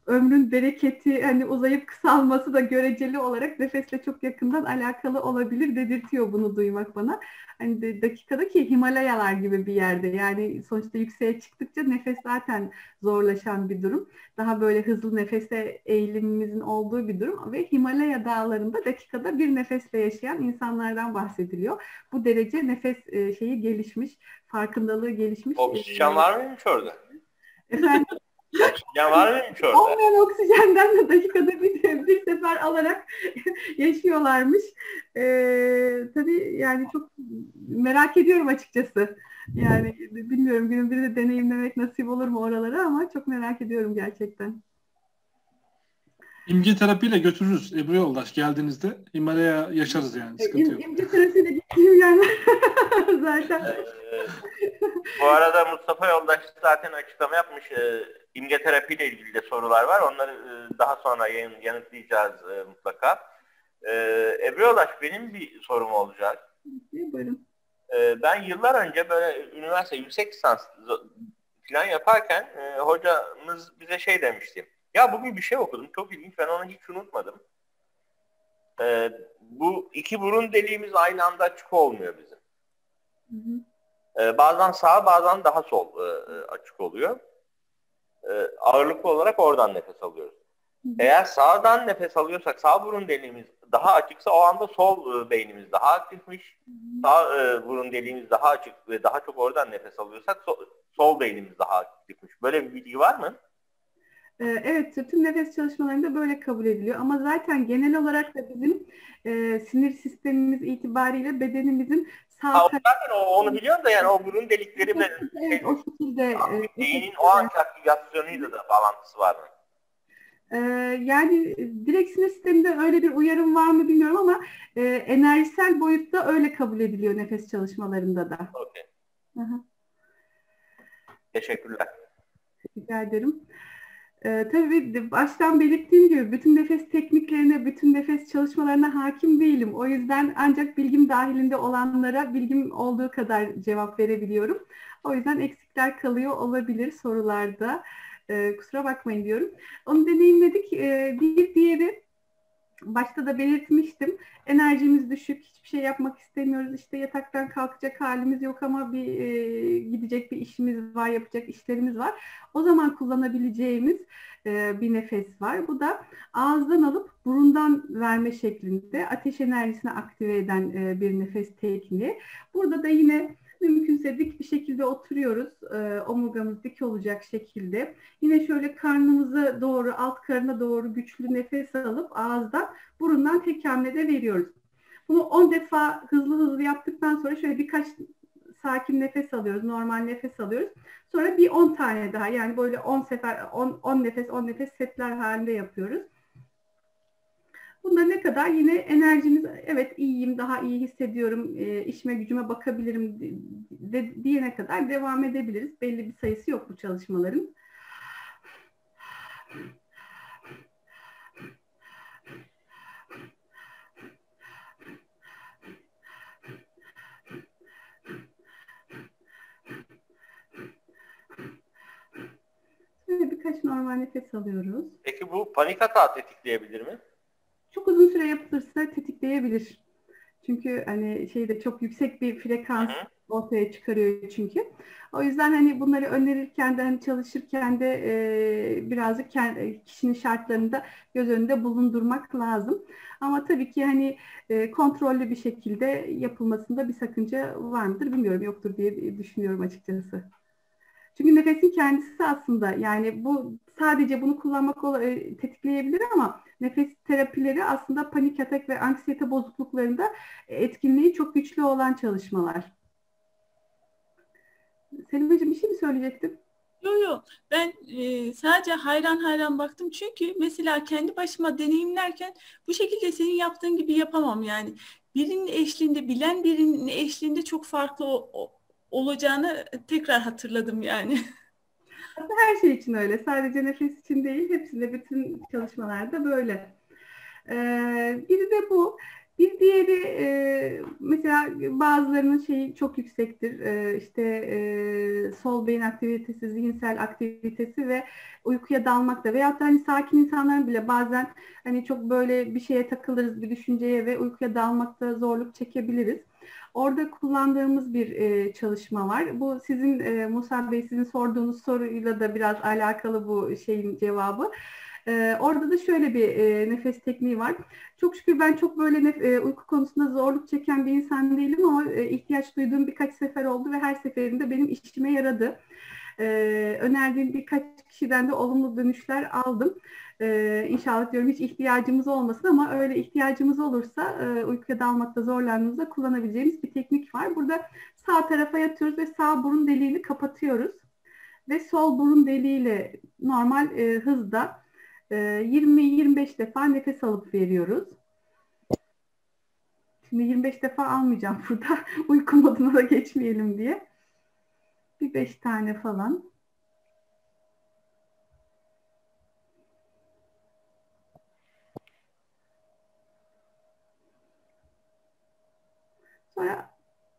S5: ömrün bereketi hani uzayıp kısalması da göreceli olarak nefesle çok yakından alakalı olabilir dedirtiyor bunu duymak bana. Hani de, dakikadaki Himalayalar gibi bir yerde yani sonuçta yükseğe çıktıkça nefes zaten zorlaşan bir durum. Daha böyle hızlı nefese eğilimimizin olduğu bir durum ve Himalaya dağlarında dakikada bir nefesle yaşayan insanlardan bahsediliyor. Bu derece nefes şeyi gelişmiş, farkındalığı gelişmiş.
S3: Oksijen var mıymış orada?
S5: Efendim?
S3: Oksijen var mıymış orada?
S5: Olmayan oksijenden de dakikada bir, bir sefer alarak yaşıyorlarmış. Ee, tabii yani çok merak ediyorum açıkçası. Yani bilmiyorum günün birinde deneyimlemek nasip olur mu oraları ama çok merak ediyorum gerçekten.
S4: İmge terapiyle götürürüz Ebru Yoldaş geldiğinizde. Himalaya yaşarız yani sıkıntı yok.
S5: İmge terapiyle gittiğim yerler zaten.
S3: Ee, bu arada Mustafa Yoldaş zaten açıklama yapmış. Ee, imge terapiyle ilgili de sorular var. Onları e, daha sonra yan, yanıtlayacağız e, mutlaka. Ee, Ebru Yoldaş benim bir sorum olacak.
S5: Buyurun.
S3: Ee, ben yıllar önce böyle üniversite yüksek lisans falan yaparken e, hocamız bize şey demişti. Ya bugün bir şey okudum. Çok ilginç. Ben onu hiç unutmadım. Ee, bu iki burun deliğimiz aynı anda açık olmuyor bizim.
S5: Hı hı.
S3: Ee, bazen sağ bazen daha sol e, e, açık oluyor. Ee, ağırlıklı olarak oradan nefes alıyoruz.
S5: Hı hı.
S3: Eğer sağdan nefes alıyorsak sağ burun deliğimiz daha açıksa o anda sol e, beynimiz daha aktifmiş. Sağ e, burun deliğimiz daha açık ve daha çok oradan nefes alıyorsak sol, sol beynimiz daha aktifmiş. Böyle bir bilgi var mı?
S5: Ee, Evet, tüm nefes çalışmalarında böyle kabul ediliyor. Ama zaten genel olarak da bizim e, sinir sistemimiz itibariyle bedenimizin sağ
S3: Ha, zaten o, onu biliyorum da yani o burun delikleri ve
S5: evet, o şekilde o
S3: beynin o anki aktivasyonuyla da bağlantısı var mı?
S5: Ee, yani direkt sinir sisteminde öyle bir uyarım var mı bilmiyorum ama e, enerjisel boyutta öyle kabul ediliyor nefes çalışmalarında da. Hı.
S3: Teşekkürler.
S5: Rica ederim. Ee, tabii baştan belirttiğim gibi bütün nefes tekniklerine, bütün nefes çalışmalarına hakim değilim. O yüzden ancak bilgim dahilinde olanlara bilgim olduğu kadar cevap verebiliyorum. O yüzden eksikler kalıyor olabilir sorularda. Ee, kusura bakmayın diyorum. Onu deneyimledik. Ee, bir diğeri başta da belirtmiştim. Enerjimiz düşük, hiçbir şey yapmak istemiyoruz. İşte yataktan kalkacak halimiz yok ama bir e, gidecek bir işimiz var, yapacak işlerimiz var. O zaman kullanabileceğimiz e, bir nefes var. Bu da ağızdan alıp burundan verme şeklinde ateş enerjisini aktive eden e, bir nefes tekniği. Burada da yine mümkünse dik bir şekilde oturuyoruz. E, omurgamız dik olacak şekilde. Yine şöyle karnımıza doğru, alt karına doğru güçlü nefes alıp ağızdan, burundan tek hamlede veriyoruz. Bunu 10 defa hızlı hızlı yaptıktan sonra şöyle birkaç sakin nefes alıyoruz, normal nefes alıyoruz. Sonra bir 10 tane daha yani böyle 10 sefer 10, 10 nefes 10 nefes setler halinde yapıyoruz. Bunda ne kadar yine enerjimiz evet iyiyim, daha iyi hissediyorum, e, işime gücüme bakabilirim de, diyene kadar devam edebiliriz. Belli bir sayısı yok bu çalışmaların. Şöyle birkaç normal nefes alıyoruz.
S3: Peki bu panik hata tetikleyebilir mi?
S5: Çok uzun süre yapılırsa tetikleyebilir. Çünkü hani şeyde çok yüksek bir frekans ortaya çıkarıyor çünkü. O yüzden hani bunları önerirken de hani çalışırken de e, birazcık kendi, kişinin şartlarını da göz önünde bulundurmak lazım. Ama tabii ki hani e, kontrollü bir şekilde yapılmasında bir sakınca var mıdır bilmiyorum yoktur diye düşünüyorum açıkçası. Çünkü nefesin kendisi aslında yani bu sadece bunu kullanmak tetikleyebilir ama nefes terapileri aslında panik atak ve anksiyete bozukluklarında etkinliği çok güçlü olan çalışmalar. Selim Hocam bir şey mi söyleyecektin?
S2: Yok yok ben e, sadece hayran hayran baktım çünkü mesela kendi başıma deneyimlerken bu şekilde senin yaptığın gibi yapamam yani. Birinin eşliğinde bilen birinin eşliğinde çok farklı o- o- olacağını tekrar hatırladım yani.
S5: Aslında her şey için öyle. Sadece nefes için değil, hepsinde bütün çalışmalarda böyle. Ee, biri de bu. Bir diğeri e, mesela bazılarının şeyi çok yüksektir. E, işte e, sol beyin aktivitesi, zihinsel aktivitesi ve uykuya dalmakta veyahut da hani sakin insanların bile bazen hani çok böyle bir şeye takılırız, bir düşünceye ve uykuya dalmakta zorluk çekebiliriz. Orada kullandığımız bir e, çalışma var. Bu sizin e, Musa Bey sizin sorduğunuz soruyla da biraz alakalı bu şeyin cevabı. E, orada da şöyle bir e, nefes tekniği var. Çok şükür ben çok böyle nef- e, uyku konusunda zorluk çeken bir insan değilim ama e, ihtiyaç duyduğum birkaç sefer oldu ve her seferinde benim işime yaradı. E, önerdiğim birkaç kişiden de olumlu dönüşler aldım. E, inşallah diyorum hiç ihtiyacımız olmasın ama öyle ihtiyacımız olursa e, uykuya dalmakta zorlandığımızda kullanabileceğimiz bir teknik var. Burada sağ tarafa yatıyoruz ve sağ burun deliğini kapatıyoruz. Ve sol burun deliğiyle normal e, hızda e, 20-25 defa nefes alıp veriyoruz. Şimdi 25 defa almayacağım burada. Uyku moduna da geçmeyelim diye. Bir 5 tane falan. Sonra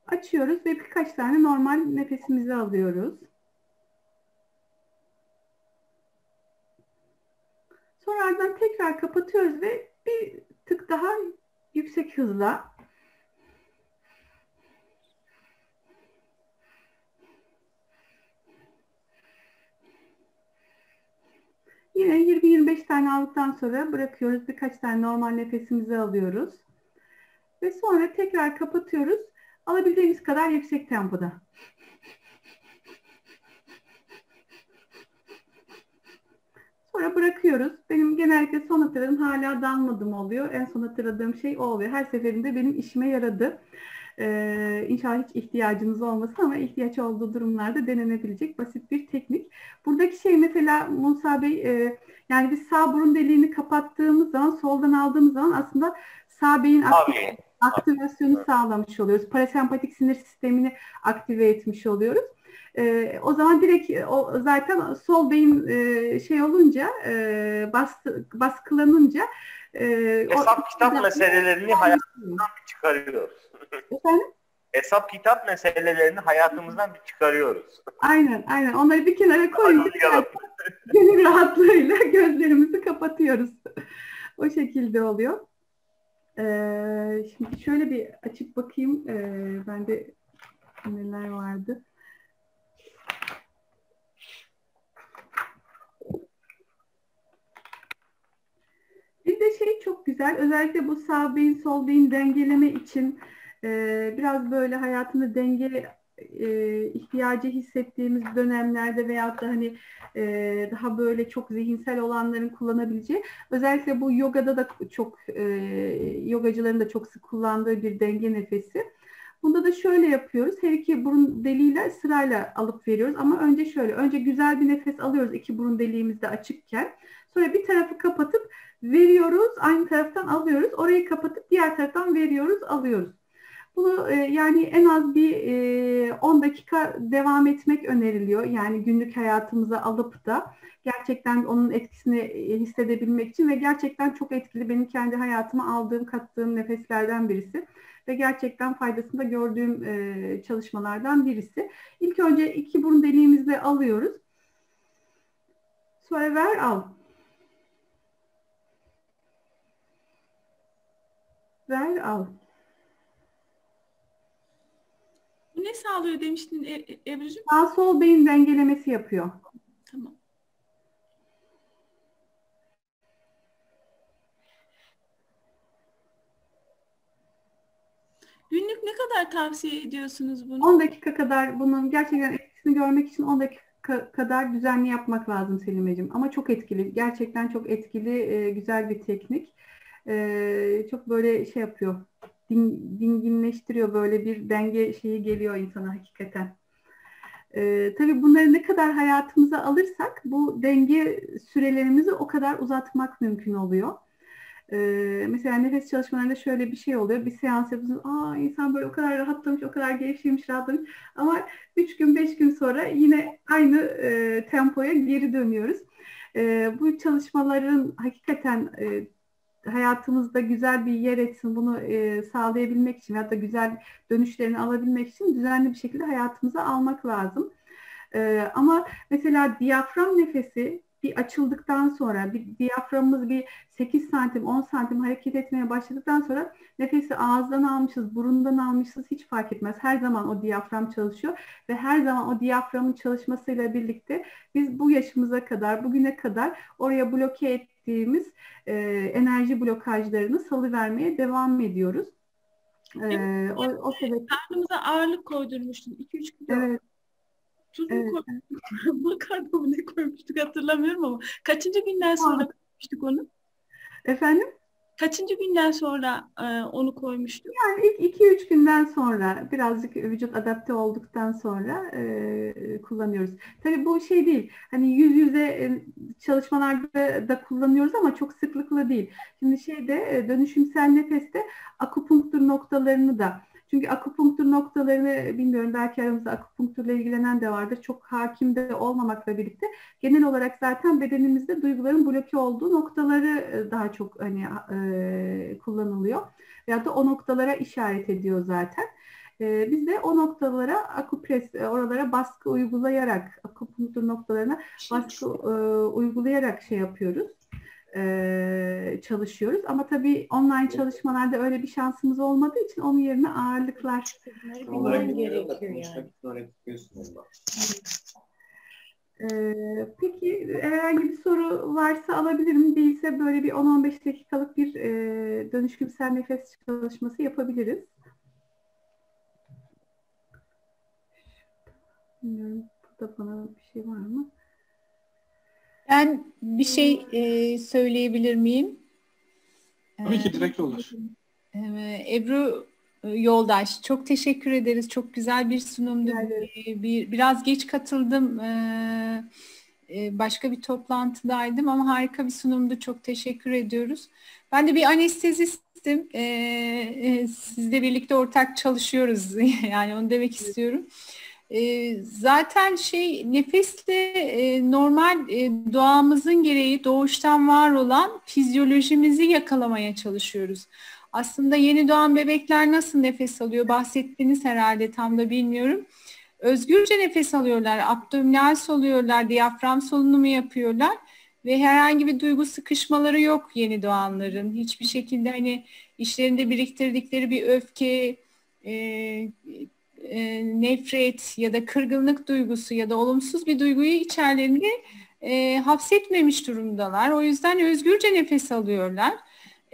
S5: açıyoruz ve birkaç tane normal nefesimizi alıyoruz. Sonra ardından tekrar kapatıyoruz ve bir tık daha yüksek hızla Yine 20-25 tane aldıktan sonra bırakıyoruz. Birkaç tane normal nefesimizi alıyoruz. Ve sonra tekrar kapatıyoruz. Alabildiğimiz kadar yüksek tempoda. Sonra bırakıyoruz. Benim genellikle son hatırladığım hala dalmadım oluyor. En son hatırladığım şey o oluyor. Her seferinde benim işime yaradı. Ee, inşallah hiç ihtiyacınız olmasın ama ihtiyaç olduğu durumlarda denenebilecek basit bir teknik. Buradaki şey mesela Musa Bey e, yani biz sağ burun deliğini kapattığımız zaman soldan aldığımız zaman aslında sağ beyin aktif, aktivasyonu sağlamış oluyoruz. Parasempatik sinir sistemini aktive etmiş oluyoruz. E, o zaman direkt o zaten sol beyin e, şey olunca e, bastı, baskılanınca e,
S3: hesap kitap meselelerini hayatımızdan bir çıkarıyoruz.
S5: Efendim?
S3: Hesap kitap meselelerini hayatımızdan bir çıkarıyoruz.
S5: Aynen aynen. Onları bir kenara koyunca gönül rahatlığıyla gözlerimizi kapatıyoruz. o şekilde oluyor. Ee, şimdi şöyle bir açıp bakayım. Ee, bende neler vardı. Bir de şey çok güzel. Özellikle bu sağ beyin sol beyin dengeleme için e, biraz böyle hayatında denge e, ihtiyacı hissettiğimiz dönemlerde veyahut da hani e, daha böyle çok zihinsel olanların kullanabileceği özellikle bu yogada da çok e, yogacıların da çok sık kullandığı bir denge nefesi. Bunda da şöyle yapıyoruz. Her iki burun deliğiyle sırayla alıp veriyoruz. Ama önce şöyle. Önce güzel bir nefes alıyoruz iki burun deliğimizde açıkken. Sonra bir tarafı kapatıp veriyoruz. Aynı taraftan alıyoruz. Orayı kapatıp diğer taraftan veriyoruz, alıyoruz. Bunu e, yani en az bir e, 10 dakika devam etmek öneriliyor. Yani günlük hayatımıza alıp da gerçekten onun etkisini e, hissedebilmek için ve gerçekten çok etkili benim kendi hayatıma aldığım, kattığım nefeslerden birisi ve gerçekten faydasını da gördüğüm e, çalışmalardan birisi. İlk önce iki burun deliğimizle alıyoruz. Sonra ver al. Ver al.
S2: Bu ne sağlıyor demiştin e e Ebru'cum?
S5: Sağ sol beyin dengelemesi yapıyor.
S2: Tamam. Günlük ne kadar tavsiye ediyorsunuz bunu?
S5: 10 dakika kadar bunun gerçekten etkisini görmek için 10 dakika kadar düzenli yapmak lazım Selimeciğim. Ama çok etkili. Gerçekten çok etkili, e, güzel bir teknik. E, çok böyle şey yapıyor. Din, dinginleştiriyor. Böyle bir denge şeyi geliyor insana hakikaten. E, tabii bunları ne kadar hayatımıza alırsak bu denge sürelerimizi o kadar uzatmak mümkün oluyor. Ee, mesela nefes çalışmalarında şöyle bir şey oluyor. Bir seans yapıyorsunuz. Aa insan böyle o kadar rahatlamış, o kadar gevşemiş, rahatlamış. Ama 3 gün, 5 gün sonra yine aynı e, tempoya geri dönüyoruz. E, bu çalışmaların hakikaten e, hayatımızda güzel bir yer etsin, bunu e, sağlayabilmek için da güzel dönüşlerini alabilmek için düzenli bir şekilde hayatımıza almak lazım. E, ama mesela diyafram nefesi bir açıldıktan sonra bir diyaframımız bir 8 santim 10 santim hareket etmeye başladıktan sonra nefesi ağızdan almışız, burundan almışız hiç fark etmez. Her zaman o diyafram çalışıyor ve her zaman o diyaframın çalışmasıyla birlikte biz bu yaşımıza kadar, bugüne kadar oraya bloke ettiğimiz e, enerji blokajlarını salıvermeye devam ediyoruz. E, o, o sebeple...
S2: Karnımıza ağırlık koydurmuştun 2-3 kilo.
S5: Evet.
S2: Tuz mu
S5: Evet.
S2: koy- makarna mı ne koymuştuk hatırlamıyorum ama kaçıncı günden sonra koymuştuk onu?
S5: Efendim?
S2: Kaçıncı günden sonra e, onu koymuştuk?
S5: Yani ilk 2-3 günden sonra birazcık vücut adapte olduktan sonra e, kullanıyoruz. Tabii bu şey değil. Hani yüz yüze e, çalışmalarda da kullanıyoruz ama çok sıklıkla değil. Şimdi şeyde e, dönüşümsel nefeste akupunktur noktalarını da çünkü akupunktur noktalarını bilmiyorum belki aramızda akupunkturla ilgilenen de vardır. Çok hakim de olmamakla birlikte genel olarak zaten bedenimizde duyguların bloke olduğu noktaları e, daha çok hani e, kullanılıyor. Veyahut da o noktalara işaret ediyor zaten. E, biz de o noktalara akupres, e, oralara baskı uygulayarak, akupunktur noktalarına baskı e, uygulayarak şey yapıyoruz e, çalışıyoruz. Ama tabii online çalışmalarda öyle bir şansımız olmadığı için onun yerine ağırlıklar
S12: Bilmem gerekiyor yani.
S5: Ee, peki herhangi bir soru varsa alabilirim. Değilse böyle bir 10-15 dakikalık bir e, dönüşümsel nefes çalışması yapabiliriz. Bilmiyorum. Burada bana bir şey var mı?
S12: Ben bir şey e, söyleyebilir miyim?
S4: Tabii ki direkt yollar.
S12: Ee, Ebru e, Yoldaş, çok teşekkür ederiz. Çok güzel bir sunumdu. Bir, biraz geç katıldım. Ee, e, Başka bir toplantıdaydım ama harika bir sunumdu. Çok teşekkür ediyoruz. Ben de bir anestezistim. Ee, e, Sizle birlikte ortak çalışıyoruz. Yani onu demek istiyorum. Zaten şey nefesle e, normal e, doğamızın gereği doğuştan var olan fizyolojimizi yakalamaya çalışıyoruz. Aslında yeni doğan bebekler nasıl nefes alıyor bahsettiniz herhalde tam da bilmiyorum. Özgürce nefes alıyorlar, abdominal soluyorlar, diyafram solunumu yapıyorlar ve herhangi bir duygu sıkışmaları yok yeni doğanların. Hiçbir şekilde hani işlerinde biriktirdikleri bir öfke, e, e, nefret ya da kırgınlık duygusu ya da olumsuz bir duyguyu içerlerinde e, hapsetmemiş durumdalar. O yüzden özgürce nefes alıyorlar.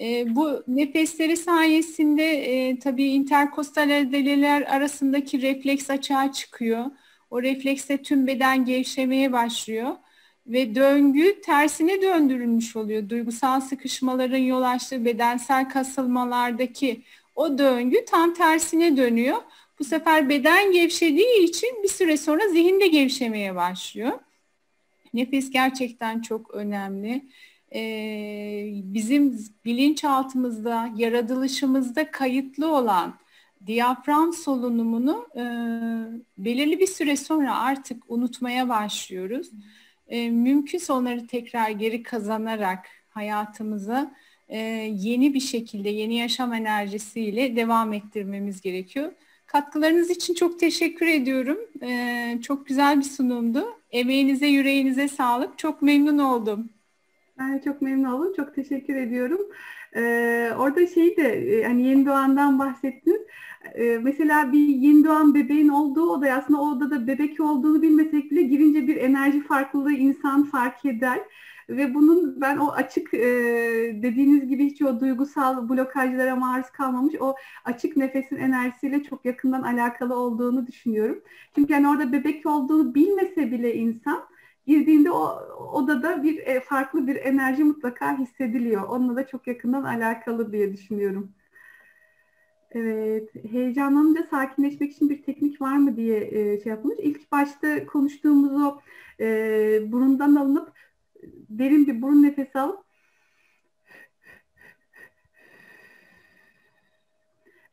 S12: E, bu nefesleri sayesinde e, tabii interkostal adaleler arasındaki refleks açığa çıkıyor. O refleksle tüm beden gevşemeye başlıyor ve döngü tersine döndürülmüş oluyor. Duygusal sıkışmaların yol açtığı bedensel kasılmalardaki o döngü tam tersine dönüyor. Bu sefer beden gevşediği için bir süre sonra zihin de gevşemeye başlıyor. Nefes gerçekten çok önemli. Ee, bizim bilinçaltımızda, yaratılışımızda kayıtlı olan diyafram solunumunu e, belirli bir süre sonra artık unutmaya başlıyoruz. E, mümkünse onları tekrar geri kazanarak hayatımıza e, yeni bir şekilde, yeni yaşam enerjisiyle devam ettirmemiz gerekiyor. Katkılarınız için çok teşekkür ediyorum. E, çok güzel bir sunumdu. Emeğinize, yüreğinize sağlık. Çok memnun oldum.
S5: Ben çok memnun oldum. Çok teşekkür ediyorum. Ee, orada şey de e, hani yeni doğandan bahsettiniz. Ee, mesela bir yeni doğan bebeğin olduğu odaya aslında o odada bebek olduğunu bilmesek bile girince bir enerji farklılığı insan fark eder. Ve bunun ben o açık e, dediğiniz gibi hiç o duygusal blokajlara maruz kalmamış o açık nefesin enerjisiyle çok yakından alakalı olduğunu düşünüyorum. Çünkü yani orada bebek olduğunu bilmese bile insan girdiğinde o odada bir e, farklı bir enerji mutlaka hissediliyor. Onunla da çok yakından alakalı diye düşünüyorum. Evet, heyecanlanınca sakinleşmek için bir teknik var mı diye e, şey yapılmış. İlk başta konuştuğumuz o e, burundan alınıp derin bir burun nefesi alıp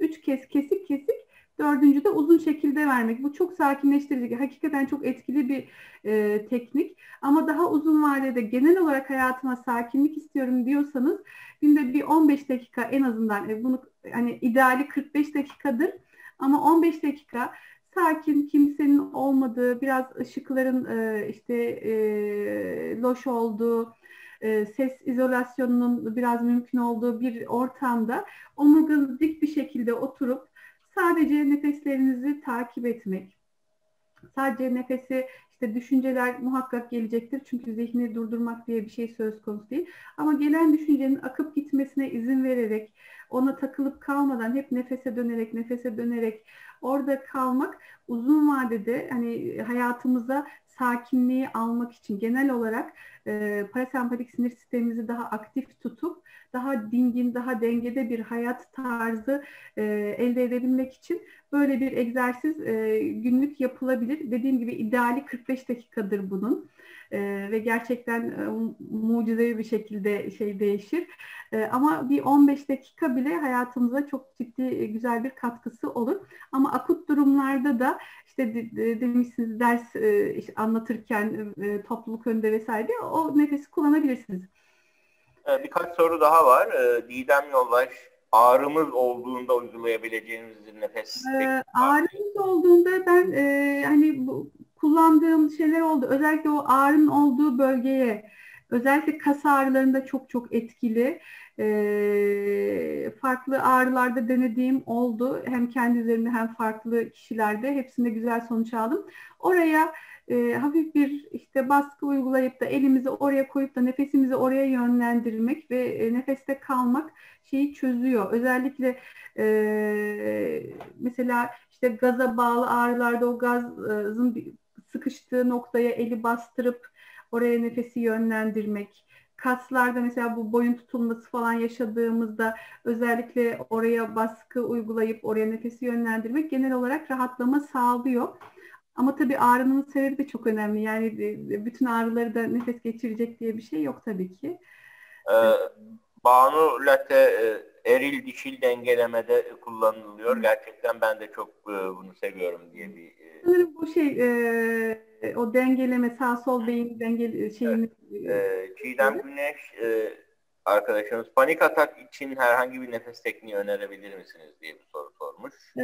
S5: üç kez kesik kesik dördüncü de uzun şekilde vermek. Bu çok sakinleştirici. Hakikaten çok etkili bir e, teknik. Ama daha uzun vadede genel olarak hayatıma sakinlik istiyorum diyorsanız günde bir 15 dakika en azından e, bunu hani ideali 45 dakikadır ama 15 dakika sakin, kimsenin olmadığı, biraz ışıkların e, işte e, loş olduğu, e, ses izolasyonunun biraz mümkün olduğu bir ortamda omurganız dik bir şekilde oturup sadece nefeslerinizi takip etmek. Sadece nefesi İşte düşünceler muhakkak gelecektir çünkü zihni durdurmak diye bir şey söz konusu değil. Ama gelen düşüncenin akıp gitmesine izin vererek, ona takılıp kalmadan hep nefese dönerek, nefese dönerek orada kalmak uzun vadede hani hayatımıza sakinliği almak için genel olarak e, parasempatik sinir sistemimizi daha aktif tutup daha dingin, daha dengede bir hayat tarzı e, elde edebilmek için böyle bir egzersiz e, günlük yapılabilir. Dediğim gibi ideali 45 dakikadır bunun. E, ve gerçekten e, mucizevi bir şekilde şey değişir. E, ama bir 15 dakika bile hayatımıza çok ciddi e, güzel bir katkısı olur. Ama akut durumlarda da işte de, de, demişsiniz ders e, işte anlatırken e, topluluk önünde vesaire o nefesi kullanabilirsiniz.
S3: Ee, birkaç soru daha var. Didem Yoldaş, ağrımız olduğunda uygulayabileceğimiz nefes
S5: ee, Ağrımız olduğunda ben e, hani bu, kullandığım şeyler oldu. Özellikle o ağrının olduğu bölgeye, özellikle kas ağrılarında çok çok etkili. E, farklı ağrılarda denediğim oldu. Hem kendi üzerimde hem farklı kişilerde. Hepsinde güzel sonuç aldım. Oraya e, hafif bir işte baskı uygulayıp da elimizi oraya koyup da nefesimizi oraya yönlendirmek ve e, nefeste kalmak şeyi çözüyor. Özellikle e, mesela işte gaza bağlı ağrılarda o gazın sıkıştığı noktaya eli bastırıp oraya nefesi yönlendirmek. Kaslarda mesela bu boyun tutulması falan yaşadığımızda özellikle oraya baskı uygulayıp oraya nefesi yönlendirmek genel olarak rahatlama sağlıyor. Ama tabii ağrının sebebi de çok önemli. Yani bütün ağrıları da nefes geçirecek diye bir şey yok tabii ki.
S3: Ee, Banu Latte e, eril dişil dengelemede kullanılıyor. Gerçekten ben de çok e, bunu seviyorum diye bir e,
S5: Sanırım bu şey e, o dengeleme sağ sol beyin denge şeyini
S3: evet. e, Çiğdem Güneş e, arkadaşımız panik atak için herhangi bir nefes tekniği önerebilir misiniz diye bir soru sormuş.
S5: Ee,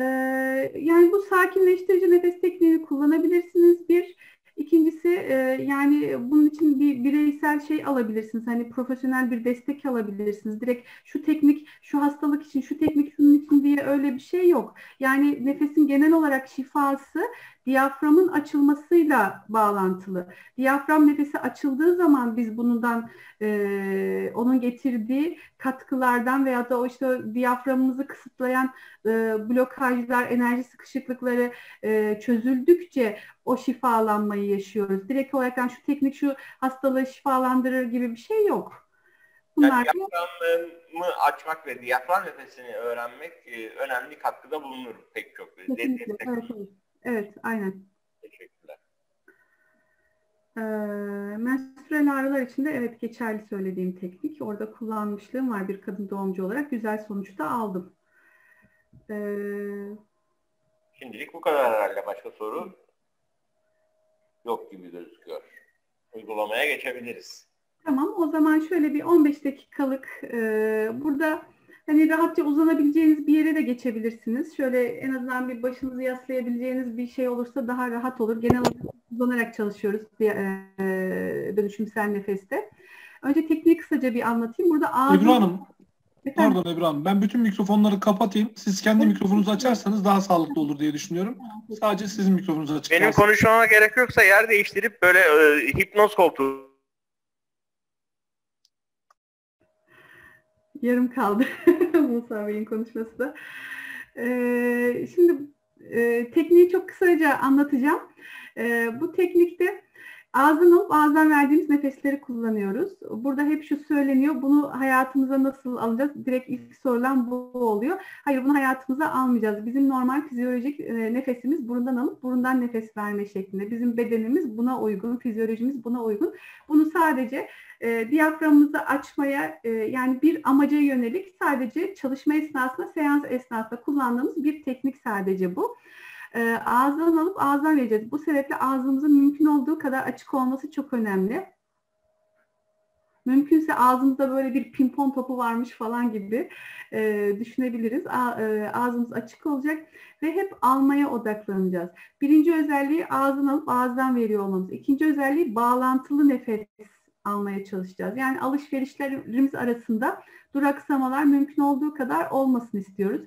S5: yani bu sakinleştirici nefes tekniğini kullanabilirsiniz. Bir, ikincisi e, yani bunun için bir bireysel şey alabilirsiniz. Hani profesyonel bir destek alabilirsiniz. Direkt şu teknik, şu hastalık için, şu teknik şunun için diye öyle bir şey yok. Yani nefesin genel olarak şifası diyaframın açılmasıyla bağlantılı. Diyafram nefesi açıldığı zaman biz bundan e, onun getirdiği katkılardan veya da o işte diyaframımızı kısıtlayan e, blokajlar, enerji sıkışıklıkları e, çözüldükçe o şifalanmayı yaşıyoruz. Direkt olarak yani şu teknik şu hastalığı şifalandırır gibi bir şey yok.
S3: Bunlar yani diyaframı açmak ve diyafram nefesini öğrenmek e, önemli katkıda bulunur pek çok.
S5: Kesinlikle. Evet, evet. Evet, aynen.
S3: Teşekkürler.
S5: Ee, menstrüel ağrılar için de evet geçerli söylediğim teknik. Orada kullanmışlığım var bir kadın doğumcu olarak. Güzel sonuç da aldım. Ee,
S3: Şimdilik bu kadar herhalde. Başka soru yok gibi gözüküyor. Uygulamaya geçebiliriz.
S5: Tamam o zaman şöyle bir 15 dakikalık e, burada Hani rahatça uzanabileceğiniz bir yere de geçebilirsiniz. Şöyle en azından bir başınızı yaslayabileceğiniz bir şey olursa daha rahat olur. Genel olarak uzanarak çalışıyoruz bir, e, dönüşümsel nefeste. Önce tekniği kısaca bir anlatayım. Burada ağzı...
S4: Ebru Hanım, Efendim? Pardon Ebru Hanım. Ben bütün mikrofonları kapatayım. Siz kendi mikrofonunuzu açarsanız daha sağlıklı olur diye düşünüyorum. Sadece sizin mikrofonunuz açık.
S3: Benim konuşmama gerek yoksa yer değiştirip böyle e, hipnoz koltuğu
S5: yarım kaldı Musa Bey'in konuşması da. Ee, şimdi e, tekniği çok kısaca anlatacağım. E, bu teknikte ağzın alıp ağızdan verdiğimiz nefesleri kullanıyoruz. Burada hep şu söyleniyor, bunu hayatımıza nasıl alacağız? Direkt ilk sorulan bu oluyor. Hayır bunu hayatımıza almayacağız. Bizim normal fizyolojik e, nefesimiz burundan alıp burundan nefes verme şeklinde. Bizim bedenimiz buna uygun, fizyolojimiz buna uygun. Bunu sadece e, diyaframımızı açmaya e, yani bir amaca yönelik sadece çalışma esnasında, seans esnasında kullandığımız bir teknik sadece bu. E, ağızdan alıp ağızdan vereceğiz. Bu sebeple ağzımızın mümkün olduğu kadar açık olması çok önemli. Mümkünse ağzımızda böyle bir pimpon topu varmış falan gibi e, düşünebiliriz. A, e, ağzımız açık olacak ve hep almaya odaklanacağız. Birinci özelliği ağzın alıp ağızdan veriyor olmamız. İkinci özelliği bağlantılı nefes almaya çalışacağız. Yani alışverişlerimiz arasında duraksamalar mümkün olduğu kadar olmasını istiyoruz.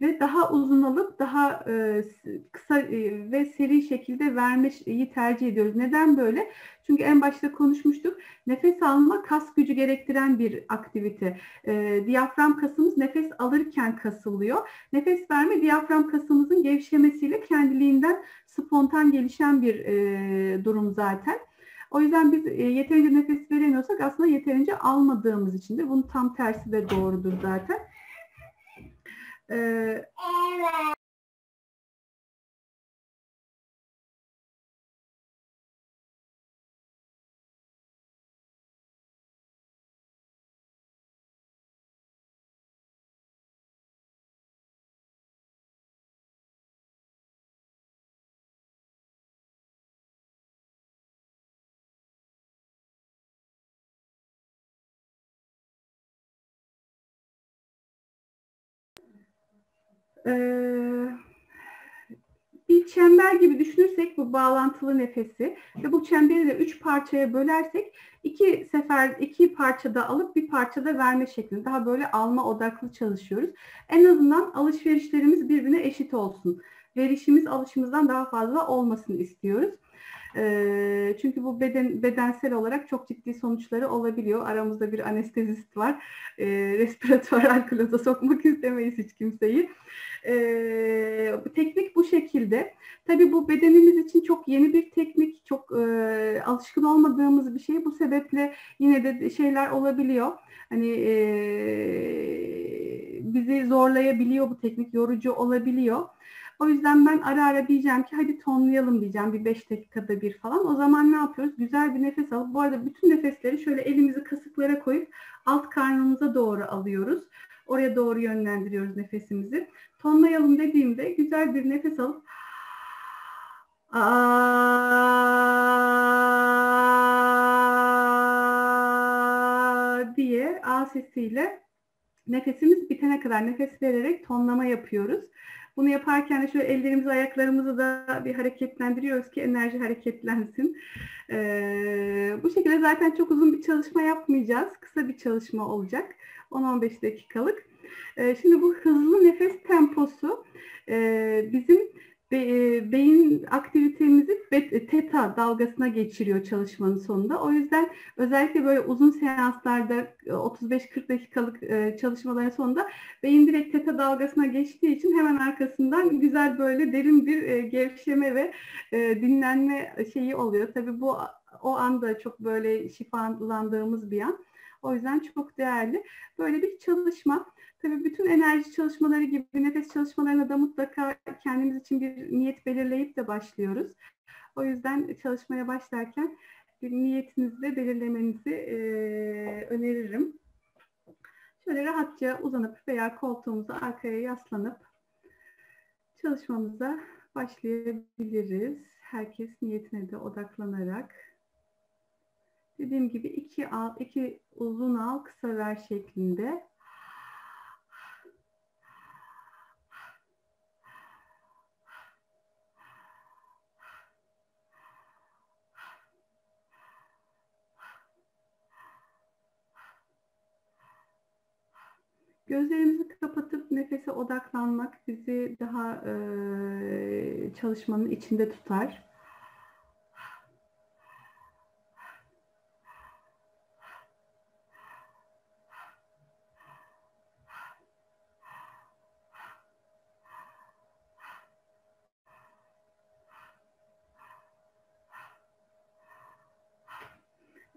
S5: Ve daha uzun alıp daha e, kısa e, ve seri şekilde vermeyi tercih ediyoruz. Neden böyle? Çünkü en başta konuşmuştuk. Nefes alma kas gücü gerektiren bir aktivite. E, diyafram kasımız nefes alırken kasılıyor. Nefes verme diyafram kasımızın gevşemesiyle kendiliğinden spontan gelişen bir e, durum zaten. O yüzden biz e, yeterince nefes veremiyorsak aslında yeterince almadığımız içindir. Bunun tam tersi de doğrudur zaten. Ee, Ee, bir çember gibi düşünürsek bu bağlantılı nefesi ve bu çemberi de üç parçaya bölersek iki sefer iki parçada alıp bir parçada verme şeklinde daha böyle alma odaklı çalışıyoruz. En azından alışverişlerimiz birbirine eşit olsun. Verişimiz alışımızdan daha fazla olmasını istiyoruz. Çünkü bu beden bedensel olarak çok ciddi sonuçları olabiliyor. Aramızda bir anestezist var. E, respiratuar alkoloza sokmak istemeyiz hiç kimseyi. E, teknik bu şekilde. Tabii bu bedenimiz için çok yeni bir teknik, çok e, alışkın olmadığımız bir şey. Bu sebeple yine de şeyler olabiliyor. Hani e, bizi zorlayabiliyor bu teknik, yorucu olabiliyor. O yüzden ben ara ara diyeceğim ki hadi tonlayalım diyeceğim bir beş dakikada bir falan. O zaman ne yapıyoruz? Güzel bir nefes alıp bu arada bütün nefesleri şöyle elimizi kasıklara koyup alt karnımıza doğru alıyoruz. Oraya doğru yönlendiriyoruz nefesimizi. Tonlayalım dediğimde güzel bir nefes alıp Aa diye A sesiyle nefesimiz bitene kadar nefes vererek tonlama yapıyoruz. Bunu yaparken de şöyle ellerimizi ayaklarımızı da bir hareketlendiriyoruz ki enerji hareketlensin. Ee, bu şekilde zaten çok uzun bir çalışma yapmayacağız. Kısa bir çalışma olacak. 10-15 dakikalık. Ee, şimdi bu hızlı nefes temposu e, bizim be, beyin aktivitemizi teta dalgasına geçiriyor çalışmanın sonunda. O yüzden özellikle böyle uzun seanslarda 35-40 dakikalık çalışmaların sonunda beyin direkt teta dalgasına geçtiği için hemen arkasından güzel böyle derin bir gevşeme ve dinlenme şeyi oluyor. Tabii bu o anda çok böyle şifalandığımız bir an. O yüzden çok değerli. Böyle bir çalışma. Tabii bütün enerji çalışmaları gibi nefes çalışmalarına da mutlaka kendimiz için bir niyet belirleyip de başlıyoruz. O yüzden çalışmaya başlarken bir niyetinizi de belirlemenizi e, öneririm. Şöyle rahatça uzanıp veya koltuğumuza arkaya yaslanıp çalışmamıza başlayabiliriz. Herkes niyetine de odaklanarak. Dediğim gibi iki al, iki uzun al, kısa ver şeklinde. Gözlerimizi kapatıp nefese odaklanmak bizi daha e, çalışmanın içinde tutar.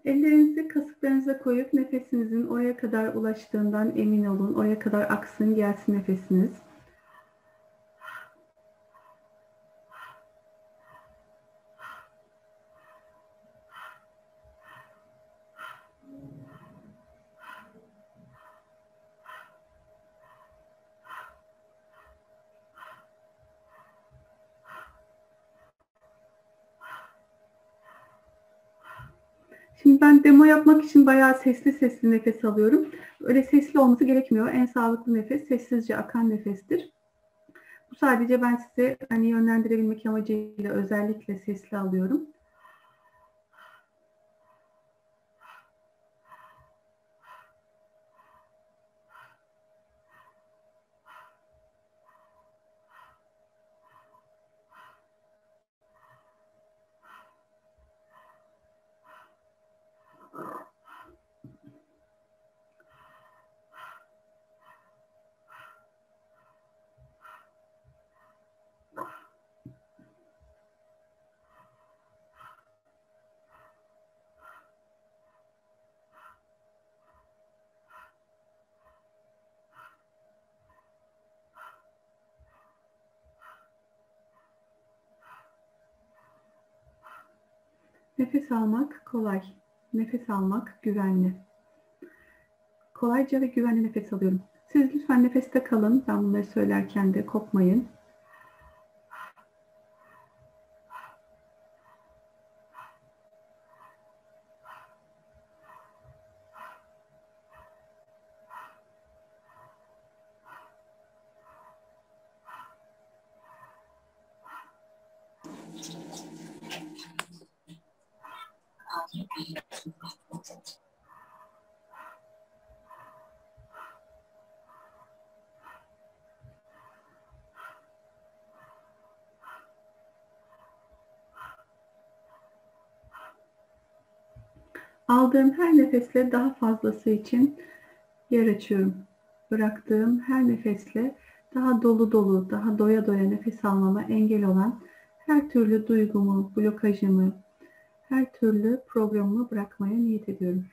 S5: Ellerinizi kasıklarınıza koyup nefesinizin oraya kadar ulaştığından emin olun. Oraya kadar aksın gelsin nefesiniz. Şimdi demo yapmak için bayağı sesli sesli nefes alıyorum. Öyle sesli olması gerekmiyor. En sağlıklı nefes sessizce akan nefestir. Bu sadece ben size hani yönlendirebilmek amacıyla özellikle sesli alıyorum. Nefes almak kolay. Nefes almak güvenli. Kolayca ve güvenli nefes alıyorum. Siz lütfen nefeste kalın. Ben bunları söylerken de kopmayın. Aldığım her nefesle daha fazlası için yer açıyorum. Bıraktığım her nefesle daha dolu dolu, daha doya doya nefes almama engel olan her türlü duygumu, blokajımı, her türlü programımı bırakmaya niyet ediyorum.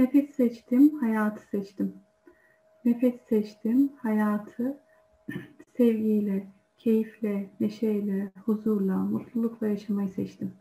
S5: Nefes seçtim, hayatı seçtim. Nefes seçtim, hayatı sevgiyle, keyifle, neşeyle, huzurla, mutlulukla yaşamayı seçtim.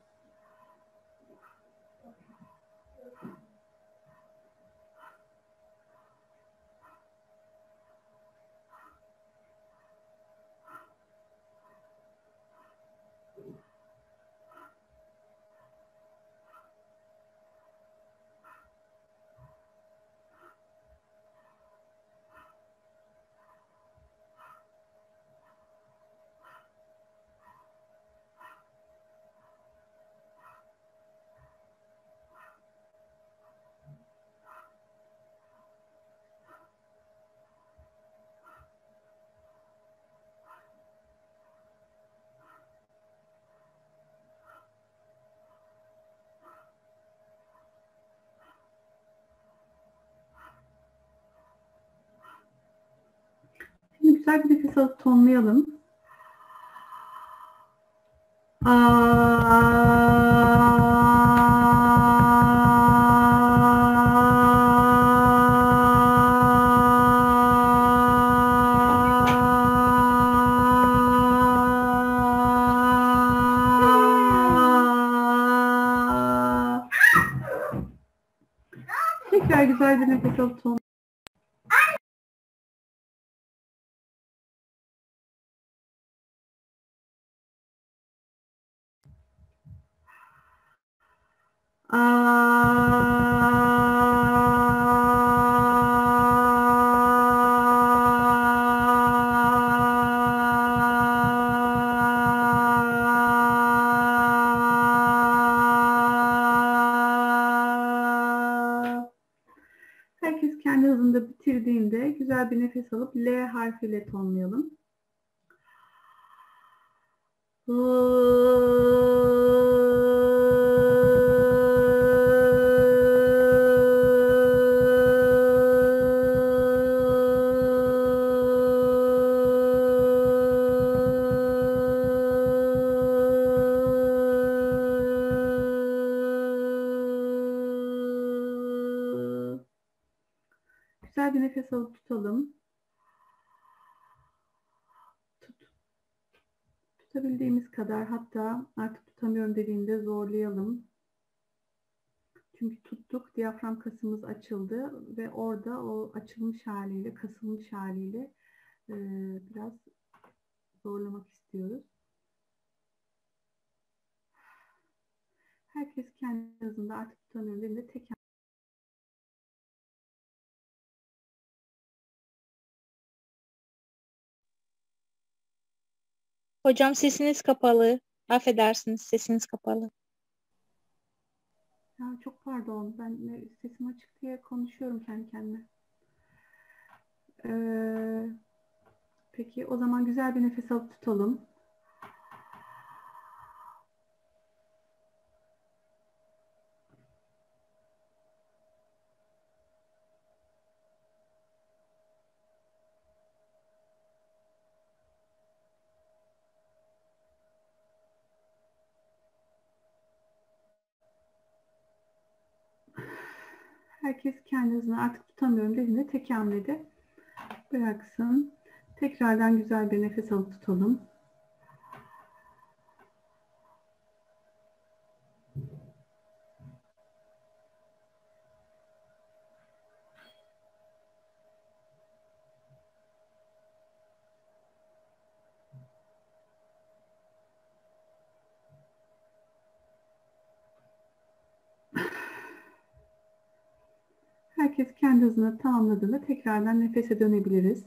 S5: Güzel bir nefes alıp tonlayalım. Tekrar L harfiyle tonlayalım. Güzel bir nefes alıp tutalım. Tut. Tutabildiğimiz kadar hatta artık tutamıyorum dediğinde zorlayalım. Çünkü tuttuk, diyafram kasımız açıldı ve orada o açılmış haliyle, kasılmış haliyle e, biraz zorlamak istiyoruz. Herkes kendi hızında artık tutamıyorum dediğinde tek
S9: Hocam sesiniz kapalı. Affedersiniz sesiniz kapalı.
S5: Ya çok pardon. Ben sesim açık diye konuşuyorum kendi kendime. Ee, peki o zaman güzel bir nefes alıp tutalım. Herkes kendi artık tutamıyorum dediğinde tek hamlede bıraksın. Tekrardan güzel bir nefes alıp tutalım. Herkes kendi hızını tamamladığında tekrardan nefese dönebiliriz.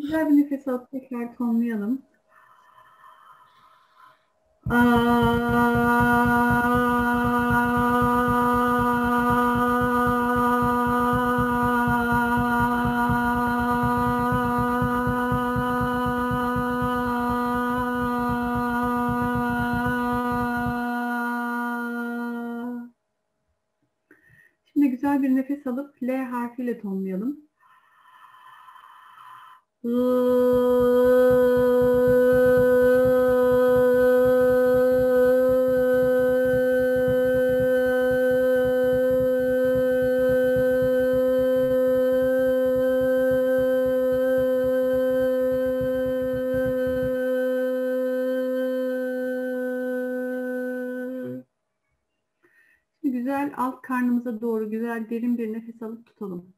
S5: Güzel bir nefes alıp tekrar tonlayalım. Şimdi derin bir nefes alıp tutalım.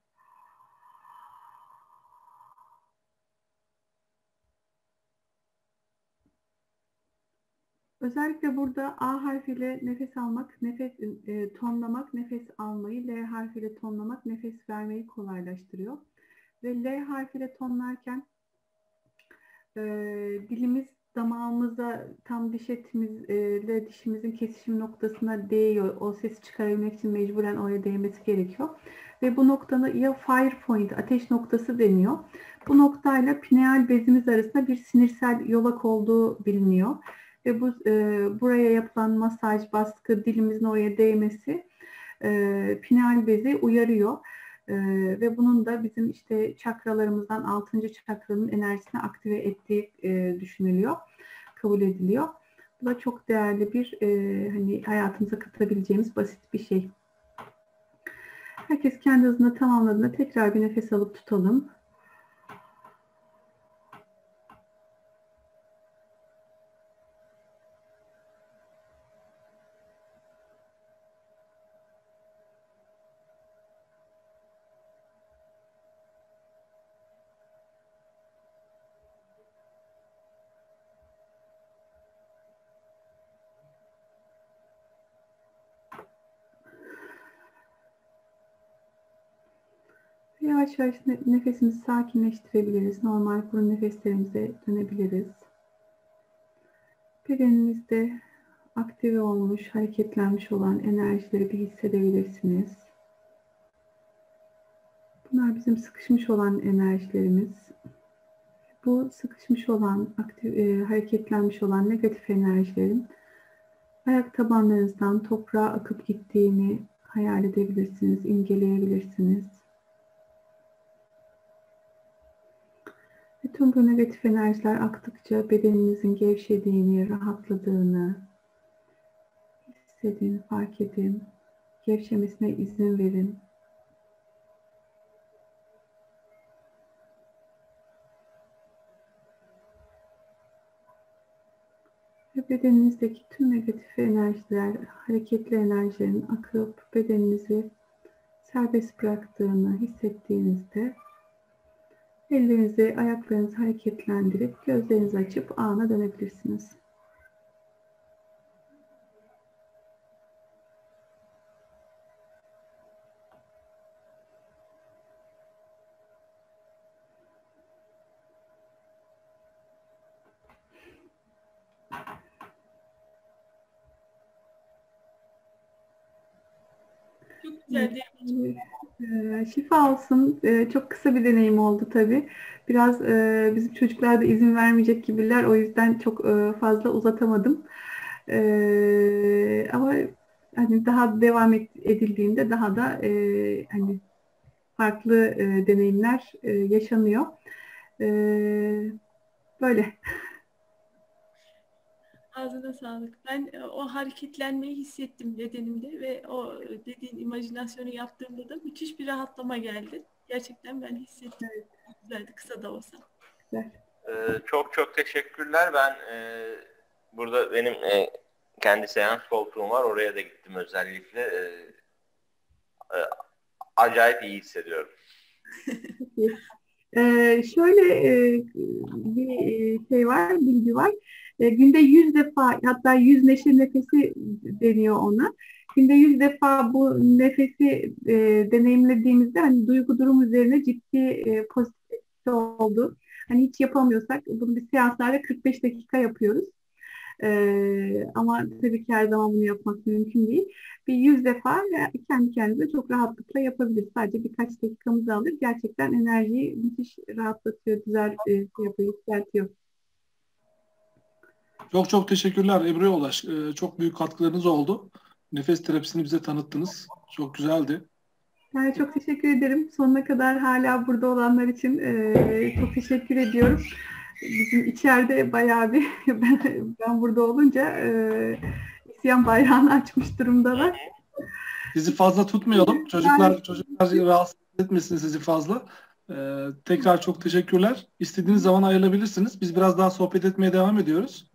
S5: Özellikle burada A harfiyle nefes almak, nefes e, tonlamak, nefes almayı, L harfiyle tonlamak, nefes vermeyi kolaylaştırıyor. Ve L harfiyle tonlarken e, dilimiz damağımıza tam diş etimizle dişimizin kesişim noktasına değiyor. O sesi çıkarabilmek için mecburen oraya değmesi gerekiyor. Ve bu noktanı ya fire point, ateş noktası deniyor. Bu noktayla pineal bezimiz arasında bir sinirsel yolak olduğu biliniyor ve bu e, buraya yapılan masaj, baskı, dilimizin oraya değmesi e, pineal bezi uyarıyor. E, ve bunun da bizim işte çakralarımızdan 6. çakranın enerjisini aktive ettiği e, düşünülüyor, kabul ediliyor. Bu da çok değerli bir e, hani hayatımıza katabileceğimiz basit bir şey. Herkes kendi hızını tamamladığında tekrar bir nefes alıp tutalım. Yavaş yavaş nefesimizi sakinleştirebiliriz. Normal burun nefeslerimize dönebiliriz. Bedeninizde aktive olmuş, hareketlenmiş olan enerjileri bir hissedebilirsiniz. Bunlar bizim sıkışmış olan enerjilerimiz. Bu sıkışmış olan, aktif, e, hareketlenmiş olan negatif enerjilerin ayak tabanlarınızdan toprağa akıp gittiğini hayal edebilirsiniz, imgeleyebilirsiniz. Bütün bu negatif enerjiler aktıkça bedeninizin gevşediğini, rahatladığını hissedin, fark edin. Gevşemesine izin verin. Ve bedeninizdeki tüm negatif enerjiler, hareketli enerjilerin akıp bedeninizi serbest bıraktığını hissettiğinizde Ellerinizi, ayaklarınızı hareketlendirip gözlerinizi açıp ana dönebilirsiniz.
S2: Çok güzel değil
S5: ee, şifa olsun. Ee, çok kısa bir deneyim oldu tabii. Biraz e, bizim çocuklar da izin vermeyecek gibiler. O yüzden çok e, fazla uzatamadım. Ee, ama hani daha devam edildiğinde daha da e, hani farklı deneyimler yaşanıyor. E, böyle.
S2: Ağzına sağlık. Ben e, o hareketlenmeyi hissettim bedenimde ve o dediğin imajinasyonu yaptığımda da müthiş bir rahatlama geldi. Gerçekten ben hissettim. Güzeldi kısa da olsa.
S3: Ee, çok çok teşekkürler. Ben e, burada benim e, kendi seans koltuğum var. Oraya da gittim özellikle. E, e, acayip iyi hissediyorum.
S5: ee, şöyle e, bir şey var, bilgi var. E, günde yüz defa hatta yüz neşe nefesi deniyor ona. Günde yüz defa bu nefesi e, deneyimlediğimizde hani duygu durum üzerine ciddi e, pozitif oldu. Hani hiç yapamıyorsak bunu bir seanslarda 45 dakika yapıyoruz. Ee, ama tabii ki her zaman bunu yapmak mümkün değil. Bir yüz defa kendi kendimize çok rahatlıkla yapabiliriz. Sadece birkaç dakikamızı alır. Gerçekten enerjiyi müthiş rahatlatıyor, güzel e, yapıyor, yükseltiyor.
S4: Çok çok teşekkürler Ebru Yolaş. Ee, çok büyük katkılarınız oldu. Nefes terapisini bize tanıttınız. Çok güzeldi.
S5: Yani çok teşekkür ederim. Sonuna kadar hala burada olanlar için e, çok teşekkür ediyorum. Bizim içeride bayağı bir ben, ben burada olunca e, isyan bayrağını açmış durumdalar.
S4: Sizi fazla tutmayalım. Çocuklar yani, çocuklar rahatsız etmesin sizi fazla. Ee, tekrar çok teşekkürler. İstediğiniz zaman ayrılabilirsiniz. Biz biraz daha sohbet etmeye devam ediyoruz.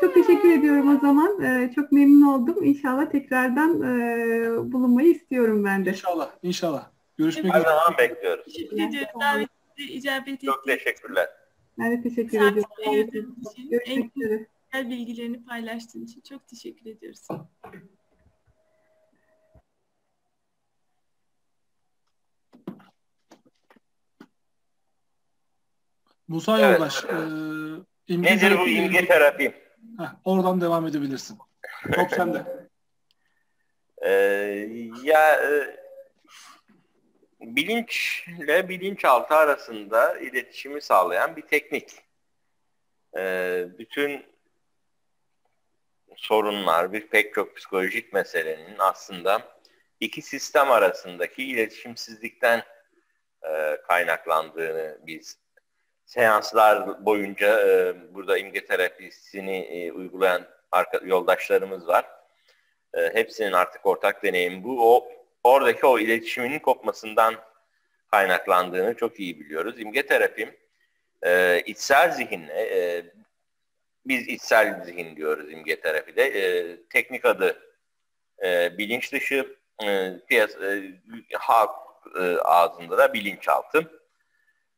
S5: Çok teşekkür ediyorum o zaman. Ee, çok memnun oldum. İnşallah tekrardan e, bulunmayı istiyorum ben de.
S4: İnşallah, inşallah. Görüşmek
S3: üzere. Her zaman bekliyoruz.
S2: Teşekkür ediyorum. Davetinize icabet
S3: Çok teşekkürler.
S5: Ben de teşekkür ediyorum.
S2: Görüşmek üzere. Güzel bilgilerini paylaştığın için çok teşekkür ediyoruz.
S4: Musa evet. Yoldaş,
S3: e, Nedir bu imge terapi?
S4: Heh, oradan devam edebilirsin. Top sende.
S3: Ee, ya e, bilinçle bilinçaltı arasında iletişimi sağlayan bir teknik. Ee, bütün sorunlar, bir pek çok psikolojik meselenin aslında iki sistem arasındaki iletişimsizlikten e, kaynaklandığını biz seanslar boyunca e, burada imge terapisini e, uygulayan arka, yoldaşlarımız var. E, hepsinin artık ortak deneyim bu. O oradaki o iletişiminin kopmasından kaynaklandığını çok iyi biliyoruz. İmge terapim e, içsel zihinle e, biz içsel zihin diyoruz imge terapide. E, teknik adı e, bilinç dışı e, piyas, e, halk e, ağzında da bilinçaltı.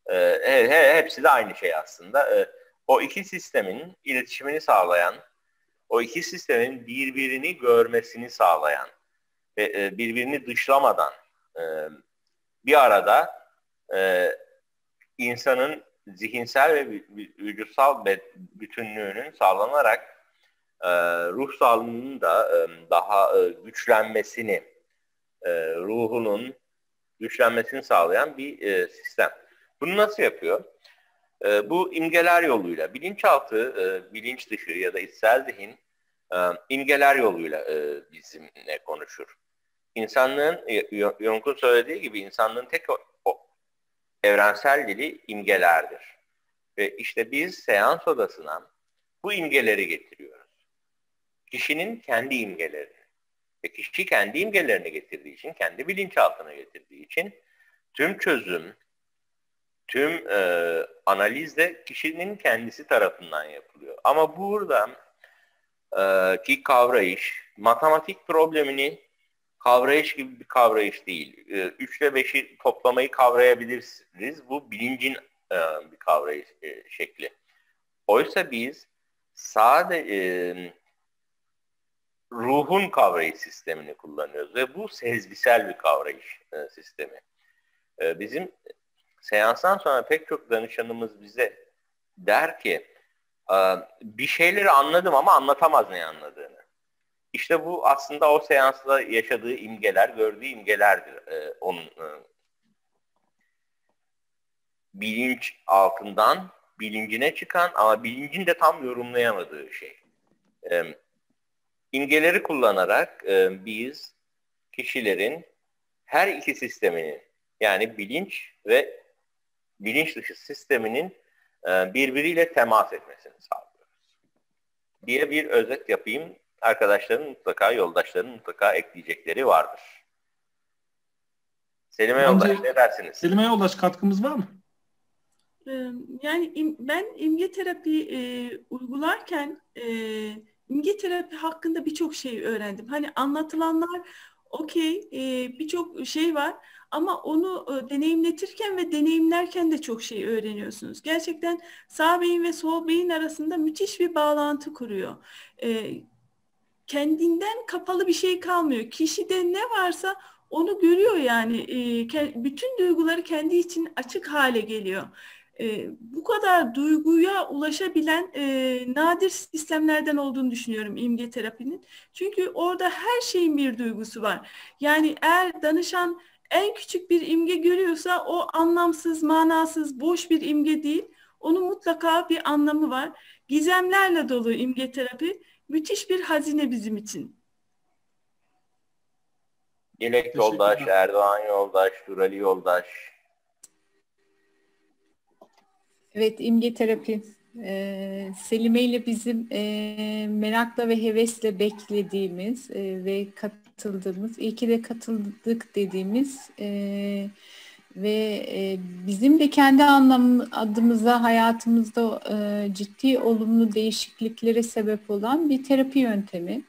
S3: E, he, hepsi de aynı şey aslında. E, o iki sistemin iletişimini sağlayan, o iki sistemin birbirini görmesini sağlayan ve e, birbirini dışlamadan e, bir arada e, insanın zihinsel ve vücutsal bütünlüğünün sağlanarak e, ruh sağlığının da e, daha e, güçlenmesini, e, ruhunun güçlenmesini sağlayan bir e, sistem. Bunu nasıl yapıyor? E, bu imgeler yoluyla, bilinçaltı, e, bilinç dışı ya da içsel zihin e, imgeler yoluyla e, bizimle konuşur. İnsanlığın, Jung'un söylediği gibi insanlığın tek o, o, evrensel dili imgelerdir. Ve işte biz seans odasına bu imgeleri getiriyoruz. Kişinin kendi imgelerini. Ve kişi kendi imgelerini getirdiği için, kendi bilinçaltına getirdiği için tüm çözüm, tüm e, analiz de kişinin kendisi tarafından yapılıyor. Ama burada e, ki kavrayış, matematik problemini kavrayış gibi bir kavrayış değil. 3 ile 5'i toplamayı kavrayabilirsiniz. Bu bilincin e, bir kavrayış e, şekli. Oysa biz sadece e, ruhun kavrayış sistemini kullanıyoruz ve bu sezgisel bir kavrayış e, sistemi. E, bizim seanstan sonra pek çok danışanımız bize der ki bir şeyleri anladım ama anlatamaz ne anladığını. İşte bu aslında o seansta yaşadığı imgeler, gördüğü imgelerdir e, onun e, bilinç altından bilincine çıkan ama bilincin de tam yorumlayamadığı şey. E, imgeleri kullanarak biz kişilerin her iki sisteminin yani bilinç ve bilinç dışı sisteminin e, birbiriyle temas etmesini sağlıyoruz. diye bir özet yapayım arkadaşların mutlaka, yoldaşların mutlaka ekleyecekleri vardır. Selime Yoldaş ne dersiniz?
S4: Selime Yoldaş katkımız var mı?
S2: Yani im, ben imge terapi e, uygularken e, imge terapi hakkında birçok şey öğrendim. Hani anlatılanlar okey e, birçok şey var ama onu e, deneyimletirken ve deneyimlerken de çok şey öğreniyorsunuz. Gerçekten sağ beyin ve sol beyin arasında müthiş bir bağlantı kuruyor. E, kendinden kapalı bir şey kalmıyor. Kişide ne varsa onu görüyor yani. E, bütün duyguları kendi için açık hale geliyor. Bu kadar duyguya ulaşabilen nadir sistemlerden olduğunu düşünüyorum imge terapinin. Çünkü orada her şeyin bir duygusu var. Yani eğer danışan en küçük bir imge görüyorsa o anlamsız, manasız, boş bir imge değil. Onun mutlaka bir anlamı var. Gizemlerle dolu imge terapi müthiş bir hazine bizim için.
S3: Dilek Yoldaş, Erdoğan Yoldaş, Durali Yoldaş.
S12: Evet, imge terapi. Ee, Selime ile bizim e, merakla ve hevesle beklediğimiz e, ve katıldığımız, iyi ki de katıldık dediğimiz e, ve e, bizim de kendi anlam adımıza hayatımızda e, ciddi olumlu değişikliklere sebep olan bir terapi yöntemi.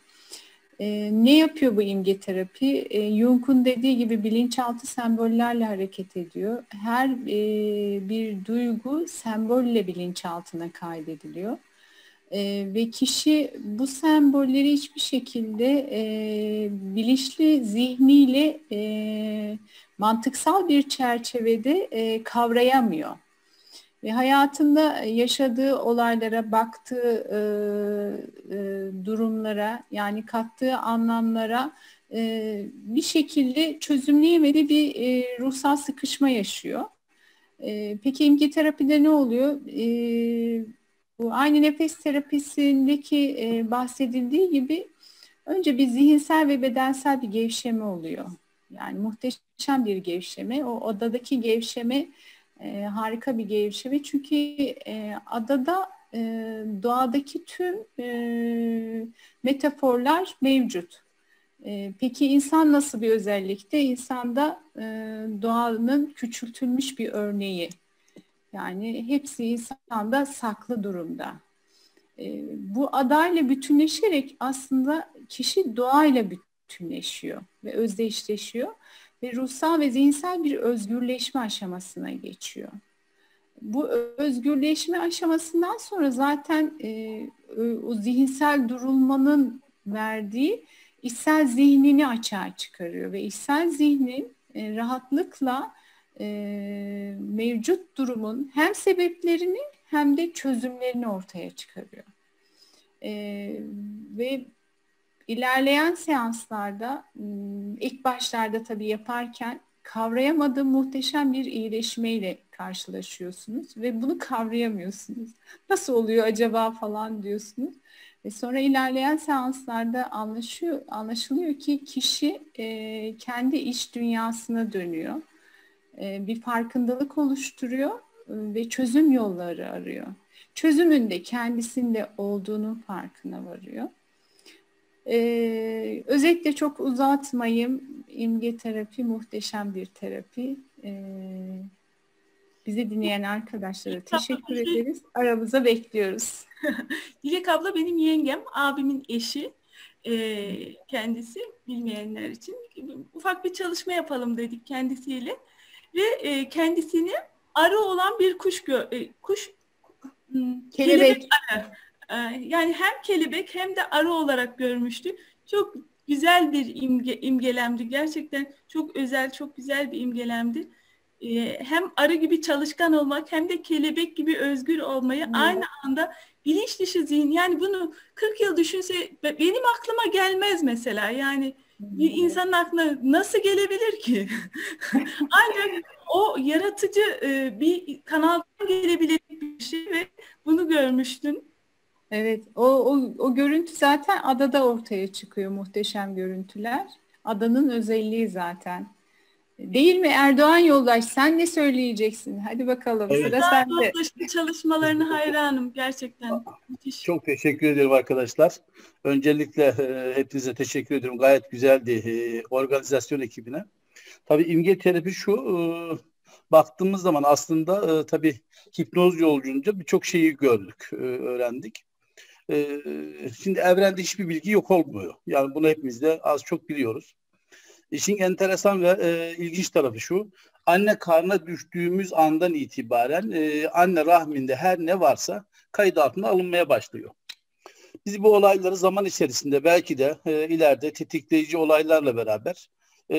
S12: E, ne yapıyor bu imge terapi? E, Jung'un dediği gibi bilinçaltı sembollerle hareket ediyor. Her e, bir duygu sembolle bilinçaltına kaydediliyor. E, ve kişi bu sembolleri hiçbir şekilde e, bilinçli zihniyle e, mantıksal bir çerçevede e, kavrayamıyor. Ve hayatında yaşadığı olaylara, baktığı e, e, durumlara, yani kattığı anlamlara e, bir şekilde çözümleyemediği bir e, ruhsal sıkışma yaşıyor. E, peki imge terapide ne oluyor? E, bu aynı nefes terapisindeki e, bahsedildiği gibi Önce bir zihinsel ve bedensel bir gevşeme oluyor. Yani muhteşem bir gevşeme. O odadaki gevşeme e, harika bir gevşeme. Çünkü e, adada e, doğadaki tüm e, metaforlar mevcut. E, peki insan nasıl bir özellikte? İnsanda e, doğanın küçültülmüş bir örneği. Yani hepsi insanda saklı durumda. E, bu adayla bütünleşerek aslında kişi doğayla bütünleşiyor ve özdeşleşiyor ve ruhsal ve zihinsel bir özgürleşme aşamasına geçiyor. Bu özgürleşme aşamasından sonra zaten e, o zihinsel durulmanın verdiği içsel zihnini açığa çıkarıyor ve içsel zihnin e, rahatlıkla e, mevcut durumun hem sebeplerini hem de çözümlerini ortaya çıkarıyor. E, ve ilerleyen seanslarda ilk başlarda tabii yaparken kavrayamadığım muhteşem bir iyileşmeyle karşılaşıyorsunuz ve bunu kavrayamıyorsunuz. Nasıl oluyor acaba falan diyorsunuz. Ve sonra ilerleyen seanslarda anlaşıyor, anlaşılıyor ki kişi e, kendi iç dünyasına dönüyor. E, bir farkındalık oluşturuyor e, ve çözüm yolları arıyor. Çözümün de kendisinde olduğunun farkına varıyor. Ee, özetle çok uzatmayayım. İmge terapi muhteşem bir terapi. Ee, bizi dinleyen arkadaşlara teşekkür ederiz. Aramıza bekliyoruz.
S2: Dilek abla benim yengem, abimin eşi. Ee, kendisi bilmeyenler için ufak bir çalışma yapalım dedik kendisiyle ve e, kendisini arı olan bir kuş gö e, kuş
S12: hmm, kelebek, kelebek arı
S2: ee, yani hem kelebek hem de arı olarak görmüştü. Çok güzel bir imge, imgelemdi. Gerçekten çok özel, çok güzel bir imgelemdi. Ee, hem arı gibi çalışkan olmak hem de kelebek gibi özgür olmayı hmm. aynı anda bilinç dışı zihin. Yani bunu 40 yıl düşünse benim aklıma gelmez mesela. Yani insanın aklına nasıl gelebilir ki? Ancak o yaratıcı e, bir kanaldan gelebilir bir şey ve bunu görmüştün.
S12: Evet, o, o, o görüntü zaten adada ortaya çıkıyor muhteşem görüntüler. Adanın özelliği zaten. Değil mi Erdoğan yoldaş? Sen ne söyleyeceksin? Hadi bakalım evet. sıra sende.
S2: çalışmalarını hayranım gerçekten.
S10: Müthiş. Çok teşekkür ederim arkadaşlar. Öncelikle e, hepinize teşekkür ediyorum. Gayet güzeldi e, organizasyon ekibine. Tabii imge terapi şu e, baktığımız zaman aslında e, tabii hipnoz yolcunca birçok şeyi gördük, e, öğrendik. Şimdi evrende hiçbir bilgi yok olmuyor. Yani bunu hepimiz de az çok biliyoruz. İşin enteresan ve e, ilginç tarafı şu. Anne karnına düştüğümüz andan itibaren e, anne rahminde her ne varsa kayıt altına alınmaya başlıyor. Biz bu olayları zaman içerisinde belki de e, ileride tetikleyici olaylarla beraber e,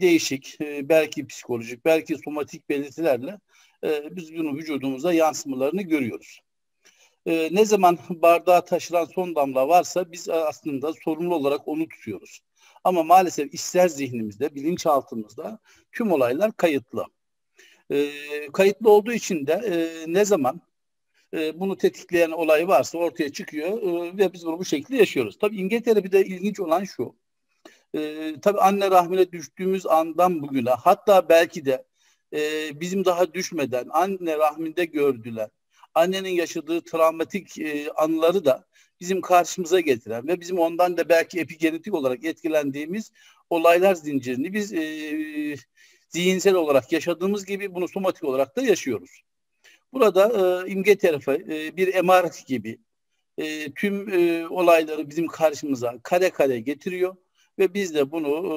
S10: değişik, e, belki psikolojik, belki somatik belirtilerle e, biz bunu vücudumuza yansımalarını görüyoruz e, ne zaman bardağa taşıran son damla varsa biz aslında sorumlu olarak onu tutuyoruz. Ama maalesef ister zihnimizde, bilinçaltımızda tüm olaylar kayıtlı. E, kayıtlı olduğu için de e, ne zaman e, bunu tetikleyen olay varsa ortaya çıkıyor e, ve biz bunu bu şekilde yaşıyoruz. Tabii İngiltere'de ilginç olan şu. E, tabii anne rahmine düştüğümüz andan bugüne hatta belki de e, bizim daha düşmeden anne rahminde gördüler annenin yaşadığı travmatik e, anıları da bizim karşımıza getiren ve bizim ondan da belki epigenetik olarak etkilendiğimiz olaylar zincirini biz e, zihinsel olarak yaşadığımız gibi bunu somatik olarak da yaşıyoruz. Burada e, imge tarafı e, bir emaret gibi e, tüm e, olayları bizim karşımıza kare kare getiriyor ve biz de bunu e,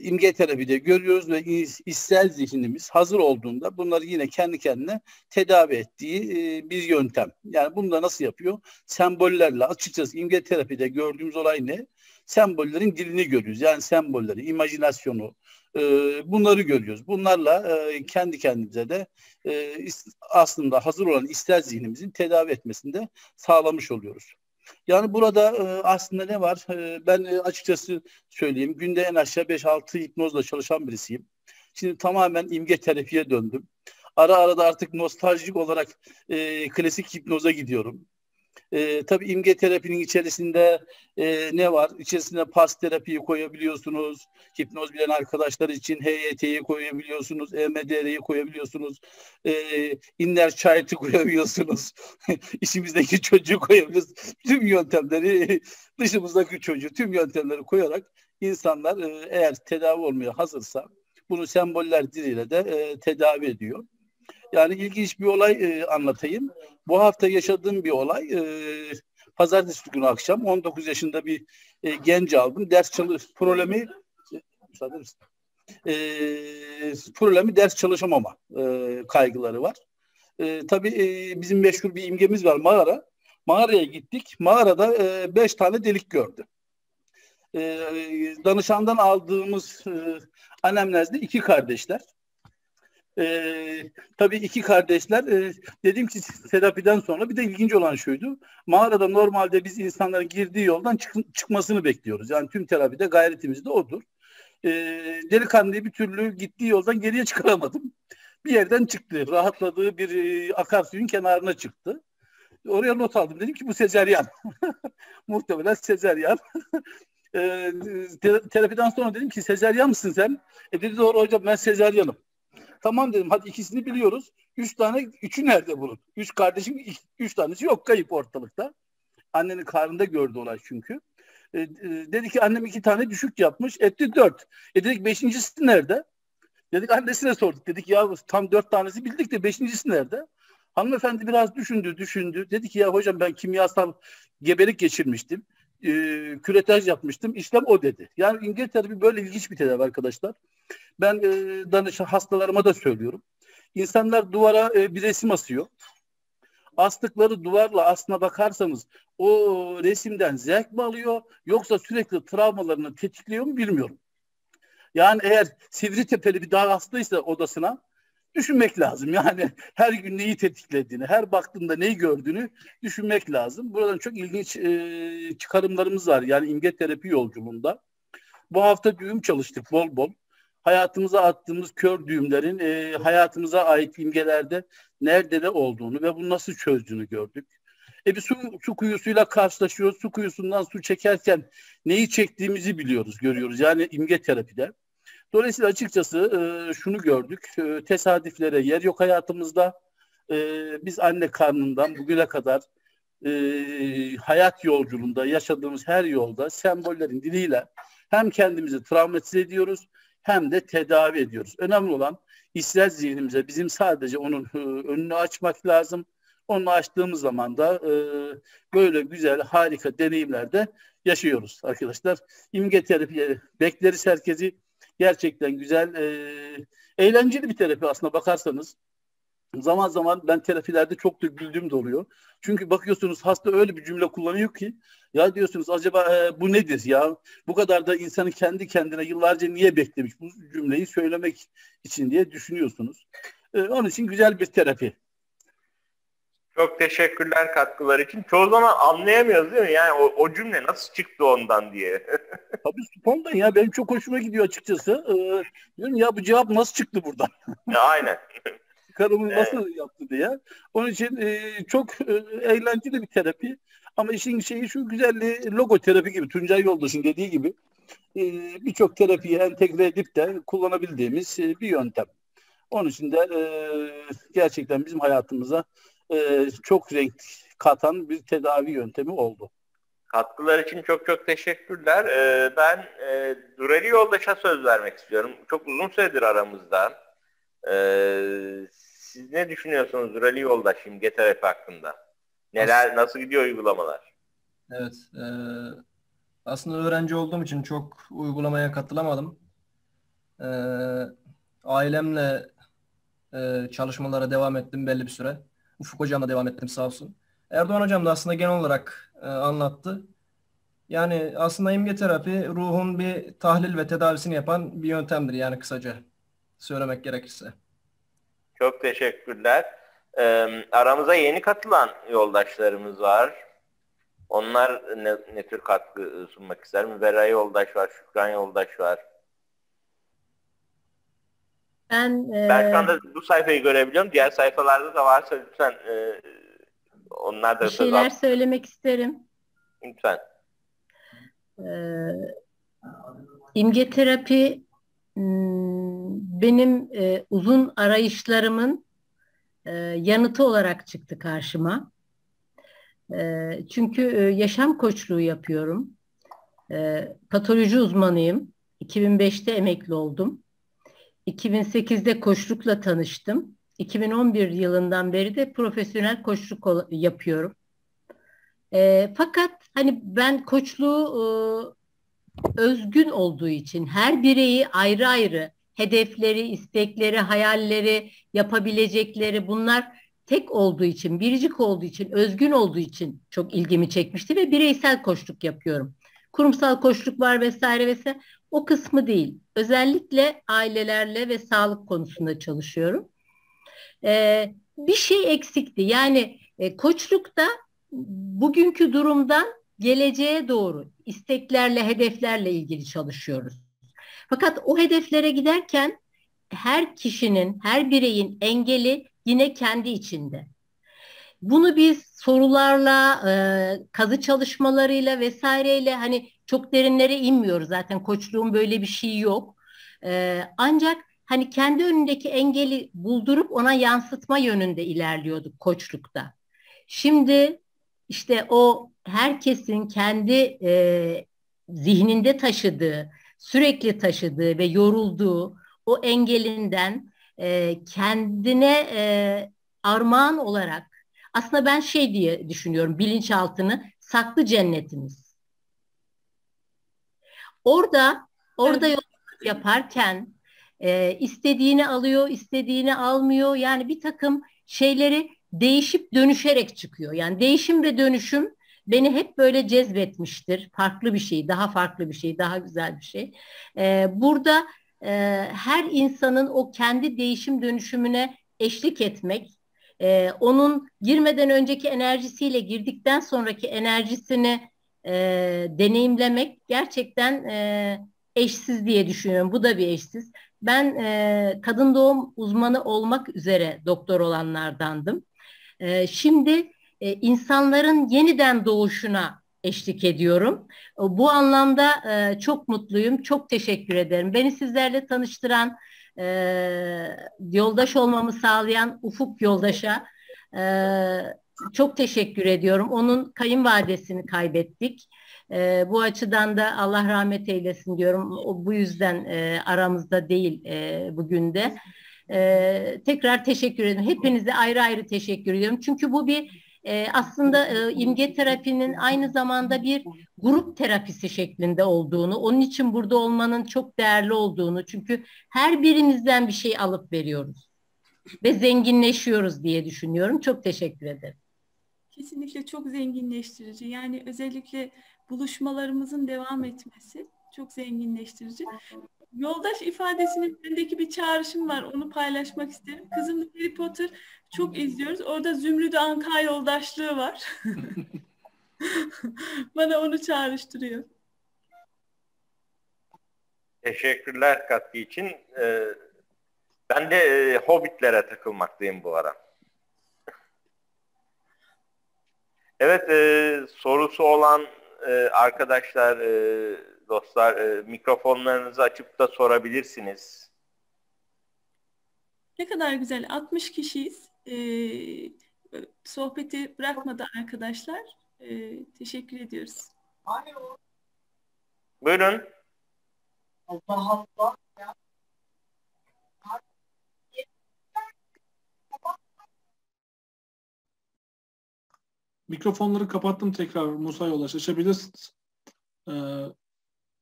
S10: imge terapide görüyoruz ve içsel zihnimiz hazır olduğunda bunları yine kendi kendine tedavi ettiği bir yöntem. Yani bunu da nasıl yapıyor? Sembollerle açıkçası imge terapide gördüğümüz olay ne? Sembollerin dilini görüyoruz. Yani sembolleri, imajinasyonu, bunları görüyoruz. Bunlarla kendi kendimize de aslında hazır olan ister zihnimizin tedavi etmesinde sağlamış oluyoruz. Yani burada e, aslında ne var? E, ben e, açıkçası söyleyeyim. Günde en aşağı 5-6 hipnozla çalışan birisiyim. Şimdi tamamen imge terapiye döndüm. Ara ara da artık nostaljik olarak e, klasik hipnoza gidiyorum. E, tabii imge terapinin içerisinde e, ne var? İçerisinde pas terapiyi koyabiliyorsunuz. Hipnoz bilen arkadaşlar için HYT'yi koyabiliyorsunuz. EMDR'yi koyabiliyorsunuz. E, inner child'ı koyabiliyorsunuz. İçimizdeki çocuğu koyabiliyorsunuz. Tüm yöntemleri dışımızdaki çocuğu tüm yöntemleri koyarak insanlar e, eğer tedavi olmaya hazırsa bunu semboller diliyle de e, tedavi ediyor. Yani ilginç bir olay e, anlatayım. Bu hafta yaşadığım bir olay. E, pazartesi günü akşam 19 yaşında bir e, genç aldım. Ders çalış problemi misin? E, problemi ders çalışamama e, kaygıları var. E, tabii e, bizim meşhur bir imgemiz var mağara. Mağaraya gittik. Mağarada e, beş tane delik gördü. E, danışandan aldığımız e, annemlerde iki kardeşler. Ee, tabii iki kardeşler e, dedim ki terapiden sonra bir de ilginç olan şuydu. Mağarada normalde biz insanların girdiği yoldan çık- çıkmasını bekliyoruz. Yani tüm terapide gayretimiz de odur. Ee, delikanlıyı bir türlü gittiği yoldan geriye çıkaramadım. Bir yerden çıktı. Rahatladığı bir e, akarsuyun kenarına çıktı. Oraya not aldım. Dedim ki bu sezeryan. Muhtemelen sezeryan. e, te- terapiden sonra dedim ki sezeryan mısın sen? E dedi doğru hocam ben sezeryanım. Tamam dedim hadi ikisini biliyoruz. Üç tane, üçü nerede bunun? Üç kardeşim, iki- üç tanesi yok kayıp ortalıkta. Annenin karnında gördü olay çünkü. E, e, dedi ki annem iki tane düşük yapmış. Etti dört. E dedik beşincisi nerede? Dedik annesine sorduk. Dedik ya tam dört tanesi bildik de beşincisi nerede? Hanımefendi biraz düşündü, düşündü. Dedi ki ya hocam ben kimyasal gebelik geçirmiştim. E, küretaj yapmıştım. İşlem o dedi. Yani İngiltere bir böyle ilginç bir tedavi arkadaşlar. Ben e, danışan hastalarıma da söylüyorum. İnsanlar duvara e, bir resim asıyor. Astıkları duvarla aslına bakarsanız o resimden zevk mi alıyor yoksa sürekli travmalarını tetikliyor mu bilmiyorum. Yani eğer sivri tepeli bir dağ astıysa odasına düşünmek lazım. Yani her gün neyi tetiklediğini, her baktığında neyi gördüğünü düşünmek lazım. Buradan çok ilginç e, çıkarımlarımız var. Yani imge terapi yolculuğunda. Bu hafta düğüm çalıştık bol bol. Hayatımıza attığımız kör düğümlerin e, hayatımıza ait imgelerde nerede de olduğunu ve bunu nasıl çözdüğünü gördük. E bir su, su kuyusuyla karşılaşıyoruz. Su kuyusundan su çekerken neyi çektiğimizi biliyoruz, görüyoruz. Yani imge terapide. Dolayısıyla açıkçası e, şunu gördük. E, tesadüflere yer yok hayatımızda. E, biz anne karnından bugüne kadar e, hayat yolculuğunda yaşadığımız her yolda sembollerin diliyle hem kendimizi travmatize ediyoruz hem de tedavi ediyoruz. Önemli olan işler zihnimize bizim sadece onun e, önünü açmak lazım. Onu açtığımız zaman da e, böyle güzel, harika deneyimlerde yaşıyoruz arkadaşlar. İmge terapi bekleriz herkesi. Gerçekten güzel, e, eğlenceli bir terapi aslında bakarsanız. Zaman zaman ben terapilerde çok da güldüğüm de oluyor. Çünkü bakıyorsunuz hasta öyle bir cümle kullanıyor ki ya diyorsunuz acaba e, bu nedir ya? Bu kadar da insanı kendi kendine yıllarca niye beklemiş bu cümleyi söylemek için diye düşünüyorsunuz. E, onun için güzel bir terapi.
S3: Çok teşekkürler katkılar için. Çoğu zaman anlayamıyoruz değil mi? Yani o, o cümle nasıl çıktı ondan diye.
S10: Tabii spontan ya benim çok hoşuma gidiyor açıkçası. Ee, diyorum ya bu cevap nasıl çıktı buradan?
S3: Aynen.
S10: Karımı nasıl yaptı diye. Onun için e, çok e, eğlenceli bir terapi. Ama işin şeyi şu güzelliği logoterapi gibi Tuncay Yoldaş'ın dediği gibi e, birçok terapiyi entegre edip de kullanabildiğimiz e, bir yöntem. Onun için de e, gerçekten bizim hayatımıza e, çok renk katan bir tedavi yöntemi oldu.
S3: Katkılar için çok çok teşekkürler. Ee, ben e, Durali Yoldaş'a söz vermek istiyorum. Çok uzun süredir aramızda. Ee, siz ne düşünüyorsunuz Durali Yoldaş imge terapi hakkında? Neler, nasıl gidiyor uygulamalar?
S13: Evet. E, aslında öğrenci olduğum için çok uygulamaya katılamadım. E, ailemle e, çalışmalara devam ettim belli bir süre. Ufuk Hocam'la devam ettim sağ olsun. Erdoğan Hocam da aslında genel olarak e, anlattı. Yani aslında imge terapi ruhun bir tahlil ve tedavisini yapan bir yöntemdir yani kısaca söylemek gerekirse.
S3: Çok teşekkürler. Ee, aramıza yeni katılan yoldaşlarımız var. Onlar ne, ne tür katkı sunmak ister? Müberra Yoldaş var, Şükran Yoldaş var.
S14: Ben,
S3: anda bu sayfayı görebiliyorum. Diğer sayfalarda da varsa lütfen e, onlar da
S14: bir şeyler söylemek isterim.
S3: Lütfen.
S14: Ee, imge terapi benim e, uzun arayışlarımın e, yanıtı olarak çıktı karşıma. E, çünkü e, yaşam koçluğu yapıyorum. E, patoloji uzmanıyım. 2005'te emekli oldum. 2008'de koçlukla tanıştım. 2011 yılından beri de profesyonel koçluk yapıyorum. E, fakat hani ben koçluğu e, özgün olduğu için her bireyi ayrı ayrı hedefleri, istekleri, hayalleri, yapabilecekleri bunlar tek olduğu için, biricik olduğu için, özgün olduğu için çok ilgimi çekmişti ve bireysel koçluk yapıyorum. Kurumsal koçluk var vesaire vesaire. O kısmı değil. Özellikle ailelerle ve sağlık konusunda çalışıyorum. Ee, bir şey eksikti. Yani e, koçlukta bugünkü durumdan geleceğe doğru isteklerle, hedeflerle ilgili çalışıyoruz. Fakat o hedeflere giderken her kişinin, her bireyin engeli yine kendi içinde. Bunu biz sorularla, e, kazı çalışmalarıyla vesaireyle hani çok derinlere inmiyoruz zaten koçluğun böyle bir şeyi yok. E, ancak hani kendi önündeki engeli buldurup ona yansıtma yönünde ilerliyorduk koçlukta. Şimdi işte o herkesin kendi e, zihninde taşıdığı, sürekli taşıdığı ve yorulduğu o engelinden e, kendine e, armağan olarak aslında ben şey diye düşünüyorum bilinçaltını saklı cennetimiz. Orada orada evet. yaparken e, istediğini alıyor, istediğini almıyor. Yani bir takım şeyleri değişip dönüşerek çıkıyor. Yani değişim ve dönüşüm beni hep böyle cezbetmiştir. Farklı bir şey, daha farklı bir şey, daha güzel bir şey. Ee, burada e, her insanın o kendi değişim dönüşümüne eşlik etmek, e, onun girmeden önceki enerjisiyle girdikten sonraki enerjisini e, deneyimlemek gerçekten e, eşsiz diye düşünüyorum. Bu da bir eşsiz. Ben e, kadın doğum uzmanı olmak üzere doktor olanlardandım. E, şimdi e, insanların yeniden doğuşuna eşlik ediyorum. Bu anlamda e, çok mutluyum, çok teşekkür ederim. Beni sizlerle tanıştıran, e, yoldaş olmamı sağlayan Ufuk Yoldaş'a e, çok teşekkür ediyorum. Onun kayınvalidesini kaybettik. E, bu açıdan da Allah rahmet eylesin diyorum. O bu yüzden e, aramızda değil e, bugün de. E, tekrar teşekkür ederim. Hepinize ayrı ayrı teşekkür ediyorum. Çünkü bu bir e, aslında e, imge terapinin aynı zamanda bir grup terapisi şeklinde olduğunu, onun için burada olmanın çok değerli olduğunu, çünkü her birimizden bir şey alıp veriyoruz ve zenginleşiyoruz diye düşünüyorum. Çok teşekkür ederim.
S2: Kesinlikle çok zenginleştirici. Yani özellikle buluşmalarımızın devam etmesi çok zenginleştirici. Yoldaş ifadesinin bendeki bir çağrışım var. Onu paylaşmak isterim. Kızım Harry Potter çok izliyoruz. Orada Zümrüt Anka yoldaşlığı var. Bana onu çağrıştırıyor.
S3: Teşekkürler katkı için. Ee, ben de e, Hobbitlere takılmaktayım bu ara. Evet, e, sorusu olan e, arkadaşlar, e, dostlar, e, mikrofonlarınızı açıp da sorabilirsiniz.
S2: Ne kadar güzel. 60 kişiyiz. E, sohbeti bırakmadı arkadaşlar. E, teşekkür ediyoruz.
S3: Buyurun.
S4: Allah Allah. Mikrofonları kapattım tekrar Musa Yolaş. Açabilirsiniz. Ee,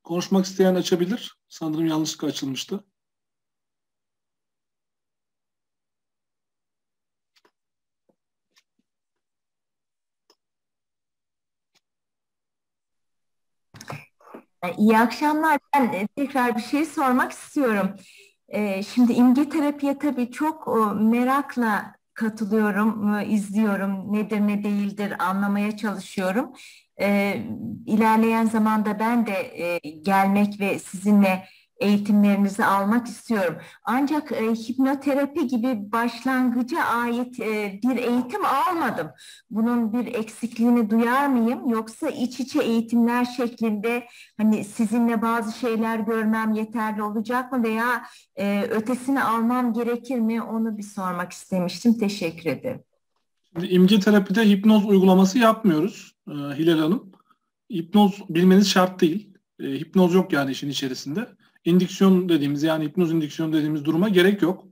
S4: konuşmak isteyen açabilir. Sanırım yanlışlıkla açılmıştı.
S11: İyi akşamlar. Ben e, tekrar bir şey sormak istiyorum. E, şimdi imge terapiye tabii çok merakla katılıyorum, izliyorum. Nedir ne değildir anlamaya çalışıyorum. İlerleyen zamanda ben de e, gelmek ve sizinle eğitimlerinizi almak istiyorum. Ancak e, hipnoterapi gibi başlangıca ait e, bir eğitim almadım. Bunun bir eksikliğini duyar mıyım? Yoksa iç içe eğitimler şeklinde hani sizinle bazı şeyler görmem yeterli olacak mı veya e, ötesini almam gerekir mi? Onu bir sormak istemiştim. Teşekkür ederim.
S4: Şimdi imge terapide hipnoz uygulaması yapmıyoruz e, Hilal Hanım. Hipnoz bilmeniz şart değil. E, hipnoz yok yani işin içerisinde. İndüksiyon dediğimiz yani hipnoz indüksiyon dediğimiz duruma gerek yok.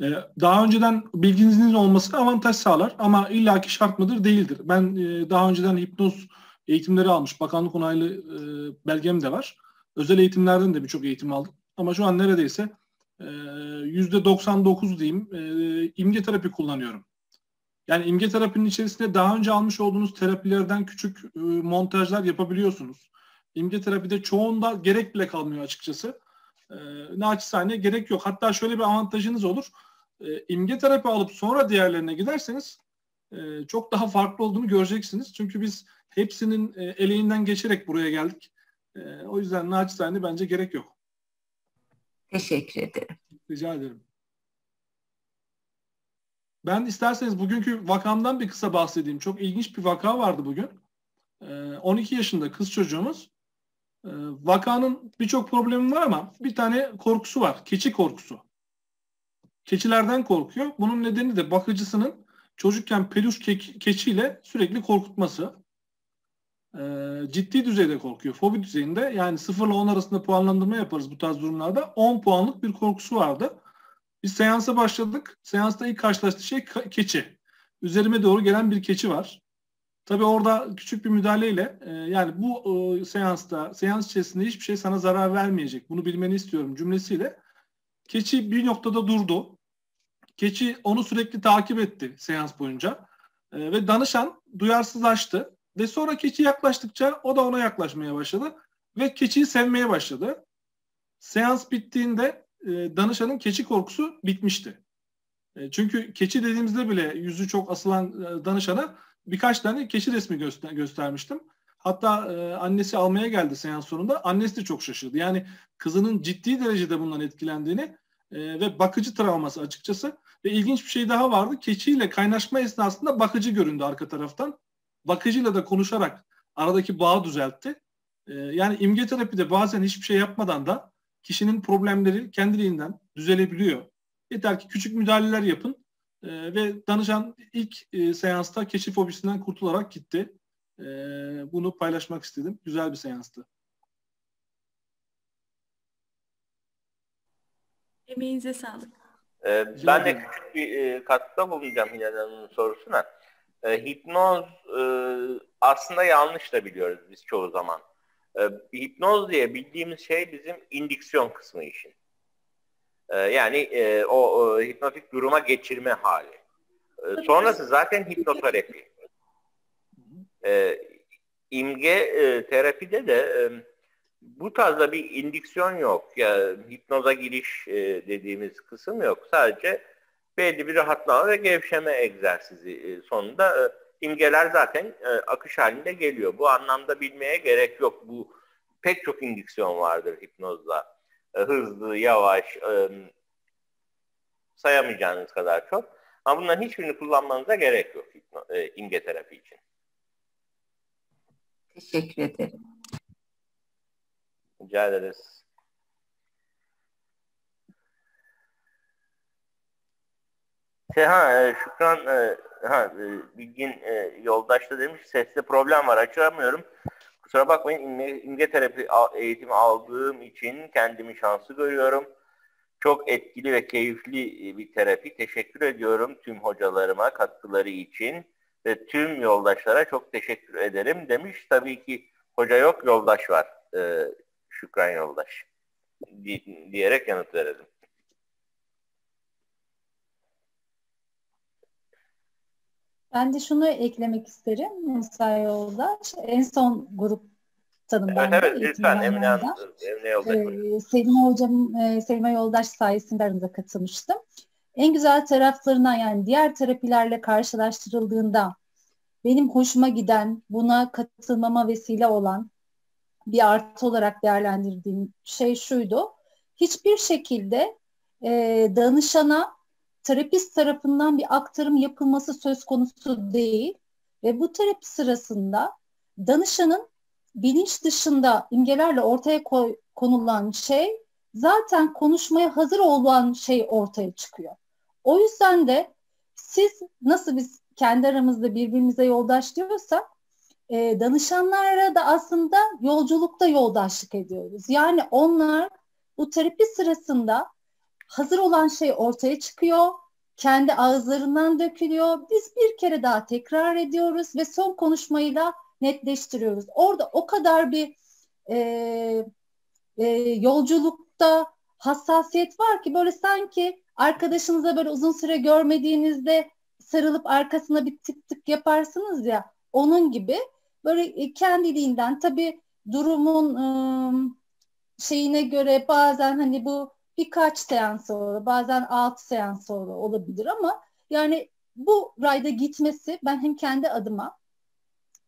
S4: E, daha önceden bilginizin olması avantaj sağlar ama illaki şart mıdır? Değildir. Ben e, daha önceden hipnoz eğitimleri almış. Bakanlık onaylı e, belgem de var. Özel eğitimlerden de birçok eğitim aldım. Ama şu an neredeyse yüzde 99 diyeyim e, imge terapi kullanıyorum. Yani imge terapinin içerisinde daha önce almış olduğunuz terapilerden küçük e, montajlar yapabiliyorsunuz. İmge terapide çoğunda gerek bile kalmıyor açıkçası. E, naçizane gerek yok. Hatta şöyle bir avantajınız olur. E, imge terapi alıp sonra diğerlerine giderseniz e, çok daha farklı olduğunu göreceksiniz. Çünkü biz hepsinin e, eleğinden geçerek buraya geldik. E, o yüzden naçizane bence gerek yok.
S11: Teşekkür ederim.
S4: Rica ederim. Ben isterseniz bugünkü vakamdan bir kısa bahsedeyim. Çok ilginç bir vaka vardı bugün. 12 ee, yaşında kız çocuğumuz. Ee, vakanın birçok problemi var ama bir tane korkusu var. Keçi korkusu. Keçilerden korkuyor. Bunun nedeni de bakıcısının çocukken peluş ke- keçiyle sürekli korkutması. Ee, ciddi düzeyde korkuyor. Fobi düzeyinde yani 0 ile 10 arasında puanlandırma yaparız bu tarz durumlarda. 10 puanlık bir korkusu vardı. Biz seansa başladık. Seansta ilk karşılaştığı şey keçi. Üzerime doğru gelen bir keçi var. Tabii orada küçük bir müdahaleyle e, yani bu e, seansta, seans içerisinde hiçbir şey sana zarar vermeyecek. Bunu bilmeni istiyorum cümlesiyle. Keçi bir noktada durdu. Keçi onu sürekli takip etti seans boyunca. E, ve danışan duyarsızlaştı. Ve sonra keçi yaklaştıkça o da ona yaklaşmaya başladı. Ve keçiyi sevmeye başladı. Seans bittiğinde e, danışanın keçi korkusu bitmişti. Çünkü keçi dediğimizde bile yüzü çok asılan danışana birkaç tane keçi resmi göster göstermiştim. Hatta annesi almaya geldi seans sonunda. Annesi de çok şaşırdı. Yani kızının ciddi derecede bundan etkilendiğini ve bakıcı travması açıkçası. Ve ilginç bir şey daha vardı. Keçiyle kaynaşma esnasında bakıcı göründü arka taraftan. Bakıcıyla da konuşarak aradaki bağı düzeltti. yani imge terapide bazen hiçbir şey yapmadan da kişinin problemleri kendiliğinden düzelebiliyor. Yeter ki küçük müdahaleler yapın e, ve danışan ilk e, seansta keşif fobisinden kurtularak gitti. E, bunu paylaşmak istedim. Güzel bir seanstı.
S2: Emeğinize sağlık.
S3: Ee, ben de küçük bir e, katkıda bulunacağım Hilal Hanım'ın sorusuna. E, hipnoz e, aslında yanlış da biliyoruz biz çoğu zaman. E, hipnoz diye bildiğimiz şey bizim indüksiyon kısmı işin. E, yani e, o, o hipnotik duruma geçirme hali. E, sonrası zaten hipnoterapi. E, imge e, terapide de e, bu tarzda bir indüksiyon yok. Ya hipnoza giriş e, dediğimiz kısım yok. Sadece belli bir rahatlama ve gevşeme egzersizi e, sonunda e, imgeler zaten e, akış halinde geliyor. Bu anlamda bilmeye gerek yok. Bu pek çok indüksiyon vardır hipnozda. Hızlı, yavaş, e, sayamayacağınız kadar çok. Ama bunların hiçbirini kullanmanıza gerek yok e, imge terapi için.
S11: Teşekkür ederim.
S3: Rica ederiz. Şey, ha, e, Şükran e, ha, e, Bilgin yoldaş da demiş sesli problem var açamıyorum. Kusura bakmayın imge, imge terapi eğitimi aldığım için kendimi şanslı görüyorum. Çok etkili ve keyifli bir terapi. Teşekkür ediyorum tüm hocalarıma katkıları için ve tüm yoldaşlara çok teşekkür ederim demiş. Tabii ki hoca yok yoldaş var. Şükran yoldaş diyerek yanıt verelim.
S6: Ben de şunu eklemek isterim Musa Yoldaş. En son grup tanımlandı.
S3: Evet, evet lütfen Emine Hanım. Emine Yoldaş.
S6: Ee, Selim Hocam, e, Selim Yoldaş sayesinde aramıza katılmıştım. En güzel taraflarından yani diğer terapilerle karşılaştırıldığında benim hoşuma giden, buna katılmama vesile olan bir artı olarak değerlendirdiğim şey şuydu. hiçbir şekilde e, danışana terapist tarafından bir aktarım yapılması söz konusu değil ve bu terapi sırasında danışanın bilinç dışında imgelerle ortaya koy, konulan şey zaten konuşmaya hazır olan şey ortaya çıkıyor. O yüzden de siz nasıl biz kendi aramızda birbirimize yoldaş diyorsak e, danışanlara da aslında yolculukta yoldaşlık ediyoruz. Yani onlar bu terapi sırasında hazır olan şey ortaya çıkıyor. Kendi ağızlarından dökülüyor. Biz bir kere daha tekrar ediyoruz ve son konuşmayla netleştiriyoruz. Orada o kadar bir e, e, yolculukta hassasiyet var ki böyle sanki arkadaşınıza böyle uzun süre görmediğinizde sarılıp arkasına bir tık tık yaparsınız ya onun gibi böyle kendiliğinden tabii durumun ıı, şeyine göre bazen hani bu birkaç seans sonra bazen altı seans sonra olabilir ama yani bu rayda gitmesi ben hem kendi adıma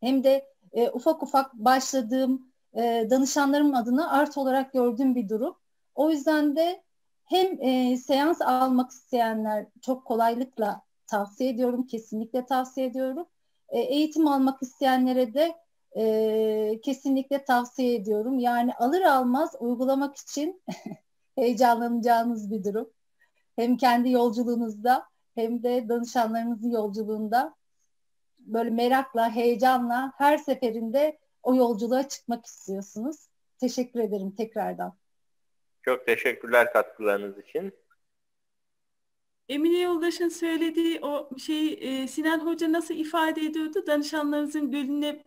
S6: hem de e, ufak ufak başladığım e, danışanlarım adına art olarak gördüğüm bir durum. O yüzden de hem e, seans almak isteyenler çok kolaylıkla tavsiye ediyorum, kesinlikle tavsiye ediyorum. E, eğitim almak isteyenlere de e, kesinlikle tavsiye ediyorum. Yani alır almaz uygulamak için heyecanlanacağınız bir durum. Hem kendi yolculuğunuzda hem de danışanlarınızın yolculuğunda böyle merakla, heyecanla her seferinde o yolculuğa çıkmak istiyorsunuz. Teşekkür ederim tekrardan.
S3: Çok teşekkürler katkılarınız için.
S2: Emine Yoldaş'ın söylediği o şey e, Sinan Hoca nasıl ifade ediyordu? Danışanlarınızın gölüne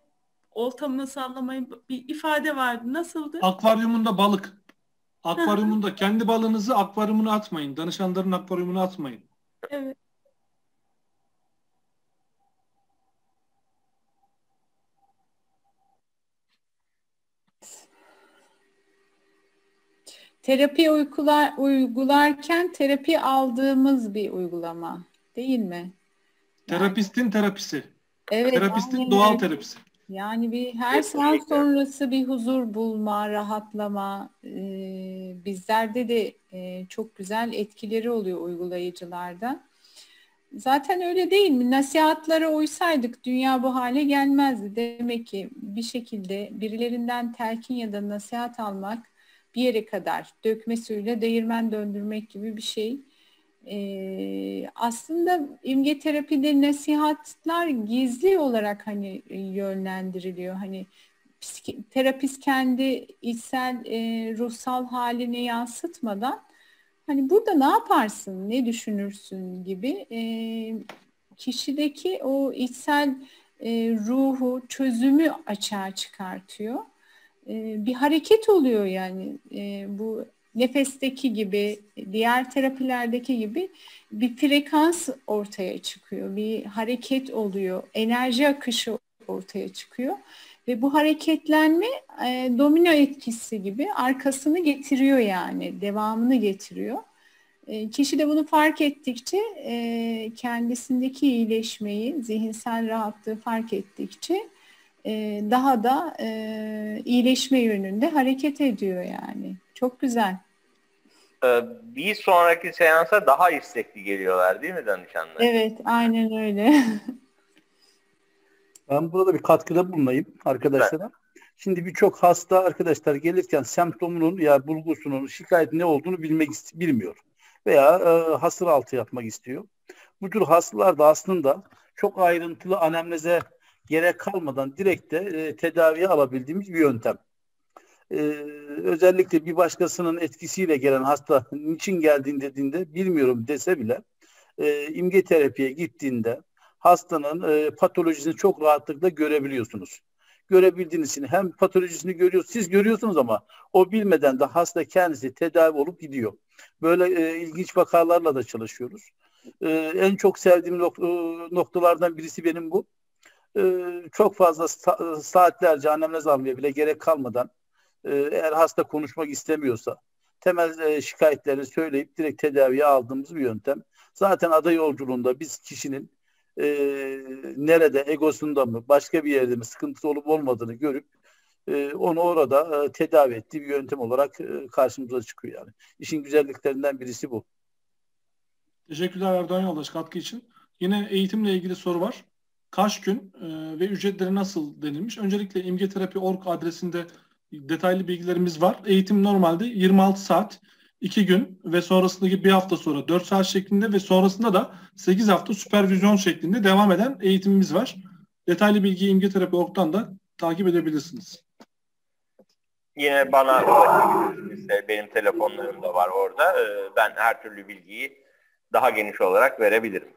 S2: oltamını sallamayın bir ifade vardı. Nasıldı?
S4: Akvaryumunda balık. Akvaryumunda kendi balığınızı akvaryumuna atmayın. Danışanların akvaryumuna atmayın.
S2: Evet.
S12: Terapi uygular, uygularken terapi aldığımız bir uygulama değil mi?
S4: Terapistin terapisi.
S12: Evet.
S4: Terapistin
S12: aynen
S4: doğal terapisi.
S12: Yani bir her seans sonrası bir huzur bulma, rahatlama e, bizlerde de e, çok güzel etkileri oluyor uygulayıcılarda. Zaten öyle değil mi? Nasihatlara uysaydık dünya bu hale gelmezdi. Demek ki bir şekilde birilerinden telkin ya da nasihat almak bir yere kadar dökme suyuyla değirmen döndürmek gibi bir şey. Ee, aslında imge terapide nasihatler gizli olarak hani e, yönlendiriliyor. Hani terapist kendi içsel e, ruhsal halini yansıtmadan hani burada ne yaparsın, ne düşünürsün gibi e, kişideki o içsel e, ruhu, çözümü açığa çıkartıyor. E, bir hareket oluyor yani e, bu nefesteki gibi, diğer terapilerdeki gibi bir frekans ortaya çıkıyor, bir hareket oluyor, enerji akışı ortaya çıkıyor ve bu hareketlenme e, domino etkisi gibi arkasını getiriyor yani, devamını getiriyor. E, kişi de bunu fark ettikçe e, kendisindeki iyileşmeyi, zihinsel rahatlığı fark ettikçe e, daha da e, iyileşme yönünde hareket ediyor yani. Çok güzel.
S3: Ee, bir sonraki seansa daha istekli geliyorlar değil mi danışanlar?
S12: Evet, aynen öyle.
S10: Ben burada bir katkıda bulunayım arkadaşlara. Şimdi birçok hasta arkadaşlar gelirken semptomunun ya bulgusunun şikayet ne olduğunu bilmek bilmiyor. Veya e, hasır altı yapmak istiyor. Bu tür hastalar da aslında çok ayrıntılı anemneze gerek kalmadan direkt de e, tedaviye alabildiğimiz bir yöntem. E, özellikle bir başkasının etkisiyle gelen hasta niçin geldiğini dediğinde bilmiyorum dese bile e, imge terapiye gittiğinde hastanın e, patolojisini çok rahatlıkla görebiliyorsunuz. Görebildiğiniz için hem patolojisini görüyorsunuz, siz görüyorsunuz ama o bilmeden de hasta kendisi tedavi olup gidiyor. Böyle e, ilginç vakalarla da çalışıyoruz. E, en çok sevdiğim nok- e, noktalardan birisi benim bu. E, çok fazla sa- saatlerce annemnez almaya bile gerek kalmadan e, eğer hasta konuşmak istemiyorsa temel e, şikayetlerini söyleyip direkt tedaviye aldığımız bir yöntem. Zaten ada yolculuğunda biz kişinin e, nerede, egosunda mı, başka bir yerde mi sıkıntısı olup olmadığını görüp e, onu orada e, tedavi ettiği bir yöntem olarak e, karşımıza çıkıyor yani. İşin güzelliklerinden birisi bu.
S4: Teşekkürler Erdoğan Yoldaş katkı için. Yine eğitimle ilgili soru var. Kaç gün e, ve ücretleri nasıl denilmiş? Öncelikle imgeterapi.org adresinde detaylı bilgilerimiz var. Eğitim normalde 26 saat, 2 gün ve sonrasındaki bir hafta sonra 4 saat şeklinde ve sonrasında da 8 hafta süpervizyon şeklinde devam eden eğitimimiz var. Detaylı bilgiyi imgeterapi.org'dan da takip edebilirsiniz.
S3: Yine bana ulaşabilirsiniz. Benim telefonlarım da var orada. Ee, Ben her türlü bilgiyi daha geniş olarak verebilirim.